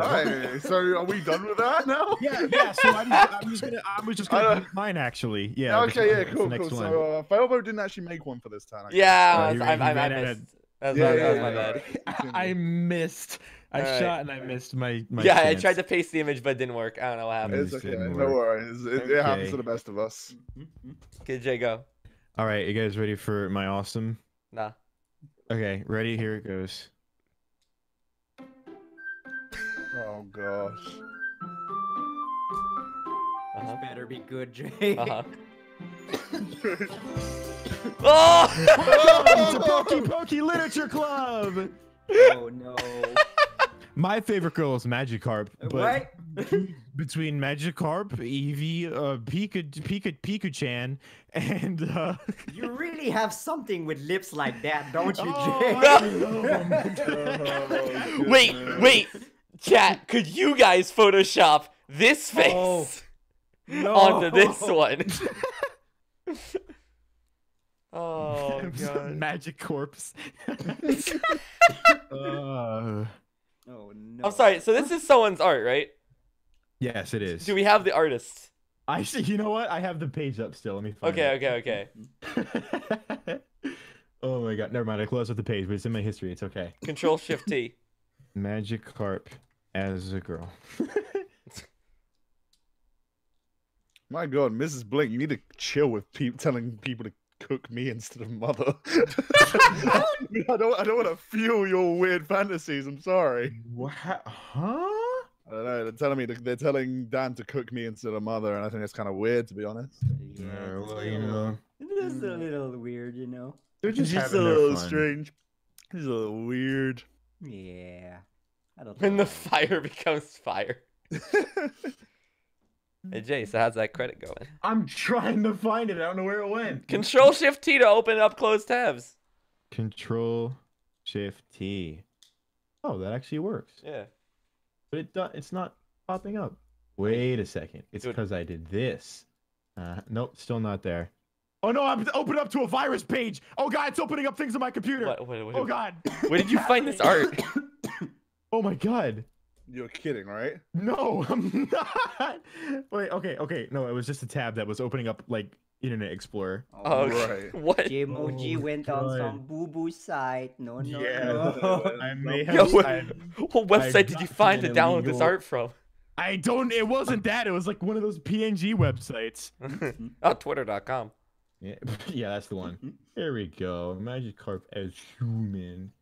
Speaker 1: Alright, so are we done with that now?
Speaker 5: yeah, yeah. So I'm, I'm just gonna I was just gonna
Speaker 1: don't-
Speaker 5: mine actually. Yeah.
Speaker 1: okay,
Speaker 5: one-
Speaker 1: yeah, cool,
Speaker 5: next
Speaker 1: cool.
Speaker 5: one.
Speaker 1: So uh, Failbo didn't actually make one for this time. I
Speaker 2: yeah,
Speaker 5: Uh,
Speaker 2: I,
Speaker 5: he
Speaker 2: I,
Speaker 5: ran- he
Speaker 2: I, I
Speaker 5: ran out of-
Speaker 2: missed. That's
Speaker 1: Yeah,
Speaker 2: my,
Speaker 1: yeah,
Speaker 2: that was my bad.
Speaker 1: yeah.
Speaker 5: I missed. I
Speaker 2: Alright.
Speaker 5: shot and I missed my. my
Speaker 2: yeah, I tried to paste the image, but it didn't work. I don't know what happened.
Speaker 1: It's okay. No worries. It, it happens to the best of us.
Speaker 2: Okay, Jay, go.
Speaker 5: All right, you guys ready for my awesome?
Speaker 2: Nah.
Speaker 5: Okay, ready? Here it goes.
Speaker 1: Oh gosh.
Speaker 2: Uh huh.
Speaker 4: better be good, Jay.
Speaker 2: Uh huh. oh!
Speaker 5: Oh, it's a Pokey Pokey Literature Club.
Speaker 4: oh no.
Speaker 5: My favorite girl is Magikarp, but
Speaker 4: What?
Speaker 5: Between Magikarp, Eevee, uh, Pika, Pika, Pikachu-chan, and uh,
Speaker 4: You really have something with lips like that, don't you,
Speaker 5: Oh,
Speaker 4: Jay?
Speaker 5: I love 'em.
Speaker 2: wait, wait, chat. Could you guys Photoshop this face
Speaker 4: Oh, no.
Speaker 2: onto this one? oh god.
Speaker 5: Magic corpse. uh,
Speaker 4: Oh no.
Speaker 2: I'm sorry. So this is someone's art, right?
Speaker 5: Yes, it is.
Speaker 2: Do we have the artist?
Speaker 5: I see. You know what? I have the page up still. Let me find
Speaker 2: Okay,
Speaker 5: it.
Speaker 2: okay, okay.
Speaker 5: oh my god. Never mind. I closed up the page, but it's in my history. It's okay.
Speaker 2: Control Shift T.
Speaker 5: Magikarp as a girl.
Speaker 1: My God, Mrs. Blink, you need to chill with pe- telling people to cook me instead of mother. I don't. I don't want to fuel your weird fantasies. I'm sorry.
Speaker 5: what? Huh?
Speaker 1: I don't know. They're telling me to, they're telling Dan to cook me instead of mother, and I think that's kind of weird, to be honest.
Speaker 4: Yeah, it's
Speaker 5: well,
Speaker 4: a
Speaker 5: you
Speaker 4: little-
Speaker 5: know,
Speaker 4: It's a mm. little weird, you know.
Speaker 5: they're
Speaker 1: It's
Speaker 5: just,
Speaker 1: just a little
Speaker 5: fun.
Speaker 1: strange. It's a little weird.
Speaker 4: Yeah. I don't
Speaker 2: When the fire becomes fire. Hey Jay, so how's that credit going?
Speaker 3: I'm trying to find it. I don't know where it went.
Speaker 2: Control Shift T to open up closed tabs.
Speaker 5: Control Shift T. Oh, that actually works.
Speaker 2: Yeah.
Speaker 5: But it do- it's not popping up. Wait a second. It's
Speaker 2: Do
Speaker 5: because I did this. Uh, nope, still not there. Oh no, I'm opened up to a virus page. Oh god, it's opening up things on my computer.
Speaker 2: What, what, what,
Speaker 5: Oh god.
Speaker 2: where did you find this art?
Speaker 5: Oh my god.
Speaker 1: You're kidding, right?
Speaker 5: No, I'm not. Wait, okay, okay. No, it was just a tab that was opening up like Internet Explorer.
Speaker 2: Oh, oh
Speaker 1: Right.
Speaker 2: what?
Speaker 4: Jaymoji
Speaker 5: Oh,
Speaker 4: went on some boo boo site. No, no,
Speaker 5: Yeah,
Speaker 4: no.
Speaker 5: I may
Speaker 2: Yo,
Speaker 5: have.
Speaker 2: what, what website did you find to
Speaker 5: an
Speaker 2: download this art from?
Speaker 5: I don't. It wasn't that. It was like one of those PNG websites.
Speaker 2: oh, twitter.com.
Speaker 5: Yeah, yeah, that's the one. There we go. Magikarp as human.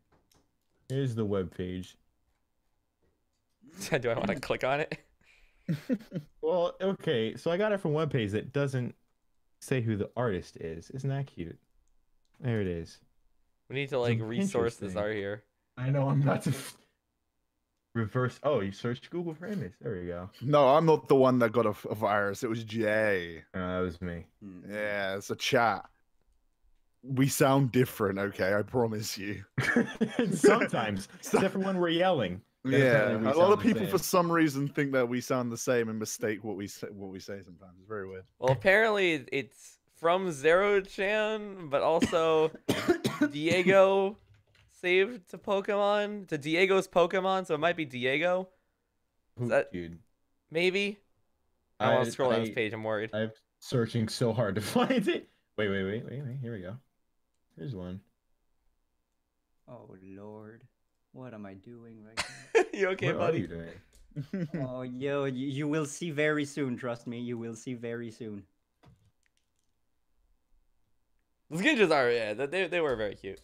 Speaker 5: Here's the web page.
Speaker 2: Do I want to click on it?
Speaker 5: Well, okay, so I got it from a web page that doesn't say who the artist is. Isn't that cute? There it is.
Speaker 2: We need to like
Speaker 5: Hmm,
Speaker 2: resource this art here.
Speaker 3: I know I'm not to.
Speaker 5: Reverse. Oh, you searched Google for image. There we go.
Speaker 1: No, I'm not the one that got a, a virus. It was Jay.
Speaker 5: Uh, that was me.
Speaker 1: Yeah, it's a chat. We sound different, okay? I promise you.
Speaker 5: Sometimes, except for when we're yelling. Then
Speaker 1: Yeah, a lot of people
Speaker 5: same.
Speaker 1: for some reason think that we sound the same and mistake what we say. What we say sometimes. It's very weird.
Speaker 2: Well, apparently it's from Zerochan, but also Diego saved to Pokemon to Diego's Pokemon, so it might be Diego.
Speaker 5: Who-
Speaker 2: that-
Speaker 5: dude?
Speaker 2: Maybe. I don't want to scroll down this page. I'm worried.
Speaker 5: I'm searching so hard to find it. Wait, wait, wait, wait, wait. Here we go. Here's one.
Speaker 4: Oh lord. What am I doing right now?
Speaker 2: you okay,
Speaker 3: what are
Speaker 2: buddy?
Speaker 3: you doing?
Speaker 4: now? oh, yo, you, you will see very soon. Trust me, you will see very soon.
Speaker 2: The Skinches are yeah, they they were very cute.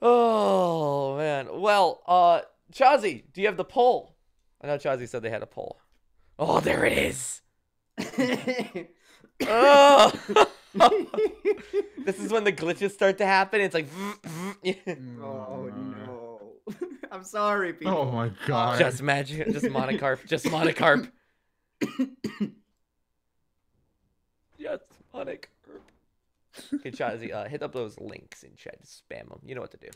Speaker 2: Oh man. Well, uh Chazi, do you have the poll? I know Chazi said they had a poll. Oh, there it is. Oh. this is when the glitches start to happen. It's like
Speaker 4: oh no! I'm sorry, people.
Speaker 3: Oh my god.
Speaker 2: just magic, just monocarp, just monocarp. Just monocarp. Okay, Chazi, uh, hit up those links in chat. Just spam them. You know what to do.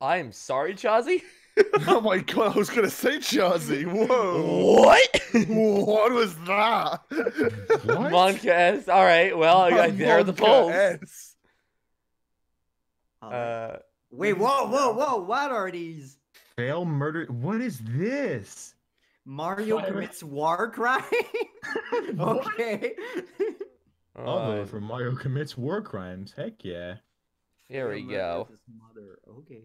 Speaker 2: I'm sorry, Chazi.
Speaker 1: oh my god, I was gonna say Chazi. Whoa.
Speaker 2: What?
Speaker 1: what was that?
Speaker 3: What?
Speaker 2: Monka S. All right. Well, I got there are the
Speaker 1: Monka
Speaker 2: polls.
Speaker 1: S.
Speaker 4: Uh, Wait, whoa, whoa, whoa! What are these?
Speaker 3: Fail murder. What is this?
Speaker 4: Mario
Speaker 3: Fire.
Speaker 4: commits war crime. okay.
Speaker 3: I'll
Speaker 2: uh,
Speaker 3: vote for Mario commits war crimes. Heck yeah.
Speaker 2: here we go.
Speaker 4: mother. Okay.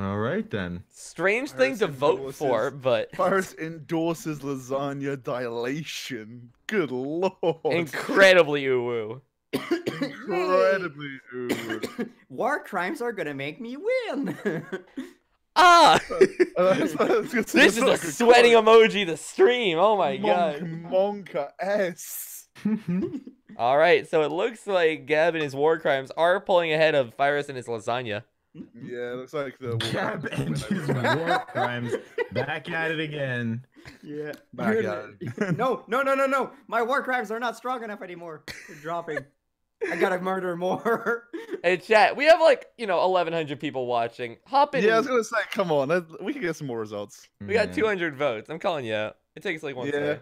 Speaker 3: All right then.
Speaker 2: Strange thing to
Speaker 1: Harrison
Speaker 2: vote for, but
Speaker 1: Paris endorses lasagna dilation. Good lord.
Speaker 2: incredibly uwu.
Speaker 1: Incredibly. ooh.
Speaker 4: war crimes are gonna make me win.
Speaker 2: Ah!
Speaker 1: Uh, that's- that's- that's
Speaker 2: this is a sweating
Speaker 1: quote.
Speaker 2: emoji The stream. Oh my god.
Speaker 1: Monka S.
Speaker 2: All right, so it looks like Gab and his war crimes are pulling ahead of Fyrus and his lasagna. Mm-hmm.
Speaker 1: Yeah, it looks like the
Speaker 3: Gab and his war crimes. Back at it again.
Speaker 4: yeah.
Speaker 1: Back
Speaker 4: You're
Speaker 1: at
Speaker 4: the- no, no, no, no, no. My war crimes are not strong enough anymore. They're dropping. I gotta murder more.
Speaker 2: Hey, chat, we have like, you know, 1,100 people watching. Hop in.
Speaker 1: Yeah, I was gonna say, come on, we can get some more results.
Speaker 2: We got 200 votes. I'm calling you out. It takes like one
Speaker 1: Yeah.
Speaker 2: second.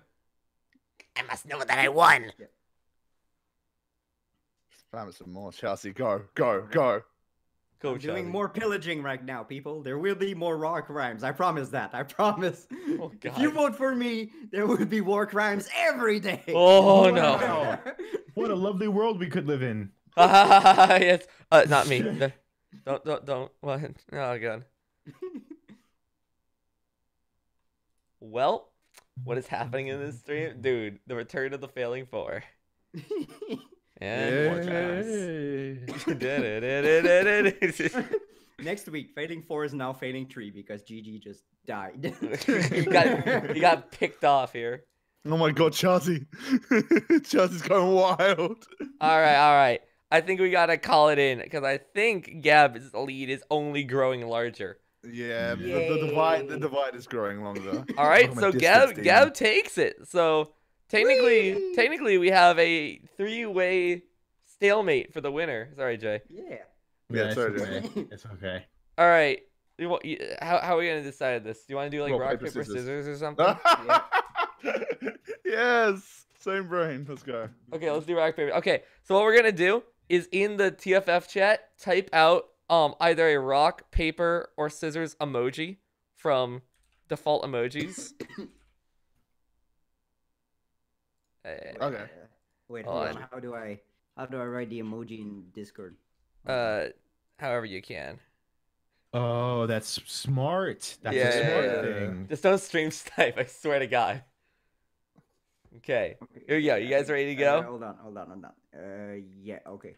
Speaker 7: I must know that I won.
Speaker 1: Spam it some more, Chelsea. Go, go, go.
Speaker 2: Go,
Speaker 4: I'm doing
Speaker 2: Chazi.
Speaker 4: more pillaging right now, people. There will be more war crimes. I promise that. I promise.
Speaker 2: Oh,
Speaker 4: If you vote for me, there will be war crimes every day.
Speaker 2: Oh, no.
Speaker 3: What a lovely world we could live in.
Speaker 2: yes. Uh, not me. No, Don't, don't, don't. What? Oh, God. Well, what is happening in this stream? Dude, the return of the failing four. And more.
Speaker 4: Next week, Failing 4 is now Failing 3 because GG just died.
Speaker 2: he got he got picked off here.
Speaker 1: Oh my god, Chelsea. Chelsea's going wild.
Speaker 2: All right, all right. I think we gotta call it in because I think Gab's lead is only growing larger.
Speaker 1: Yeah, the, the divide the divide is growing longer.
Speaker 2: All right, so Gab Gab takes it. So technically,
Speaker 4: Whee!
Speaker 2: technically, we have a three-way stalemate for the winner. Sorry, Jay.
Speaker 4: yeah.
Speaker 1: Yeah,
Speaker 3: it's
Speaker 1: sorry,
Speaker 3: okay.
Speaker 4: Jay.
Speaker 3: It's okay.
Speaker 2: All right. You, want- you, how how are we gonna decide this? Do you want to do like
Speaker 1: Rock,
Speaker 2: rock,
Speaker 1: paper,
Speaker 2: paper,
Speaker 1: scissors.
Speaker 2: scissors or something?
Speaker 1: yes, same brain. Let's go.
Speaker 2: Okay, let's do rock paper. Okay, so what we're gonna do is in the TFF chat type out um either a rock, paper, or scissors emoji from default emojis. Uh,
Speaker 1: Okay.
Speaker 4: Wait,
Speaker 2: Hold
Speaker 4: hold
Speaker 2: on.
Speaker 4: on. How do I how do I write the emoji in Discord?
Speaker 2: uh, however you can.
Speaker 3: Oh, that's smart. That's
Speaker 2: Yeah,
Speaker 3: a smart
Speaker 2: yeah,
Speaker 1: yeah.
Speaker 3: thing.
Speaker 2: Just don't stream snipe. I swear to God. Okay,
Speaker 4: Okay,
Speaker 2: here we go. You guys ready to
Speaker 4: uh,
Speaker 2: go?
Speaker 4: hold on, hold on, hold on. Uh, yeah, okay.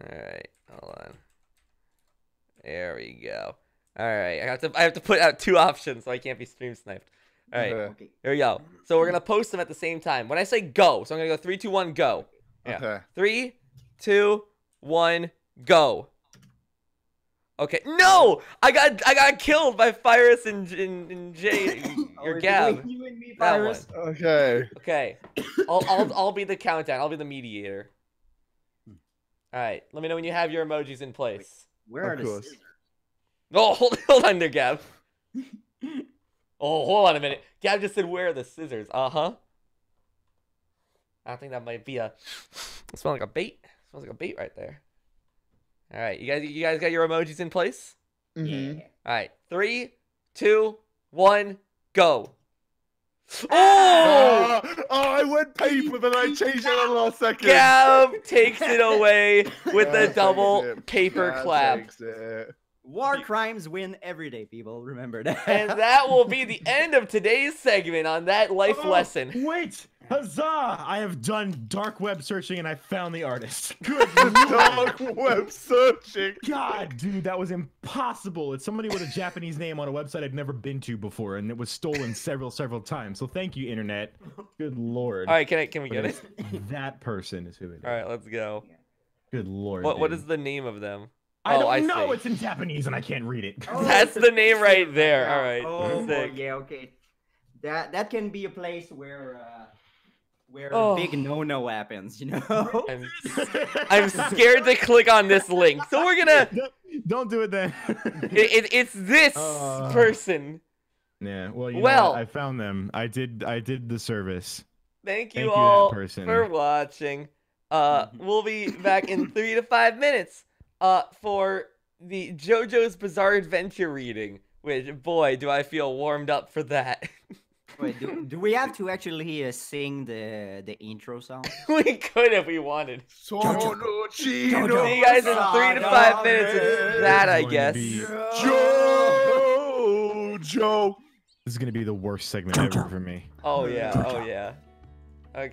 Speaker 2: All right, hold on. There we go. All right, I have to I have to put out two options so I can't be stream sniped. All right.
Speaker 1: Okay.
Speaker 4: Okay.
Speaker 2: Here we go. So we're gonna post them at the same time. When I say go, so I'm gonna go three, two, one, go. Yeah.
Speaker 1: Okay.
Speaker 2: Three, two, one, go. Okay. No, I got I got killed by Fyrus and and, and Jay.
Speaker 4: Oh,
Speaker 2: Your
Speaker 4: it's
Speaker 2: Gab.
Speaker 4: You and me,
Speaker 2: That
Speaker 4: Fyrus.
Speaker 1: Okay.
Speaker 2: Okay. I'll I'll I'll be the countdown. I'll be the mediator. Hmm. All right. Let me know when you have your emojis in place.
Speaker 4: Where
Speaker 1: Of
Speaker 4: are the
Speaker 1: course.
Speaker 4: scissors?
Speaker 2: Oh, hold hold on there, Gab. Oh, hold on a minute. Gab just said, "Where are the scissors?" Uh huh. I think that might be a. It smells like a bait. It smells like a bait right there. All right, you guys, you guys got your emojis in place.
Speaker 1: Mhm.
Speaker 4: Yeah.
Speaker 2: All right, three, two, one, go. Oh!
Speaker 1: Oh, oh, I went paper, then I changed it at the last second.
Speaker 2: Gab takes it away with a double
Speaker 1: it.
Speaker 2: paper
Speaker 1: Gab
Speaker 2: clap.
Speaker 1: Takes it.
Speaker 4: War crimes win every day, people. Remember that.
Speaker 2: And that will be the end of today's segment on that life
Speaker 5: Oh,
Speaker 2: lesson.
Speaker 5: Wait! Huzzah! I have done dark web searching and I found the artist. Good
Speaker 1: Dark web searching.
Speaker 5: God, dude, that was impossible. It's somebody with a Japanese name on a website I'd never been to before, and it was stolen several, several times. So thank you, internet. Good lord.
Speaker 2: All right, can I can we
Speaker 5: But
Speaker 2: get it?
Speaker 5: That person is who it is.
Speaker 2: All right, let's go.
Speaker 5: Good lord.
Speaker 2: What what
Speaker 5: dude.
Speaker 2: is the name of them?
Speaker 5: I
Speaker 2: oh,
Speaker 5: don't
Speaker 2: I
Speaker 5: know.
Speaker 2: see.
Speaker 5: It's in Japanese and I can't read it.
Speaker 4: Oh,
Speaker 2: That's the name right there.
Speaker 4: that.
Speaker 2: All right,
Speaker 4: Oh,
Speaker 2: sick.
Speaker 4: yeah, okay. That that can be a place where uh, where
Speaker 2: Oh.
Speaker 4: big no-no happens, you know?
Speaker 2: I'm, I'm scared to click on this link, so we're gonna.
Speaker 5: Don't- Don't do it then.
Speaker 2: It, it, it's this
Speaker 5: Uh,
Speaker 2: person.
Speaker 5: yeah. Well, you know
Speaker 2: Well-
Speaker 5: what? I found them. I did. I did the service.
Speaker 2: Thank you
Speaker 5: Thank you,
Speaker 2: all
Speaker 5: person.
Speaker 2: for watching. Uh, we'll be back in three to five minutes. Uh, for the JoJo's Bizarre Adventure reading. Which boy, do I feel warmed up for that.
Speaker 4: Wait, do, do we have to actually uh, sing the the intro song?
Speaker 2: we could if we wanted.
Speaker 1: Sono
Speaker 2: See you guys in three to five minutes. It's that, I guess.
Speaker 5: be-
Speaker 1: Joe.
Speaker 5: This is gonna be the worst segment ever for me.
Speaker 2: Oh yeah. Oh yeah. Okay.